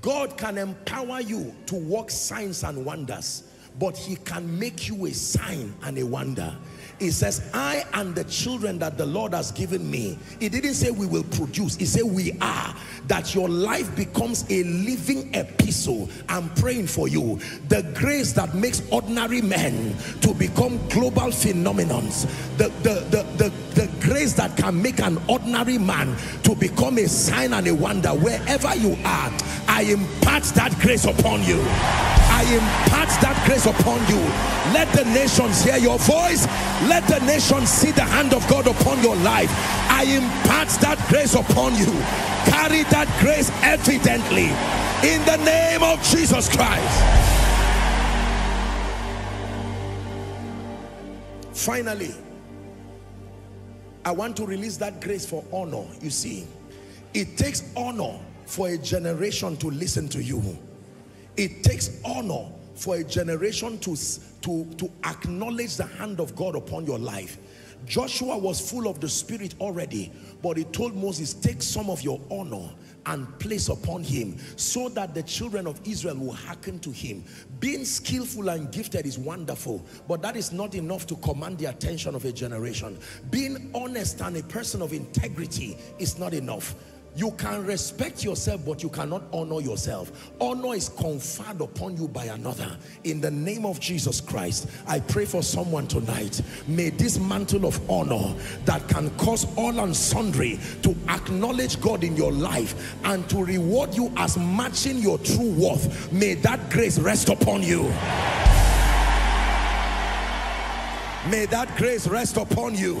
God can empower you to work signs and wonders, but he can make you a sign and a wonder. He says, I and the children that the Lord has given me. He didn't say we will produce. He said we are. That your life becomes a living epistle. I'm praying for you. The grace that makes ordinary men to become global phenomenons. The, the, the, the, the grace that can make an ordinary man to become a sign and a wonder. Wherever you are, I impart that grace upon you. I impart that grace upon you. Let the nations hear your voice. Let the nations see the hand of God upon your life. I impart that grace upon you. Carry that grace evidently in the name of Jesus Christ. Finally, I want to release that grace for honor. You see, it takes honor for a generation to listen to you. It takes honor for a generation to, to, to acknowledge the hand of God upon your life. Joshua was full of the spirit already, but he told Moses, take some of your honor and place upon him so that the children of Israel will hearken to him. Being skillful and gifted is wonderful, but that is not enough to command the attention of a generation. Being honest and a person of integrity is not enough. You can respect yourself, but you cannot honor yourself. Honor is conferred upon you by another. In the name of Jesus Christ, I pray for someone tonight. May this mantle of honor that can cause all and sundry to acknowledge God in your life and to reward you as matching your true worth, may that grace rest upon you. May that grace rest upon you.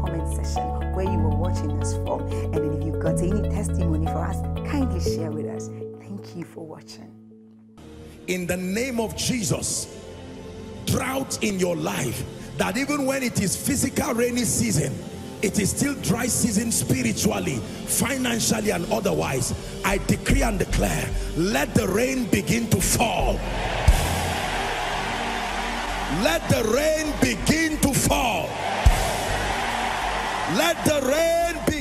section where you were watching us from. And then if you've got any testimony for us, kindly share with us. Thank you for watching. In the name of Jesus, drought in your life, that even when it is physical rainy season, it is still dry season spiritually, financially and otherwise. I decree and declare, let the rain begin to fall. Let the rain begin to fall. Let the rain be.